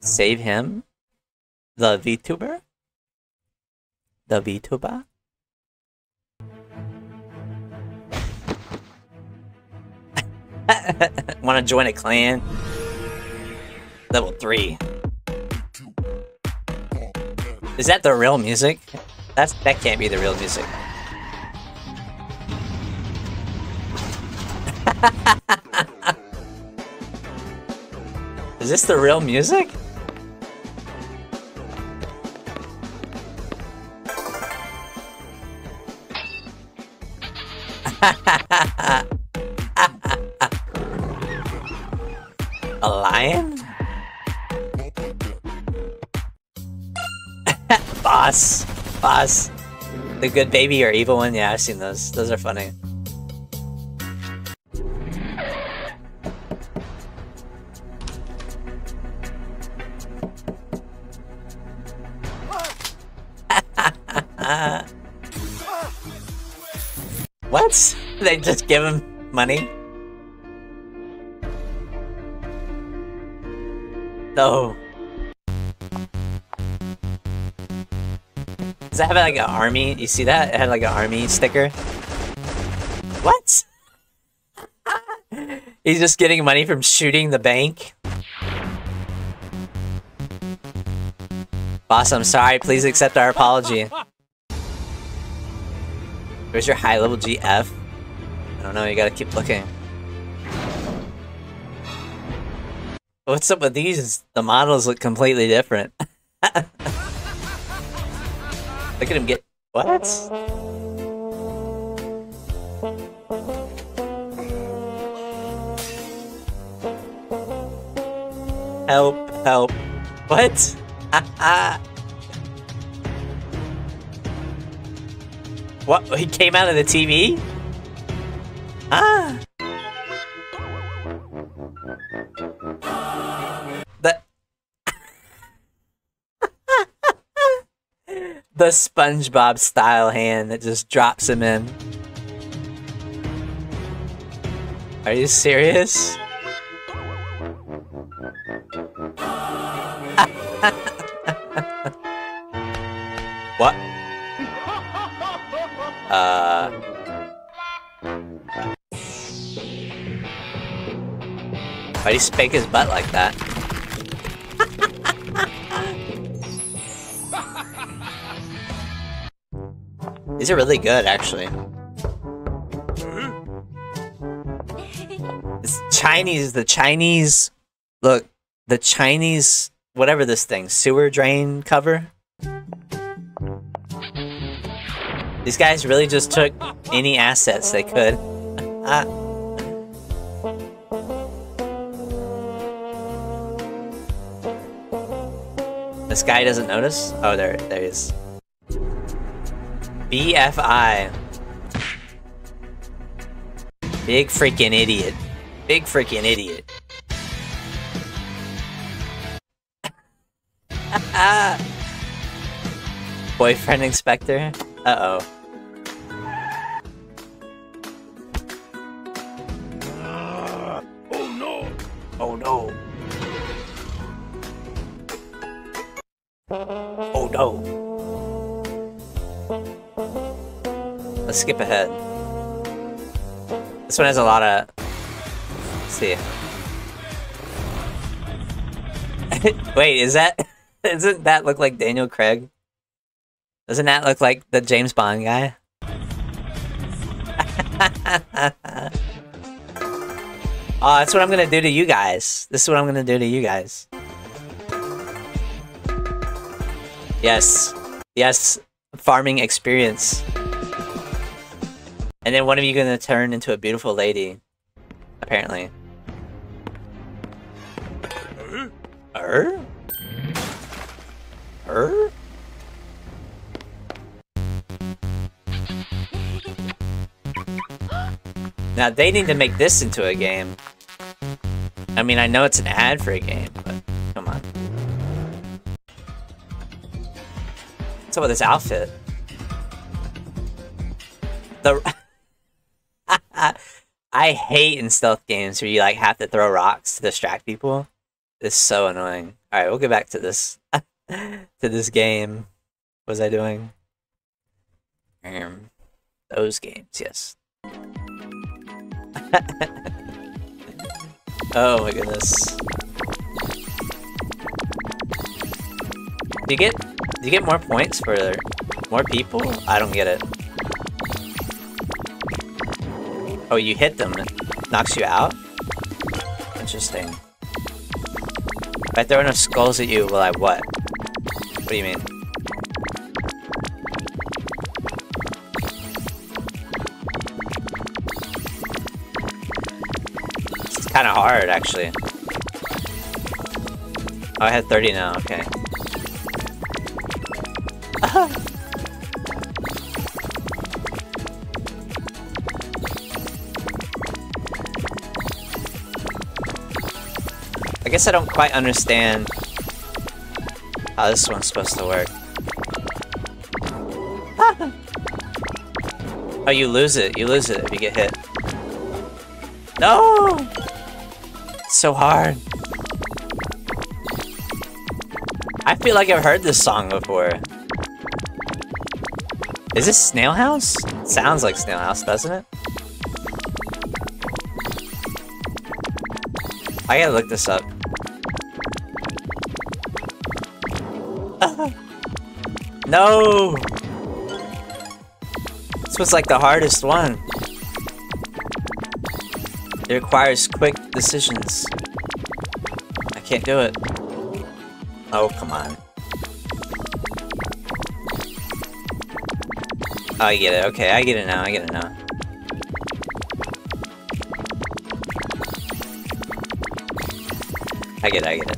Save him? The VTuber? The VTuber? Wanna join a clan? Level 3. Is that the real music? That's that can't be the real music. Is this the real music? Boss. Boss. The good baby or evil one? Yeah, I've seen those. Those are funny. what? They just give him money? No. Does that have like an army? You see that? It had like an army sticker. What? He's just getting money from shooting the bank. Boss, I'm sorry. Please accept our apology. Where's your high level GF? I don't know. You gotta keep looking. What's up with these? The models look completely different. look at him get... What? Help, help. What? what? He came out of the TV? Ah! The... the SpongeBob style hand that just drops him in. Are you serious? what? Uh... Why'd he spank his butt like that? These are really good, actually. It's Chinese, the Chinese... Look, the Chinese... Whatever this thing, sewer drain cover? These guys really just took any assets they could. uh, This guy doesn't notice? Oh, there, there he is. BFI. Big freaking idiot. Big freaking idiot. Boyfriend inspector? Uh-oh. Oh no! Oh no. Oh no. Let's skip ahead. This one has a lot of... Let's see. Wait, is that... Doesn't that look like Daniel Craig? Doesn't that look like the James Bond guy? oh, that's what I'm gonna do to you guys. This is what I'm gonna do to you guys. Yes. Yes. Farming experience. And then one of you gonna turn into a beautiful lady. Apparently. Er? Er? Now they need to make this into a game. I mean, I know it's an ad for a game, but come on. What's up with this outfit? The I hate in stealth games where you like have to throw rocks to distract people. It's so annoying. All right, we'll get back to this to this game. What was I doing? Um, those games, yes. oh my goodness. Do you get do you get more points for more people? I don't get it. Oh, you hit them, knocks you out? Interesting. If I throw enough skulls at you, will I what? What do you mean? It's kind of hard, actually. Oh, I had 30 now, okay. guess I don't quite understand how this one's supposed to work. oh, you lose it. You lose it if you get hit. No! It's so hard. I feel like I've heard this song before. Is this Snail House? sounds like Snail House, doesn't it? I gotta look this up. No! This was like the hardest one. It requires quick decisions. I can't do it. Oh, come on. Oh, I get it. Okay, I get it now. I get it now. I get it, I get it.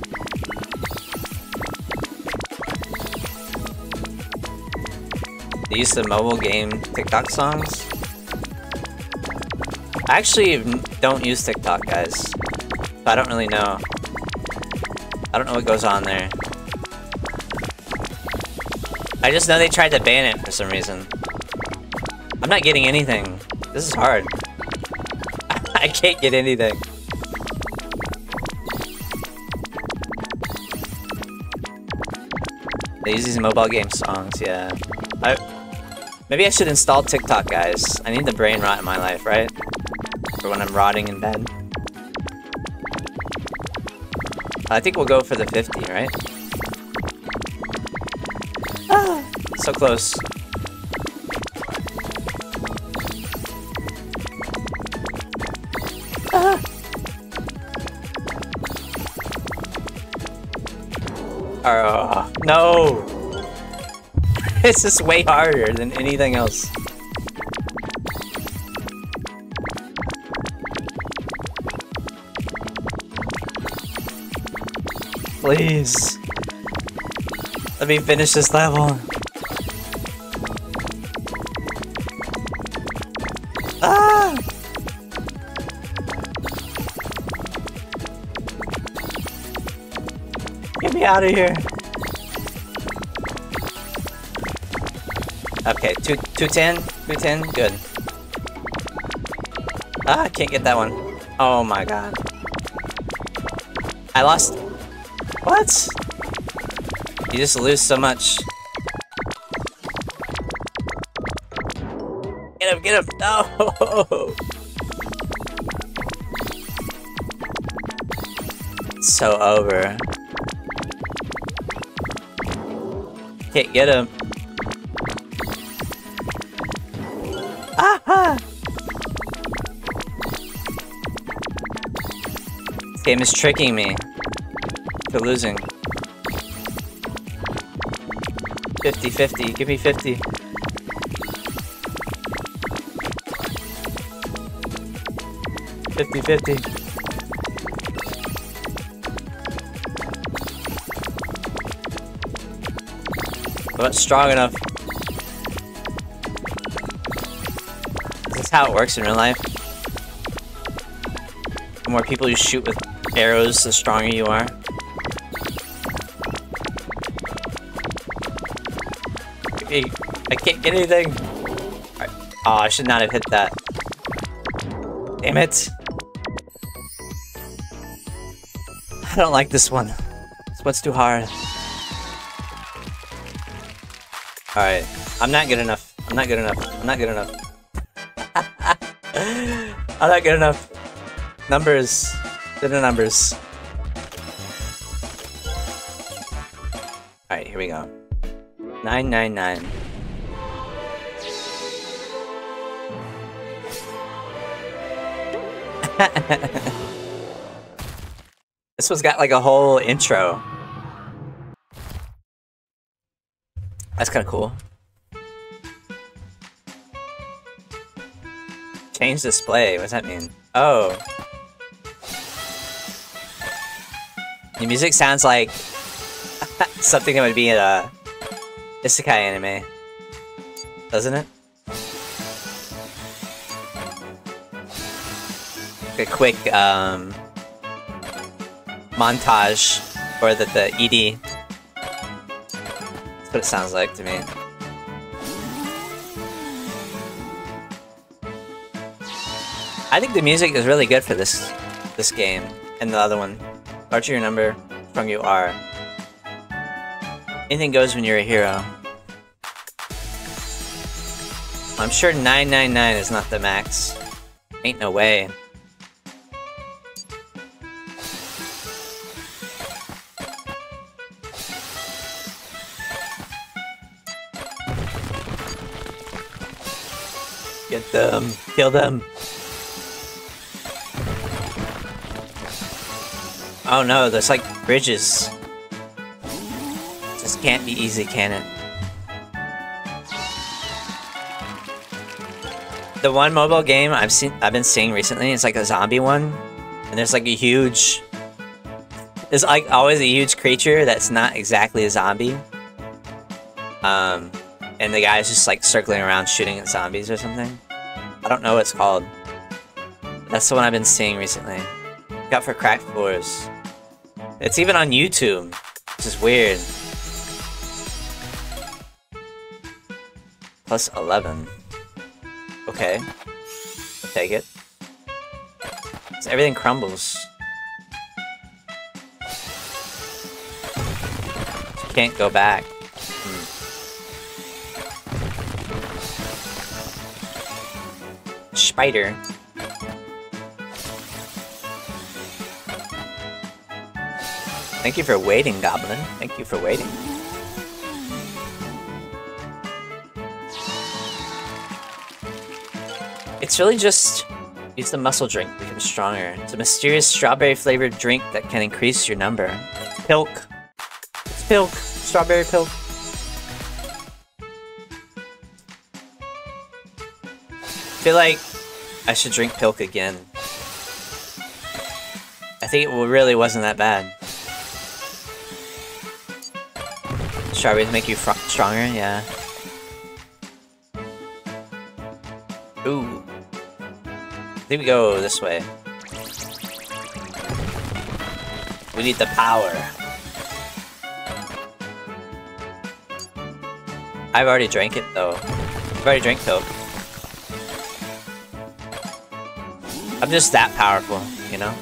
Use the mobile game TikTok songs? I actually don't use TikTok, guys. I don't really know. I don't know what goes on there. I just know they tried to ban it for some reason. I'm not getting anything. This is hard. I can't get anything. They use these mobile game songs, yeah. Maybe I should install TikTok, guys. I need the brain rot in my life, right? For when I'm rotting in bed. I think we'll go for the 50, right? Ah, so close. Ah. Oh, no! this is way harder than anything else. Please. Let me finish this level. Ah! Get me out of here. Okay, two, 210, 210, good. Ah, I can't get that one. Oh my god. I lost. What? You just lose so much. Get him, get him! No! so over. Can't get him. Game is tricking me to losing. 50-50, give me 50. Fifty fifty. Not strong enough. Is this how it works in real life? The more people you shoot with arrows, the stronger you are. Hey, I can't get anything. Right. Oh, I should not have hit that. Damn it. I don't like this one. This one's too hard. Alright. I'm not good enough. I'm not good enough. I'm not good enough. I'm not good enough. Numbers. The numbers. Alright, here we go. 999. this one's got like a whole intro. That's kind of cool. Change display. What does that mean? Oh. The music sounds like something that would be in a isekai anime. Doesn't it? A quick, um... montage or the, the ED. That's what it sounds like to me. I think the music is really good for this this game and the other one. Larger your number, from you are. Anything goes when you're a hero. I'm sure 999 is not the max. Ain't no way. Get them. Kill them. Oh no, there's like bridges. This can't be easy, can it? The one mobile game I've seen I've been seeing recently is like a zombie one. And there's like a huge there's like always a huge creature that's not exactly a zombie. Um and the guy's just like circling around shooting at zombies or something. I don't know what it's called. That's the one I've been seeing recently. Got for cracked floors. It's even on YouTube, which is weird. Plus 11. Okay. I'll take it. So everything crumbles. Can't go back. Hmm. spider. Thank you for waiting, Goblin. Thank you for waiting. It's really just use the muscle drink to become stronger. It's a mysterious strawberry flavored drink that can increase your number. Pilk. It's pilk. Strawberry pilk. I feel like I should drink Pilk again. I think it really wasn't that bad. Strawberries make you stronger, yeah. Ooh. I think we go this way. We need the power. I've already drank it though. I've already drank Pilk. I'm just that powerful, you know?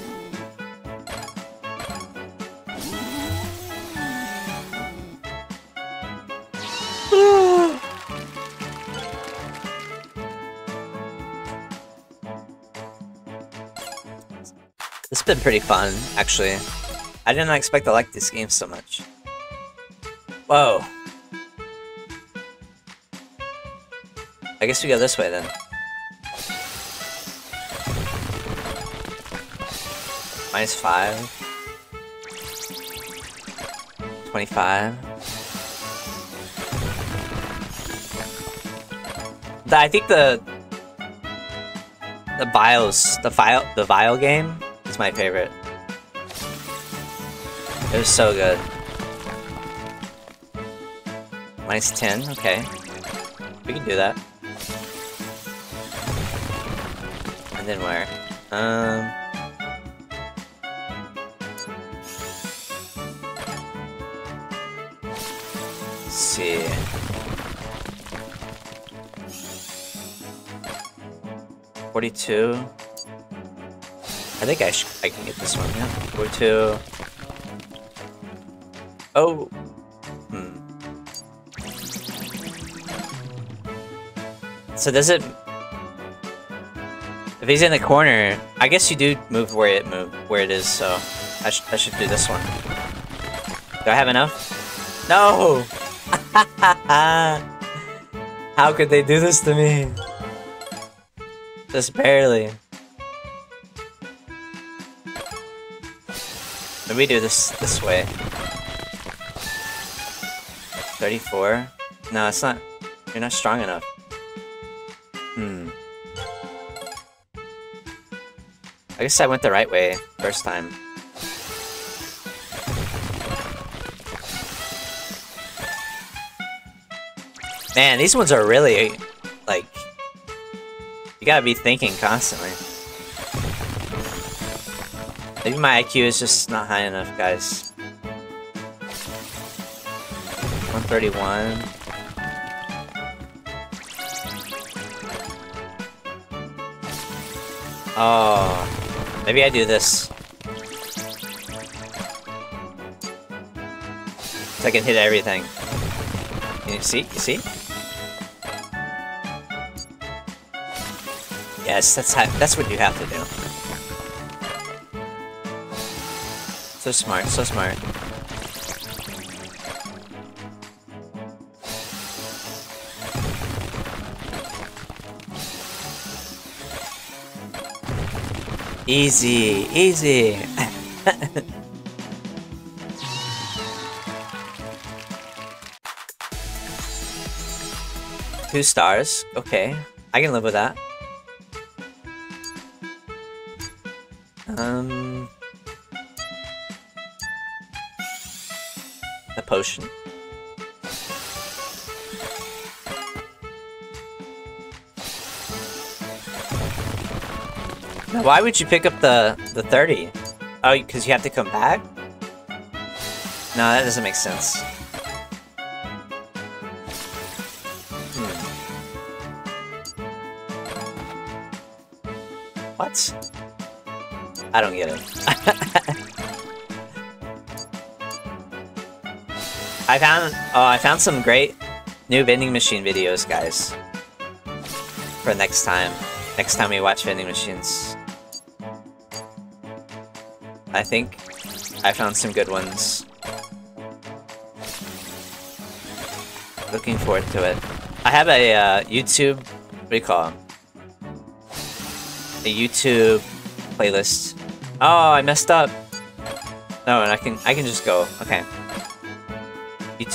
Been pretty fun, actually. I didn't expect to like this game so much. Whoa. I guess we go this way then. Minus 5. 25. I think the the Bios the file the Vile game my favorite. It was so good. Nice Minus 10, okay. We can do that. And then where? Um see. Forty-two. I think I I can get this one. Yeah, forty-two. Oh. Hmm. So does it? If he's in the corner, I guess you do move where it move where it is. So I should I should do this one. Do I have enough? No. How could they do this to me? Just barely. Let me do this this way. 34? No, it's not. You're not strong enough. Hmm. I guess I went the right way first time. Man, these ones are really, like, you gotta be thinking constantly. Maybe my IQ is just not high enough, guys. 131. Oh, maybe I do this. So I can hit everything. You see? You see? Yes, that's how, that's what you have to do. So smart, so smart. Easy, easy. Two stars. Okay. I can live with that. Um... A potion. Why would you pick up the, the 30? Oh, because you have to come back? No, that doesn't make sense. Hmm. What? I don't get it. I found oh I found some great new vending machine videos, guys. For next time. Next time we watch vending machines. I think I found some good ones. Looking forward to it. I have a uh, YouTube, what do you call? A YouTube playlist. Oh, I messed up. No, and I can I can just go. Okay.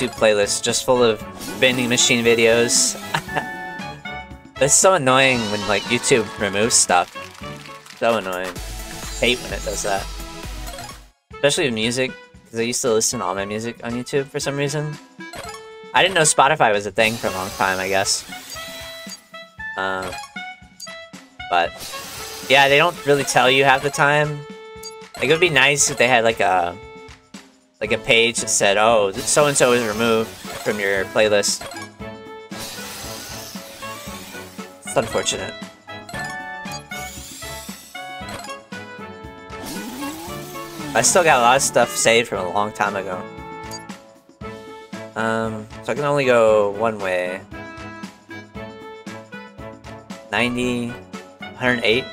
YouTube playlist just full of vending machine videos. it's so annoying when like YouTube removes stuff. So annoying. Hate when it does that. Especially with music, because I used to listen to all my music on YouTube for some reason. I didn't know Spotify was a thing for a long time, I guess. Uh, but, yeah, they don't really tell you half the time. Like, it would be nice if they had, like, a like a page that said, oh, so-and-so is removed from your playlist. It's unfortunate. I still got a lot of stuff saved from a long time ago. Um, so I can only go one way. 90, 108,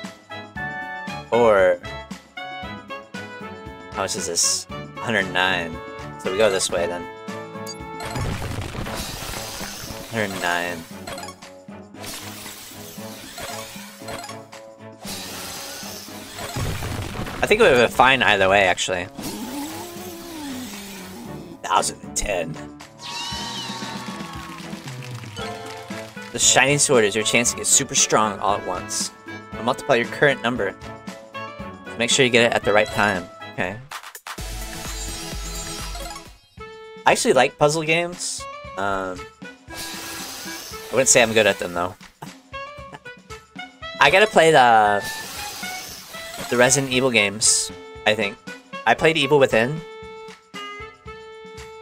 or... How much is this? 109. So we go this way then. 109. I think we would have fine either way, actually. 1010. The Shining Sword is your chance to get super strong all at once. I'll multiply your current number. Make sure you get it at the right time. Okay. I actually like puzzle games. Um, I wouldn't say I'm good at them, though. I gotta play the the Resident Evil games, I think. I played Evil Within,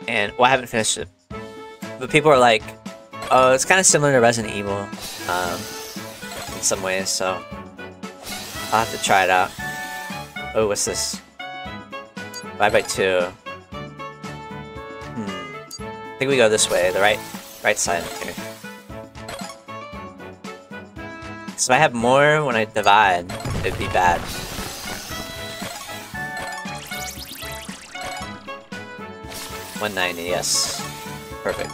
and well, I haven't finished it. But people are like, "Oh, it's kind of similar to Resident Evil, um, in some ways." So I'll have to try it out. Oh, what's this? Bye by two. I think we go this way, the right, right side here. So if I have more when I divide, it'd be bad. 190, yes. Perfect.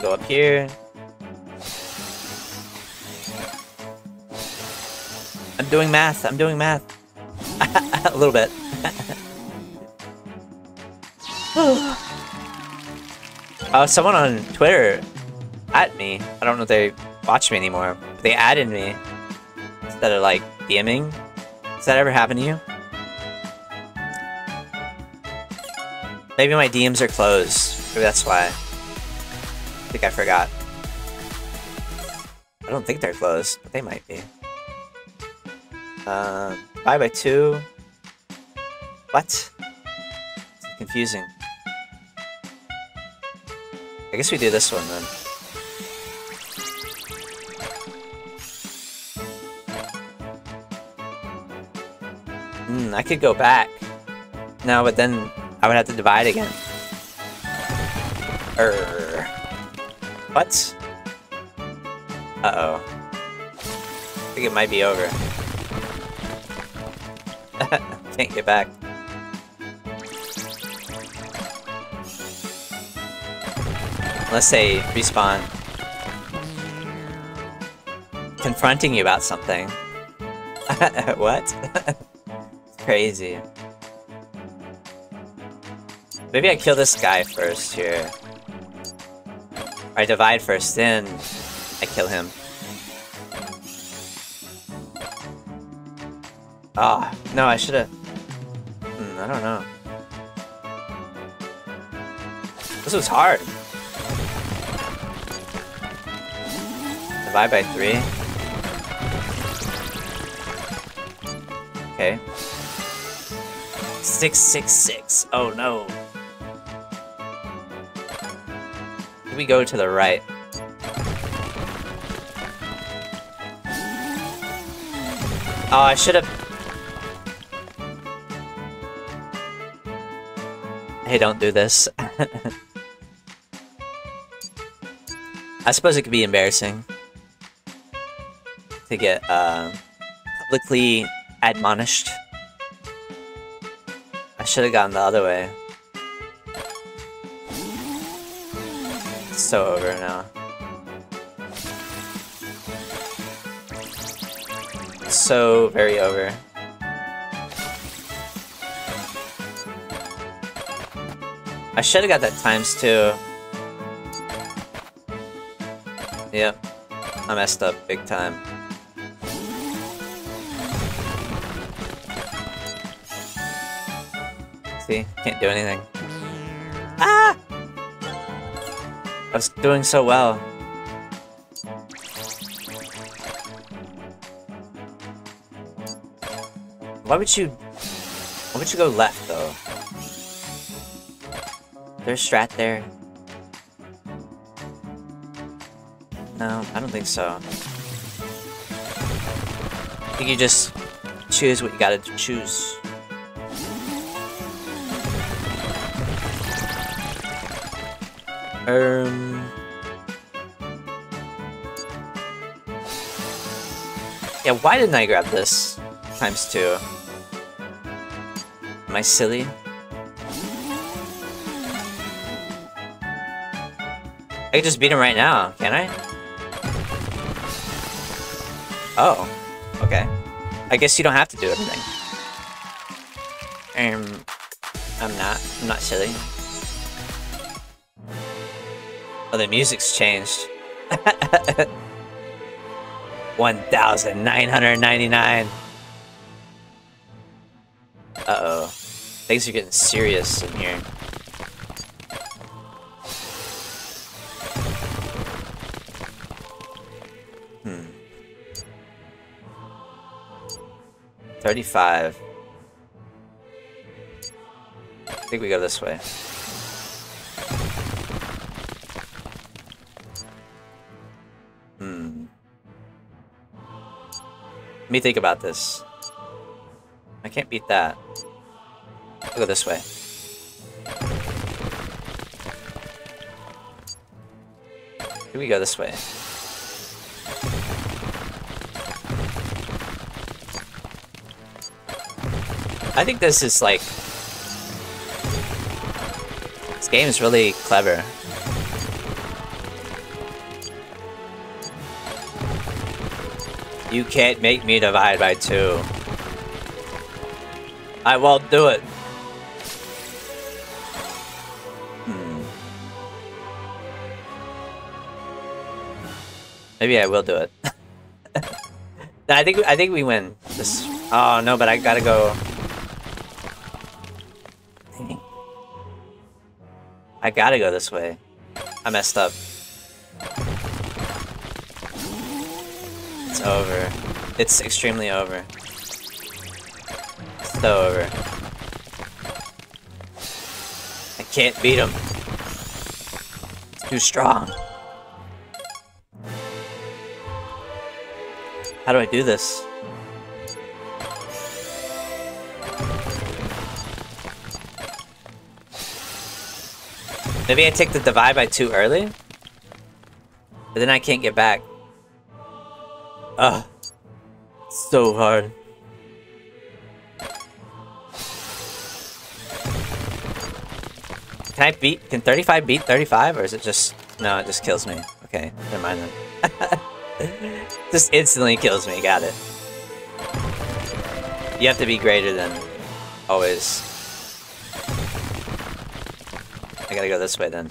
Go up here. I'm doing math, I'm doing math. A little bit. uh, someone on Twitter at me. I don't know if they watch me anymore. They added me instead of like DMing. Does that ever happen to you? Maybe my DMs are closed. Maybe that's why. I think I forgot. I don't think they're closed, but they might be. Uh, divide by two. What? It's confusing. I guess we do this one then. Hmm, I could go back. No, but then I would have to divide again. Err. What? Uh-oh. I think it might be over. Can't get back. Unless they respawn. Confronting you about something. what? Crazy. Maybe I kill this guy first here. I divide first, then I kill him. Ah, oh, no, I should've... Hmm, I don't know. This was hard. Divide by three. Okay. Six, six, six. Oh no. We go to the right. Oh, I should have... Hey, don't do this. I suppose it could be embarrassing to get uh, publicly admonished. I should have gone the other way. It's so over now. So very over. I should have got that times two. Yep. I messed up big time. See? Can't do anything. Ah! I was doing so well. Why would you... Why would you go left, though? There's strat there. No, I don't think so. I think you just choose what you gotta choose. Um... Yeah, why didn't I grab this? Times two. Am I silly? I can just beat him right now, can I? Oh, okay. I guess you don't have to do everything. Um, I'm not. I'm not silly. Oh, the music's changed. 1,999. Uh-oh. Things are getting serious in here. Hmm. 35. I think we go this way. Let me think about this. I can't beat that. I'll go this way. Here we go this way. I think this is like... This game is really clever. You can't make me divide by two. I won't do it. Hmm. Maybe I will do it. I think I think we win this. Oh no, but I gotta go. I gotta go this way. I messed up. It's extremely over. So over. I can't beat him. too strong. How do I do this? Maybe I take the divide by too early? But then I can't get back. Ugh. So hard. Can I beat- can 35 beat 35? Or is it just- no, it just kills me. Okay, never mind then. just instantly kills me, got it. You have to be greater than always. I gotta go this way then.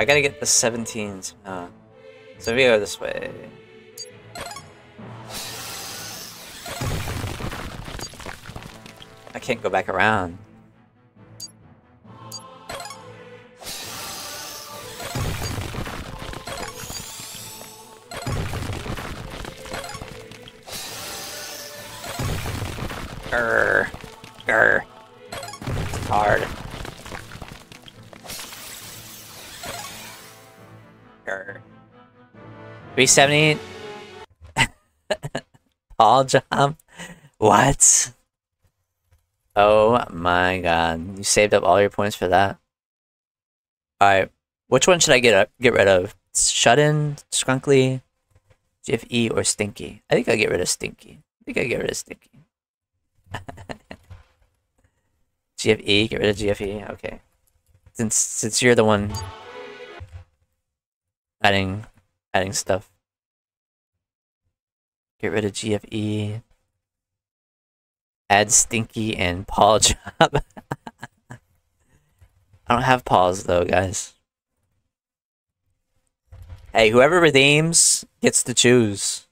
I gotta get the 17s. Uh, so we go this way. I can't go back around. 370. Paul jump. What? Oh my god. You saved up all your points for that. Alright. Which one should I get up, get rid of? Shut in, Skrunkly, GFE, or Stinky? I think I'll get rid of Stinky. I think I'll get rid of Stinky. GFE, get rid of GFE. Okay. Since since you're the one adding adding stuff. Get rid of GFE. Add Stinky and Paw Job. I don't have paws though, guys. Hey, whoever redeems gets to choose.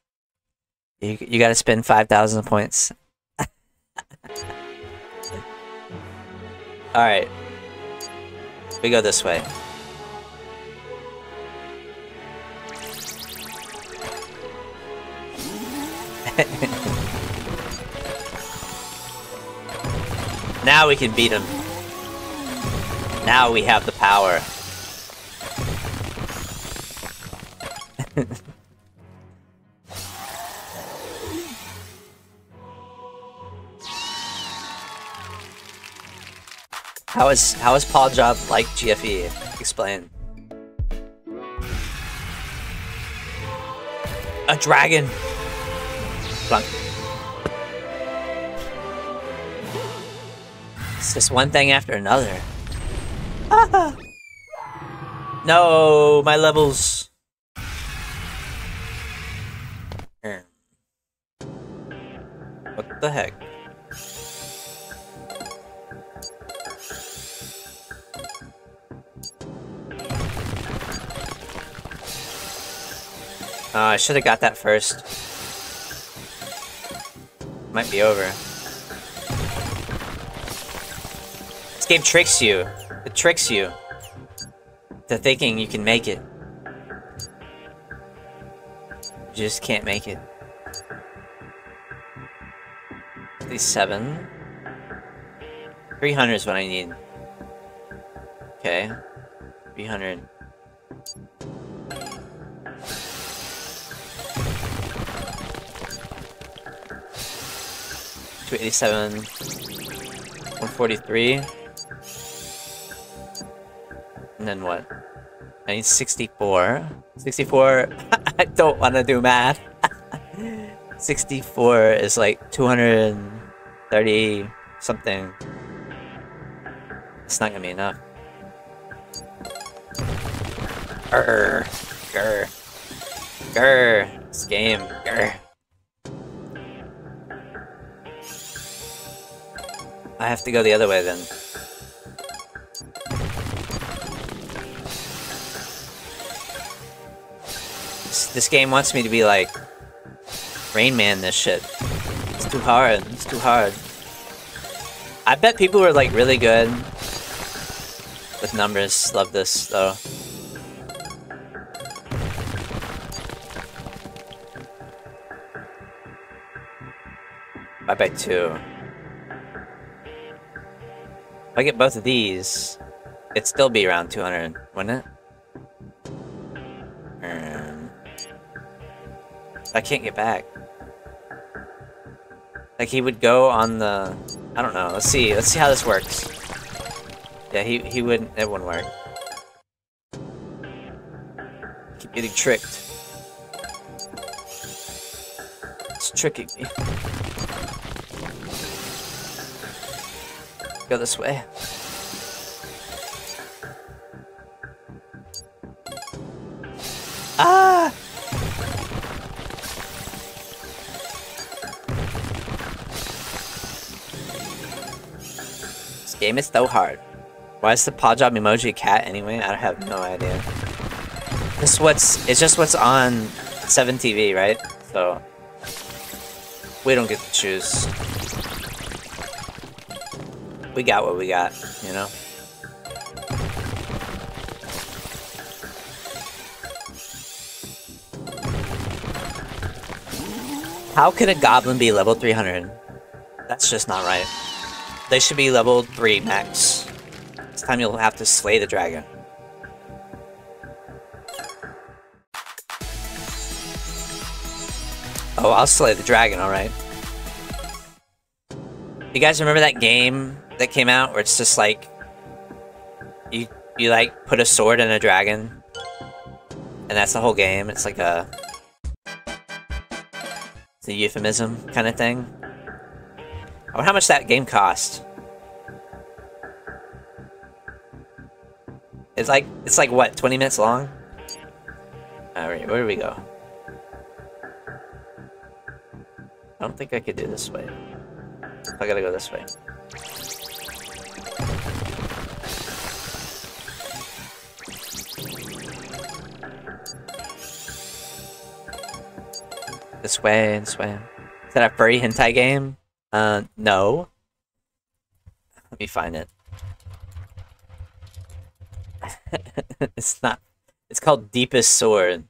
You you got to spend 5,000 points. Alright. We go this way. now we can beat him. Now we have the power. How is how is Paw Job like GFE? Explain. A dragon. Plunk. It's just one thing after another. Ah. No, my levels. What the heck? Uh, I should have got that first. Might be over. This game tricks you. It tricks you to thinking you can make it. You just can't make it. At least seven. 300 is what I need. Okay. 300. 287, 143, and then what? I need 64. 64, I don't want to do math. 64 is like 230 something. It's not gonna be enough. Grr, grr, grr, this game, grr. I have to go the other way then. This, this game wants me to be like Rain Man this shit. It's too hard. It's too hard. I bet people are like really good with numbers. Love this though. Bye bye two. If I get both of these, it'd still be around 200, wouldn't it? Um, I can't get back. Like he would go on the, I don't know. Let's see. Let's see how this works. Yeah, he he wouldn't. It wouldn't work. Keep getting tricked. It's tricking Go this way. Ah! This game is so hard. Why is the paw job emoji cat anyway? I have no idea. This what's it's just what's on 7TV, right? So we don't get to choose. We got what we got, you know? How could a goblin be level 300? That's just not right. They should be level 3 max. This time you'll have to slay the dragon. Oh, I'll slay the dragon, alright. You guys remember that game that came out where it's just like... You, you like, put a sword in a dragon? And that's the whole game. It's like a... It's a euphemism kind of thing. I wonder how much that game cost. It's like, it's like what, 20 minutes long? Alright, where do we go? I don't think I could do this way. I gotta go this way. This way, this way. Is that a furry hentai game? Uh, no. Let me find it. it's not. It's called Deepest Sword.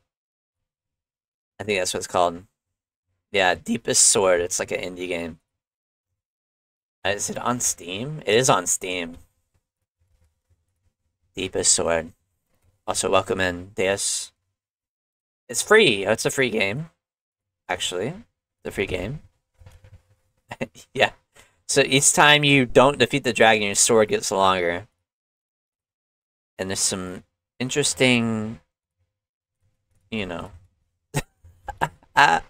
I think that's what it's called. Yeah, Deepest Sword. It's like an indie game. Is it on Steam? It is on Steam. Deepest Sword. Also, welcome in, Deus. It's free. Oh, it's a free game. Actually, the free game. yeah. So each time you don't defeat the dragon, your sword gets longer. And there's some interesting, you know. I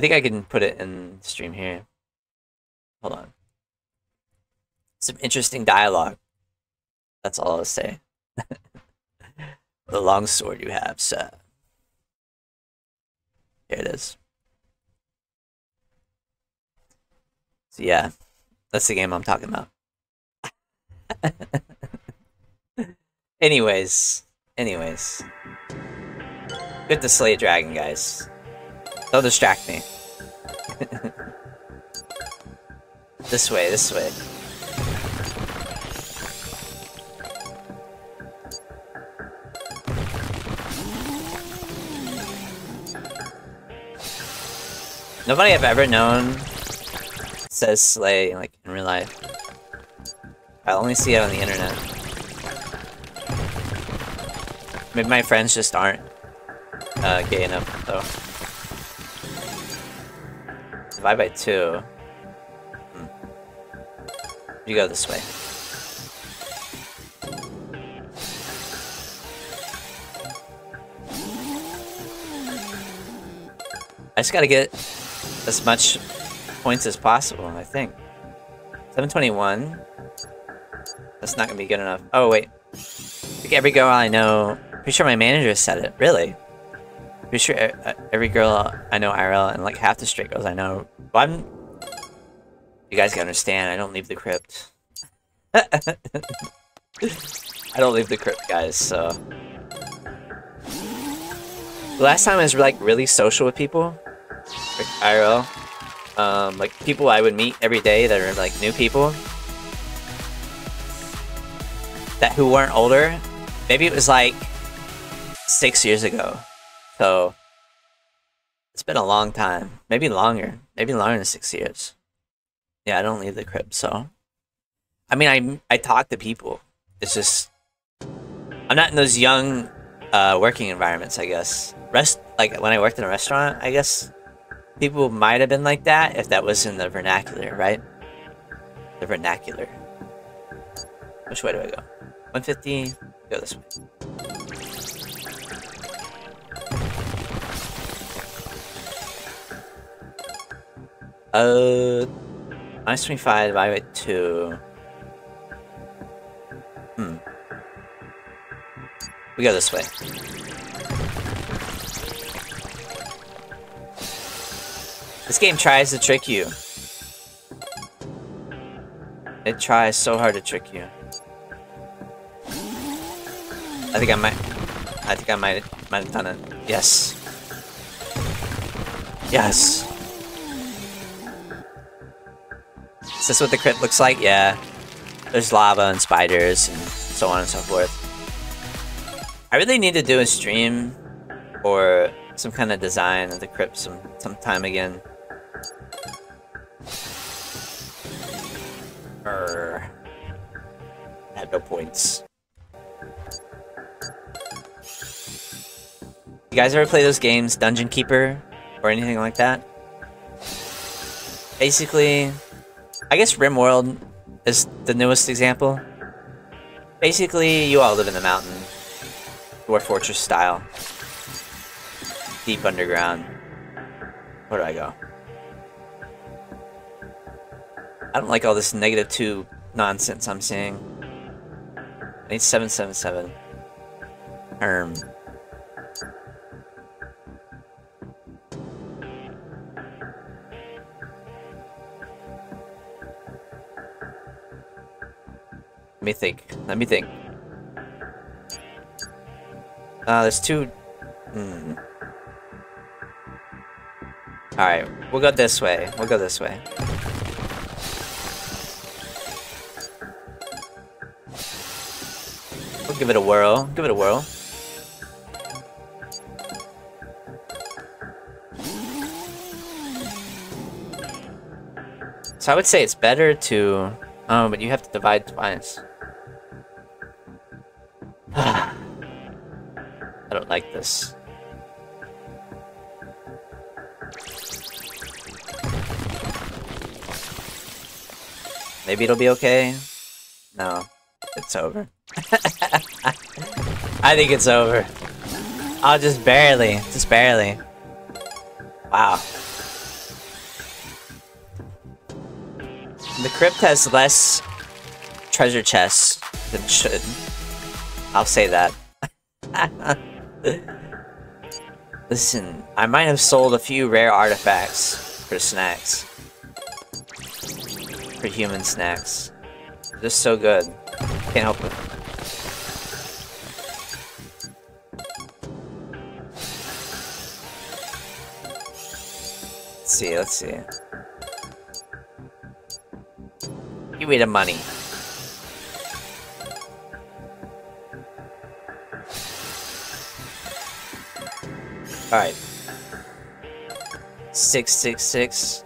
think I can put it in stream here. Hold on. Some interesting dialogue. That's all I'll say. the long sword you have, sir. Here it is. So yeah, that's the game I'm talking about. anyways, anyways. Good to slay a dragon, guys. Don't distract me. this way, this way. Nobody I've ever known says slay, like, in real life. I only see it on the internet. Maybe my friends just aren't uh, gay enough, though. Divide by two. You go this way. I just gotta get as much points as possible, I think. 721. That's not gonna be good enough. Oh, wait. Like every girl I know... Pretty sure my manager said it. Really? Pretty sure every girl I know IRL and like half the straight girls I know... Well, I'm... You guys can understand, I don't leave the crypt. I don't leave the crypt, guys, so... The last time I was like really social with people, like IRL, um, like people I would meet every day that are like new people. that who weren't older, maybe it was like six years ago. So it's been a long time. Maybe longer. Maybe longer than six years. Yeah, I don't leave the crib, so I mean I I talk to people. It's just I'm not in those young uh, working environments, I guess. Rest like when I worked in a restaurant, I guess people might have been like that if that was in the vernacular, right? The vernacular. Which way do I go? 150? Go this way. Uh, minus 25 divided by 2. Hmm. We go this way. This game tries to trick you. It tries so hard to trick you. I think I might... I think I might, might have done it. Yes. Yes. Is this what the crypt looks like? Yeah. There's lava and spiders and so on and so forth. I really need to do a stream or some kind of design of the crypt some sometime again. I have no points. You guys ever play those games, Dungeon Keeper, or anything like that? Basically, I guess RimWorld is the newest example. Basically, you all live in the mountain, Dwarf Fortress style. Deep underground. Where do I go? I don't like all this negative 2 nonsense I'm seeing. I need 777. Um. Me think. Let me think. Uh, there's two... Hmm. Alright, we'll go this way. We'll go this way. We'll give it a whirl. Give it a whirl. So I would say it's better to... Oh, but you have to divide twice. I don't like this. Maybe it'll be okay? No. It's over. I think it's over. Oh, just barely. Just barely. Wow. The crypt has less treasure chests than should. I'll say that. Listen, I might have sold a few rare artifacts for snacks. For human snacks. Just so good. Can't help it. Let's see, let's see. Give me the money. Alright. 666.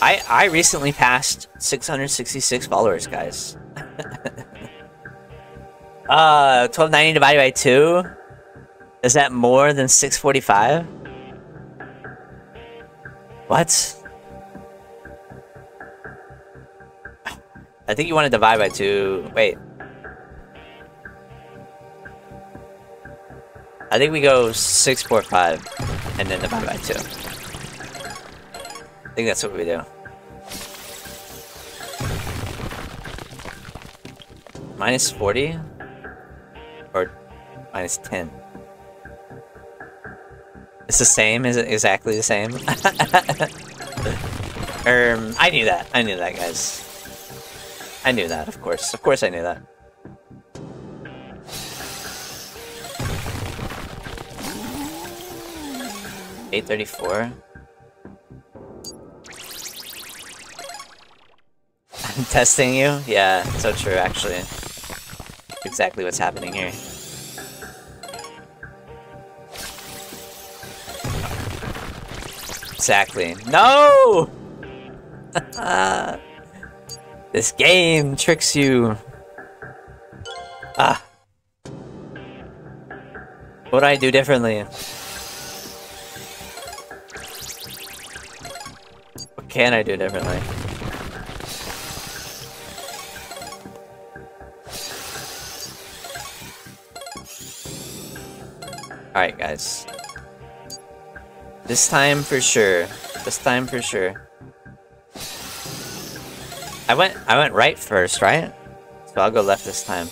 I I recently passed 666 followers, guys. uh 1290 divided by 2? Is that more than 645? What? I think you want to divide by 2. Wait. I think we go 645 and then divide by 2. I think that's what we do. Minus 40? Or minus 10? It's the same? Is it exactly the same? um, I knew that. I knew that, guys. I knew that, of course. Of course I knew that. Eight thirty-four. I'm testing you? Yeah, so true, actually. exactly what's happening here. Exactly. No! this game tricks you. Ah. What do I do differently? Can I do differently? Alright, guys. This time for sure. This time for sure. I went I went right first, right? So I'll go left this time.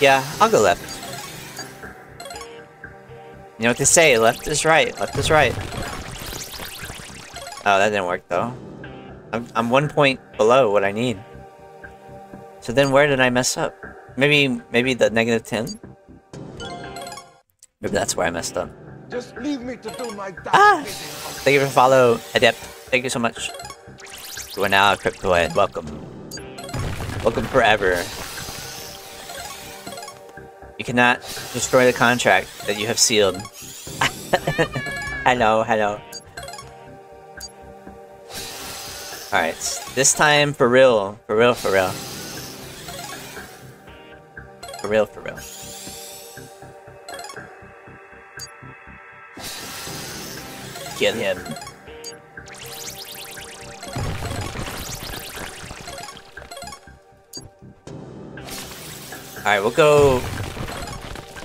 Yeah, I'll go left. You know what they say, left is right, left is right. Oh, that didn't work though. I'm, I'm one point below what I need. So then where did I mess up? Maybe, maybe the negative 10? Maybe that's where I messed up. Just leave me to do my ah! Thank you for follow, Adept. Thank you so much. You are now a Cryptoid. Welcome. Welcome forever. You cannot destroy the contract that you have sealed. hello, hello. Alright, this time for real. For real, for real. For real, for real. Kill him. Alright, we'll go...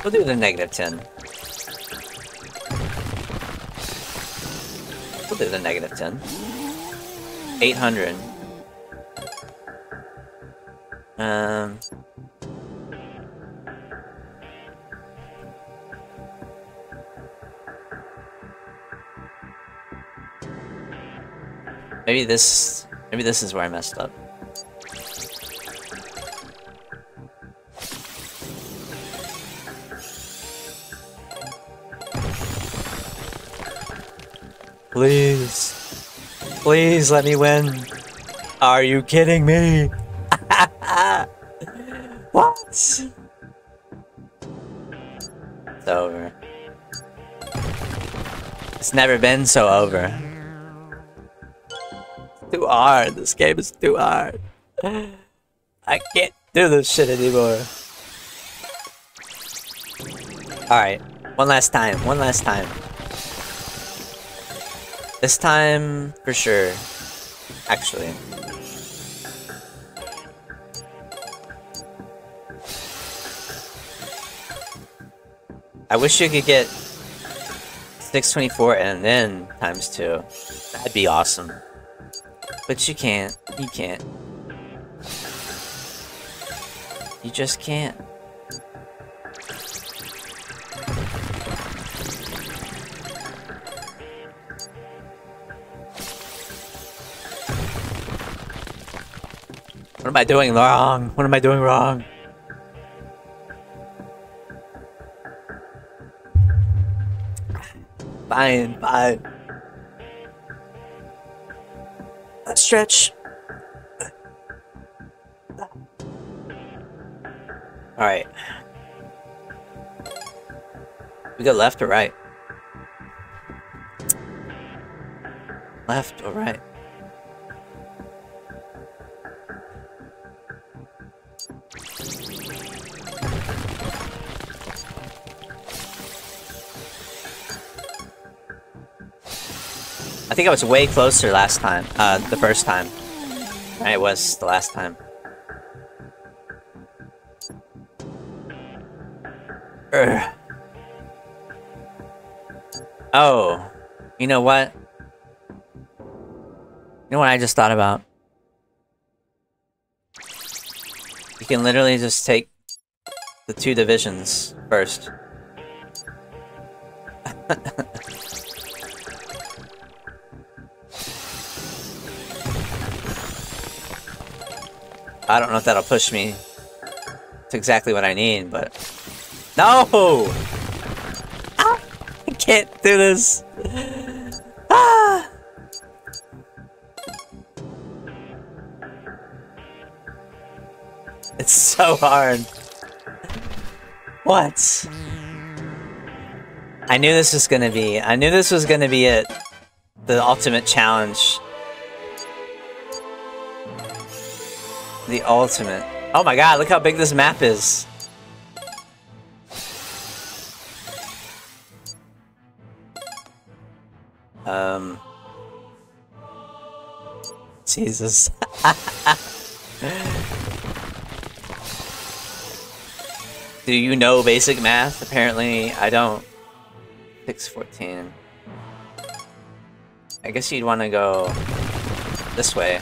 We'll do the negative 10. We'll do the negative 10. 800. Um... Maybe this... Maybe this is where I messed up. Please. Please let me win. Are you kidding me? what? It's over. It's never been so over. too hard. This game is too hard. I can't do this shit anymore. Alright. One last time. One last time. This time, for sure. Actually. I wish you could get 624 and then times 2. That'd be awesome. But you can't. You can't. You just can't. What am I doing wrong? What am I doing wrong? Fine, fine. Let's stretch. Alright. We go left or right? Left or right? Think I was way closer last time, uh, the first time. I was the last time. Urgh. Oh, you know what? You know what I just thought about? You can literally just take the two divisions first. I don't know if that'll push me to exactly what I need, but... No! Ah! I can't do this! Ah! It's so hard. What? I knew this was gonna be. I knew this was gonna be it. The ultimate challenge. The ultimate. Oh my god, look how big this map is. Um. Jesus. Do you know basic math? Apparently, I don't. 614. I guess you'd want to go this way.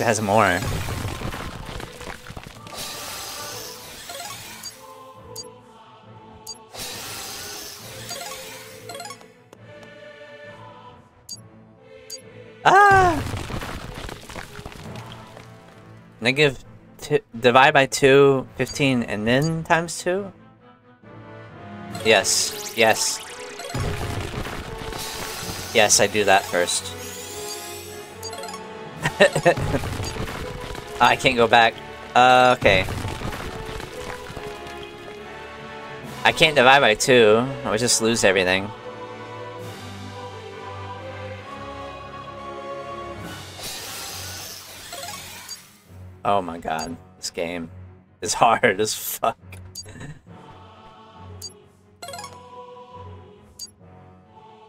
It has more. Ah! Negative two, divide by 2, 15, and then times 2? Yes, yes. Yes, I do that first. I can't go back. Uh, okay. I can't divide by 2. I would just lose everything. Oh my god, this game is hard as fuck.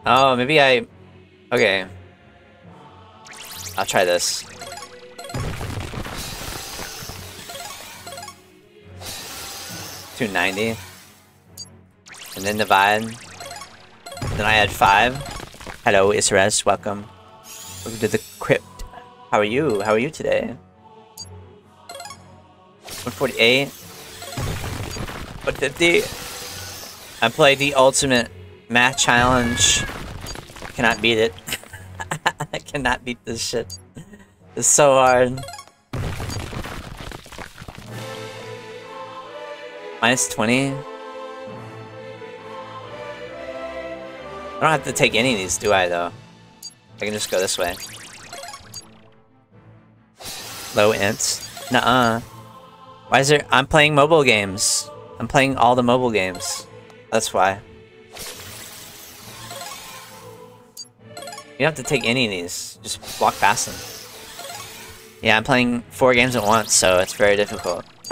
oh, maybe I... Okay. I'll try this. Two ninety, and then divide. Then I add five. Hello, Isres. Welcome. Welcome to the crypt. How are you? How are you today? 148. 150. I played the ultimate math challenge. Cannot beat it. I cannot beat this shit. It's so hard. Minus 20? I don't have to take any of these, do I, though? I can just go this way. Low ints? Nuh-uh. Why is there- I'm playing mobile games. I'm playing all the mobile games. That's why. You don't have to take any of these. Just walk past them. Yeah, I'm playing four games at once, so it's very difficult.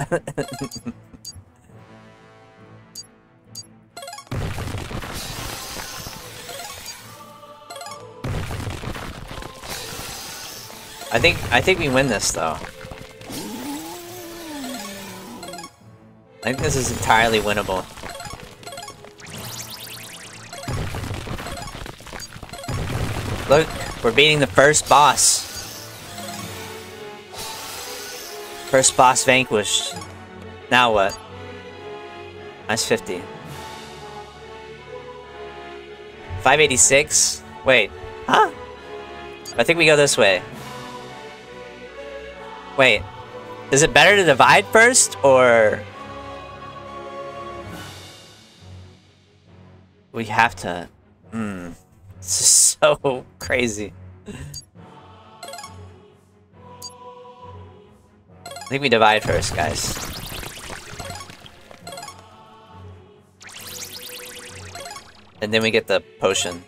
I think I think we win this though. I think this is entirely winnable. Look, we're beating the first boss. First boss vanquished. Now what? That's 50. 586? Wait. Huh? I think we go this way. Wait. Is it better to divide first, or... We have to... Hmm. This is so crazy. I think we divide first, guys. And then we get the potion.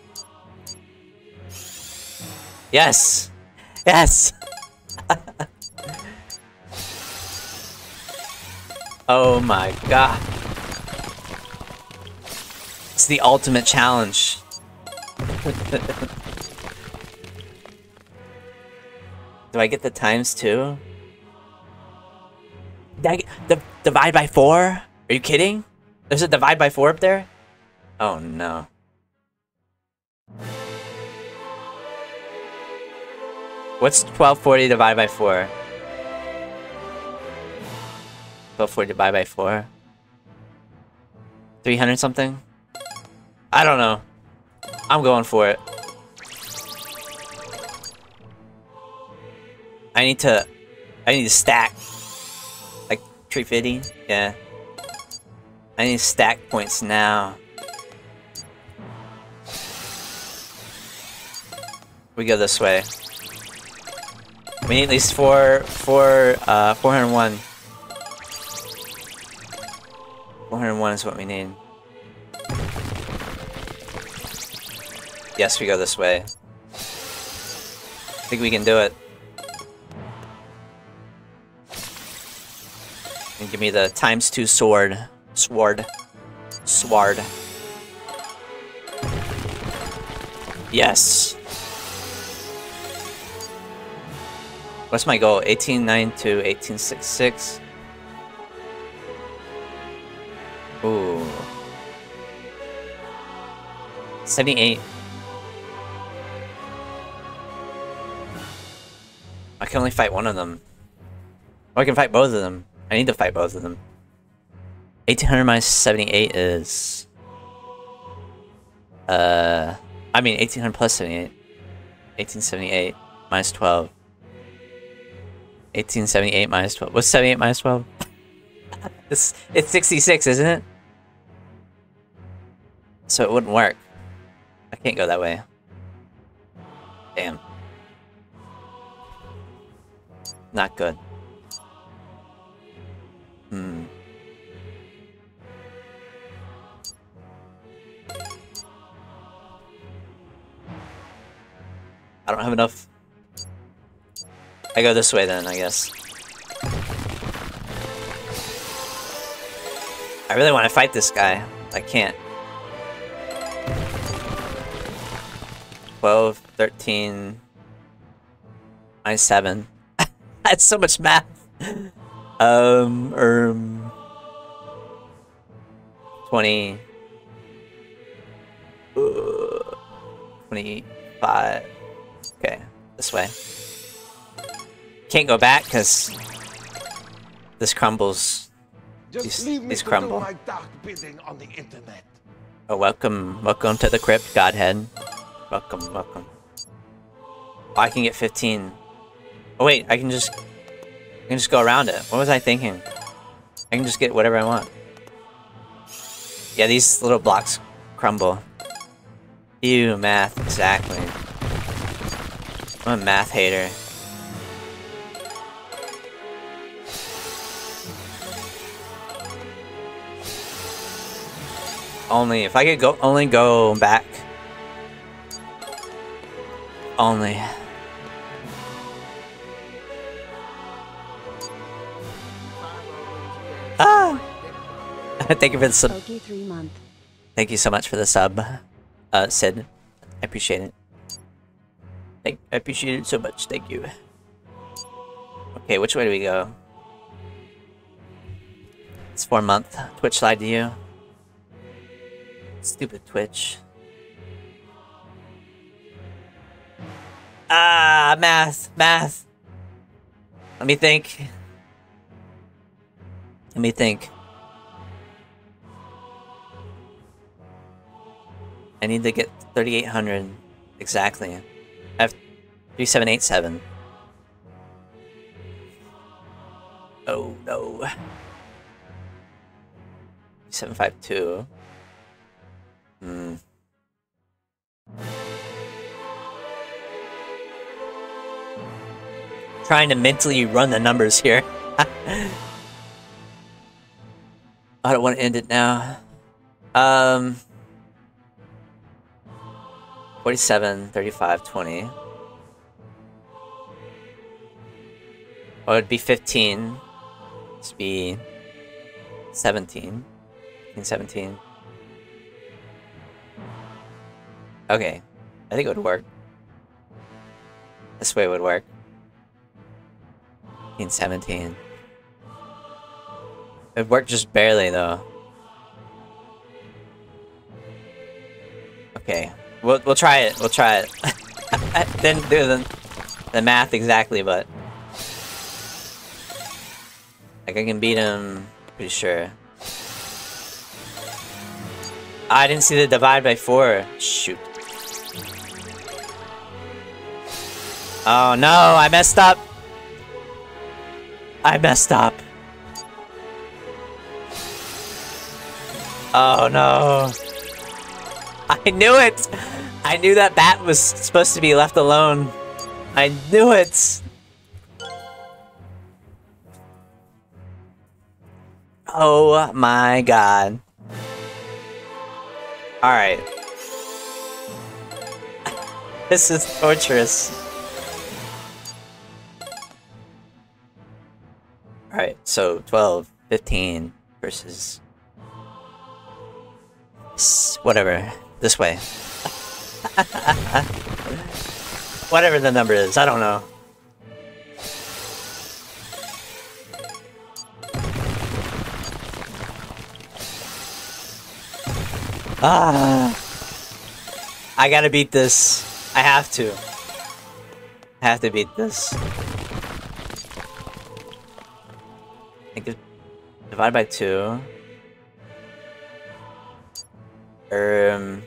Yes! Yes! oh my god. It's the ultimate challenge. Do I get the times two? Did the divide by four? Are you kidding? There's a divide by four up there? Oh no. What's 1240 divided by 4? 1240 divided by 4? 300 something? I don't know. I'm going for it. I need to... I need to stack. Like, 350? Yeah. I need stack points now. We go this way. We need at least four, four, uh, 401. 401 is what we need. Yes, we go this way. I think we can do it. And give me the times two sword. Sword. Sword. Yes. What's my goal? 18.9 to 18.66. Ooh. 78. Can only fight one of them. Oh, I can fight both of them. I need to fight both of them. 1800 minus 78 is... Uh... I mean, 1800 plus 78. 1878 minus 12. 1878 minus 12. What's 78 minus 12? it's, it's 66, isn't it? So it wouldn't work. I can't go that way. Damn. Not good. Hmm. I don't have enough. I go this way then, I guess. I really want to fight this guy. I can't. 12, 13, minus 7. That's so much math. Um, um, 20, uh, 25. Okay, this way. Can't go back because this crumbles. Just These- leave me these crumble. my dark bidding on the internet. Oh, welcome, welcome to the crypt, Godhead. Welcome, welcome. Oh, I can get 15. Oh wait, I can just, I can just go around it. What was I thinking? I can just get whatever I want. Yeah, these little blocks crumble. Ew, math, exactly. I'm a math hater. Only if I could go only go back. Only. Ah! Thank you for the sub. Pokey three month. Thank you so much for the sub, uh, Sid. I appreciate it. Thank, I appreciate it so much. Thank you. Okay, which way do we go? It's four month. Twitch lied to you. Stupid Twitch. Ah, math, math. Let me think. Let me think. I need to get 3,800 exactly. I have 3787. Oh no. 752. Hmm. Trying to mentally run the numbers here. I don't want to end it now. Um. 47, 35, 20. Oh, it'd be 15. This be 17. 15, 17. Okay. I think it would work. This way would work. 15, 17. It worked just barely, though. Okay. We'll, we'll try it. We'll try it. I didn't do the, the math exactly, but... Like, I can beat him, pretty sure. Ah, I didn't see the divide by four. Shoot. Oh no, I messed up. I messed up. Oh no. I knew it! I knew that bat was supposed to be left alone. I knew it! Oh my god. Alright. this is torturous. Alright, so 12, 15 versus Whatever. This way. Whatever the number is, I don't know. Ah. I gotta beat this. I have to. I have to beat this. Divide by two. Um.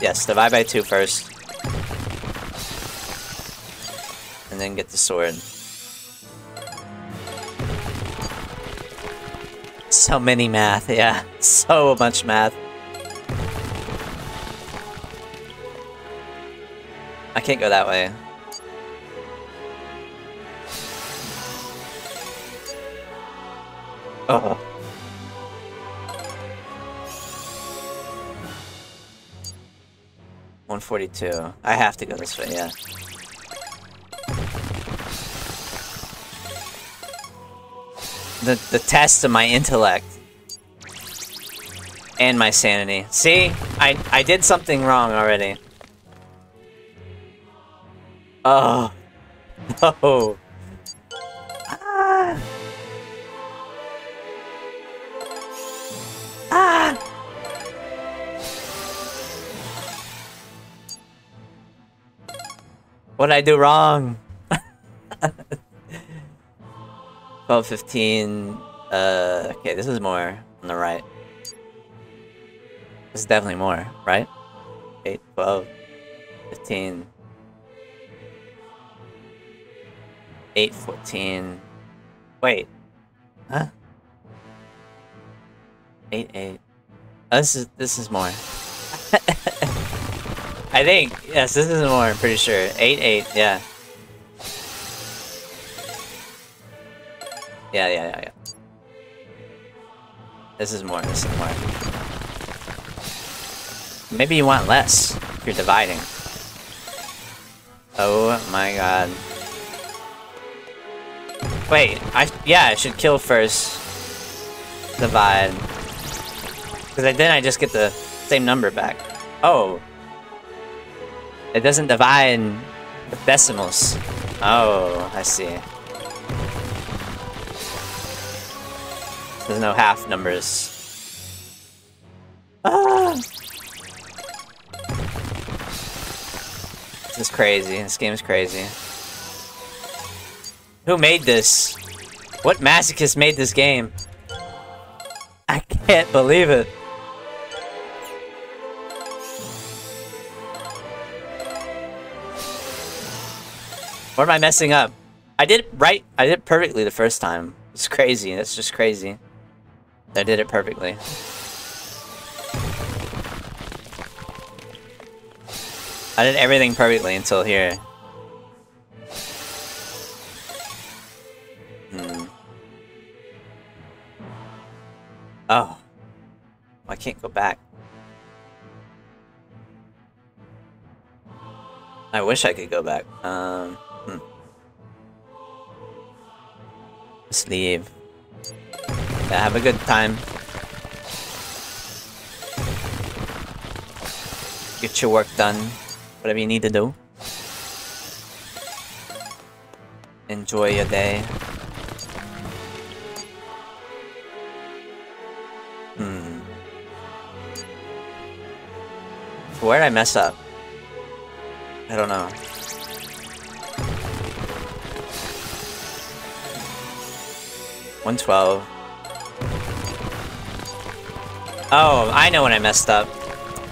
Yes, divide by two first. And then get the sword. So many math, yeah. So much math. I can't go that way. Oh. One forty-two. I have to go this way, yeah. The the test of my intellect and my sanity. See, I I did something wrong already. Oh no. What did I do wrong? 12, 15. Uh, okay, this is more on the right. This is definitely more, right? 8, 12, 15. 8, 14. Wait. Huh? 8, 8. Oh, this is, this is more. I think, yes, this is more, I'm pretty sure. 8, 8, yeah. Yeah, yeah, yeah, yeah. This is more, this is more. Maybe you want less if you're dividing. Oh my god. Wait, I yeah, I should kill first. Divide. Because then I just get the same number back. Oh. It doesn't divide decimals. Oh, I see. There's no half numbers. Ah! This is crazy. This game is crazy. Who made this? What masochist made this game? I can't believe it. What am I messing up? I did it right. I did it perfectly the first time. It's crazy. That's just crazy. I did it perfectly. I did everything perfectly until here. Hmm. Oh. I can't go back. I wish I could go back. Um, leave. Yeah, have a good time. Get your work done. Whatever you need to do. Enjoy your day. Hmm. Where did I mess up? I don't know. One twelve. Oh, I know when I messed up.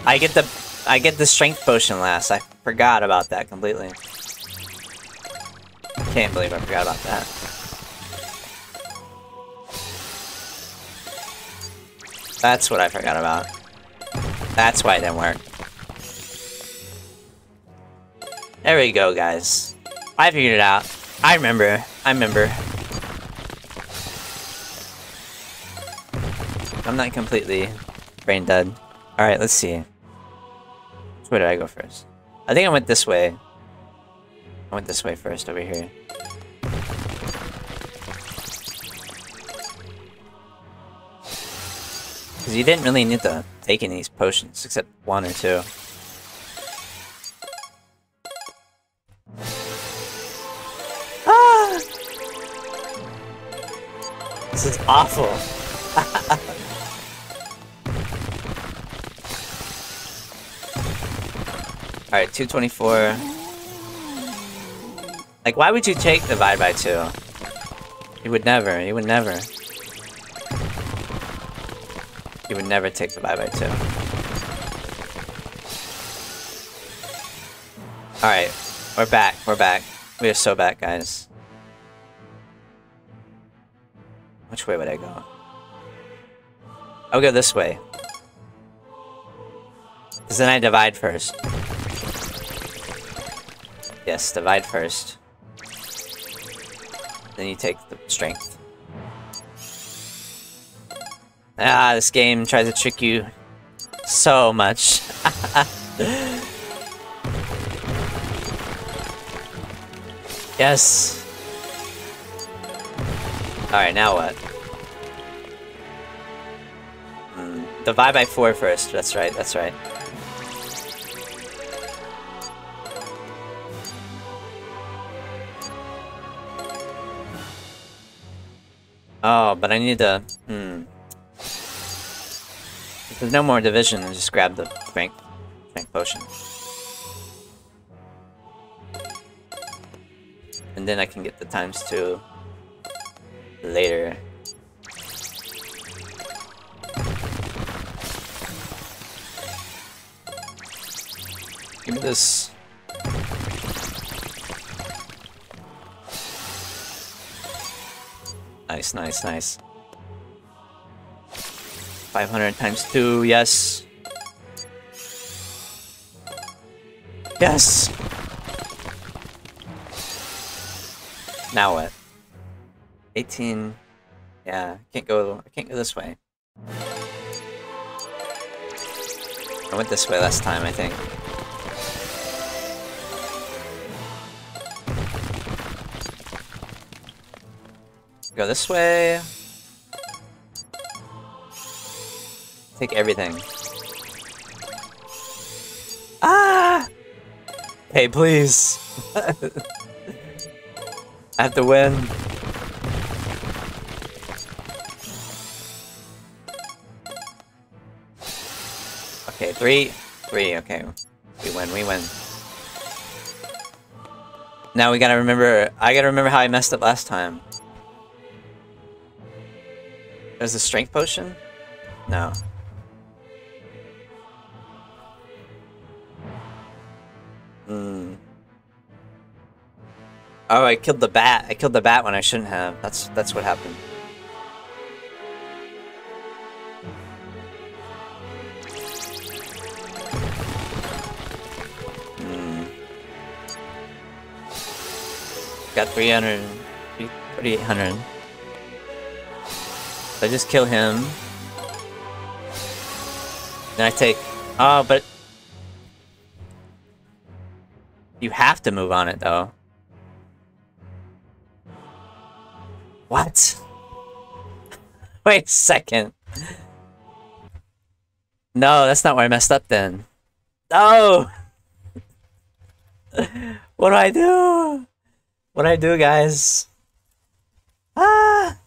I get the I get the strength potion last. I forgot about that completely. Can't believe I forgot about that. That's what I forgot about. That's why it didn't work. There we go, guys. I figured it out. I remember. I remember. I'm not completely brain dead. Alright, let's see. Which way did I go first? I think I went this way. I went this way first, over here. Because you didn't really need to take any of these potions, except one or two. Ah! This is awful. Alright, 224. Like, why would you take divide by two? You would never, you would never. You would never take divide by two. Alright, we're back, we're back. We are so back, guys. Which way would I go? I'll go this way. Because then I divide first. Yes, divide first. Then you take the strength. Ah, this game tries to trick you so much. yes. Alright, now what? Mm, divide by four first. That's right, that's right. Oh, but I need to... Hmm. If there's no more division, then just grab the strength, strength potion. And then I can get the times two later. Give me this. Nice, nice, nice. 500 times 2, yes. Yes! Now what? 18... Yeah, can't go, I can't go this way. I went this way last time, I think. Go this way. Take everything. Ah! Hey, please. I have to win. Okay, three. Three, okay. We win, we win. Now we gotta remember- I gotta remember how I messed up last time. There's a strength potion? No. Hmm. Oh, I killed the bat. I killed the bat when I shouldn't have. That's that's what happened. Hmm. Got 300, 3,800. So I just kill him. Then I take... Oh, but... You have to move on it, though. What? Wait a second. No, that's not where I messed up then. No! what do I do? What do I do, guys? Ah!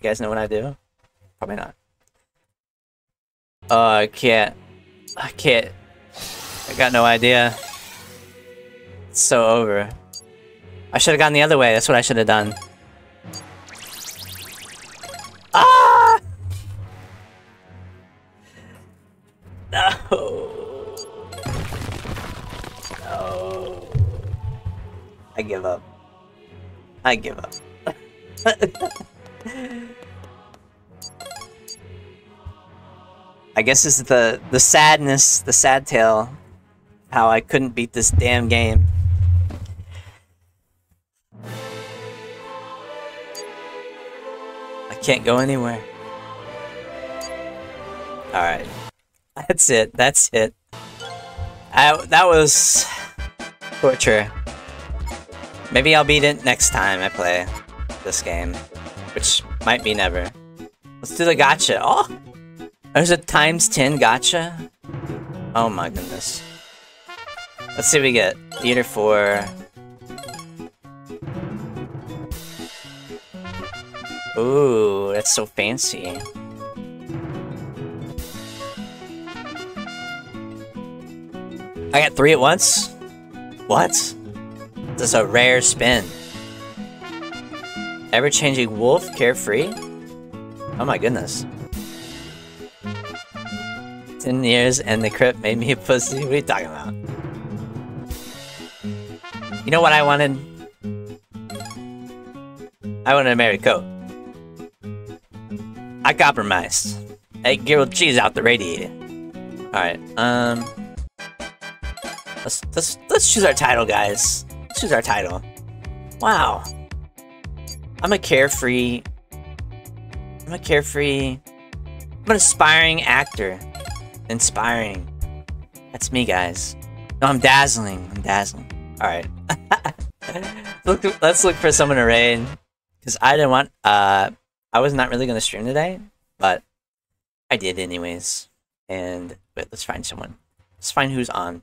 You guys know what I do? Probably not. Oh, I can't. I can't. I got no idea. It's so over. I should have gone the other way. That's what I should have done. Ah! No. No. I give up. I give up. I guess is the the sadness, the sad tale, how I couldn't beat this damn game. I can't go anywhere. Alright. That's it. That's it. I, that was torture. Maybe I'll beat it next time I play this game, which might be never. Let's do the gacha. Oh! There's a times 10 gacha? Oh my goodness. Let's see what we get. Theater 4. Ooh, that's so fancy. I got three at once? What? This is a rare spin. Ever-changing wolf, carefree? Oh my goodness. Ten years and the crypt made me a pussy? What are you talking about? You know what I wanted? I wanted a Mary coat. I compromised. Hey, grilled cheese out the radiator. Alright, um... Let's, let's, let's choose our title, guys. Let's choose our title. Wow. I'm a carefree... I'm a carefree... I'm an aspiring actor. Inspiring. That's me, guys. No, I'm dazzling. I'm dazzling. Alright. look, let's look for someone to raid. Because I didn't want... Uh, I was not really going to stream today, but I did anyways. And... Wait, let's find someone. Let's find who's on.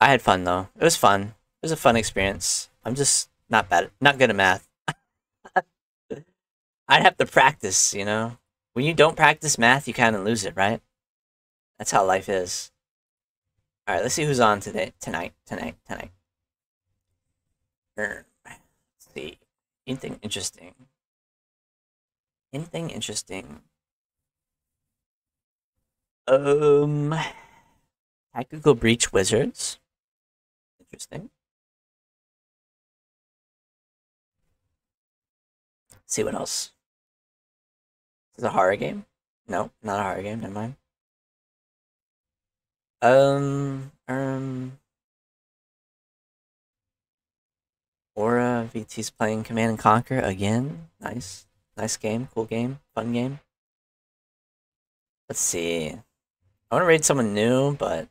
I had fun though. It was fun. It was a fun experience. I'm just not bad, not good at math. I'd have to practice, you know. When you don't practice math, you kind of lose it, right? That's how life is. All right, let's see who's on today, tonight, tonight, tonight. Let's see. Anything interesting? Anything interesting? Um, Tactical Breach Wizards. Interesting. Let's see what else. Is it a horror game? No, not a horror game. Never mind. Um, um. Aura VT's playing Command and Conquer again. Nice, nice game, cool game, fun game. Let's see. I want to raid someone new, but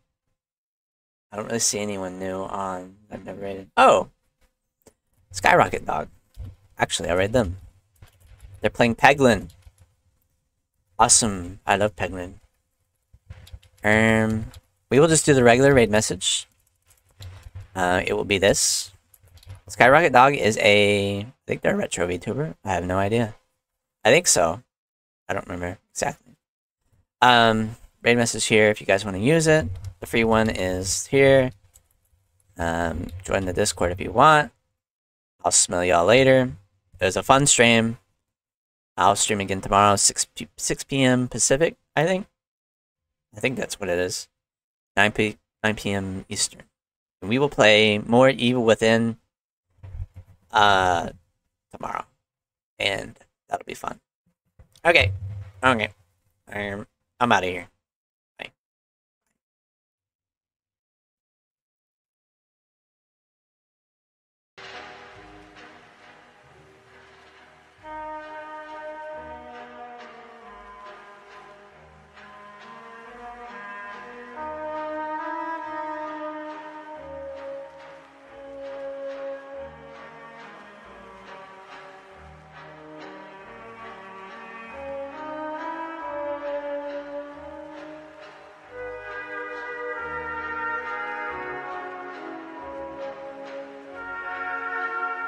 I don't really see anyone new on. I've never raided. Oh! Skyrocket Dog. Actually, I raid them. They're playing Peglin. Awesome. I love Peglin. Um, we will just do the regular raid message. Uh, it will be this. Skyrocket Dog is a... I think they're a retro VTuber. I have no idea. I think so. I don't remember exactly. Um, raid message here if you guys want to use it. The free one is here. Um, join the Discord if you want. I'll smell y'all later. It was a fun stream. I'll stream again tomorrow, 6, 6 p.m. Pacific, I think. I think that's what it is. 9, p 9 p.m. Eastern. And we will play more Evil Within uh, tomorrow. And that'll be fun. Okay. Okay. Um, I'm out of here.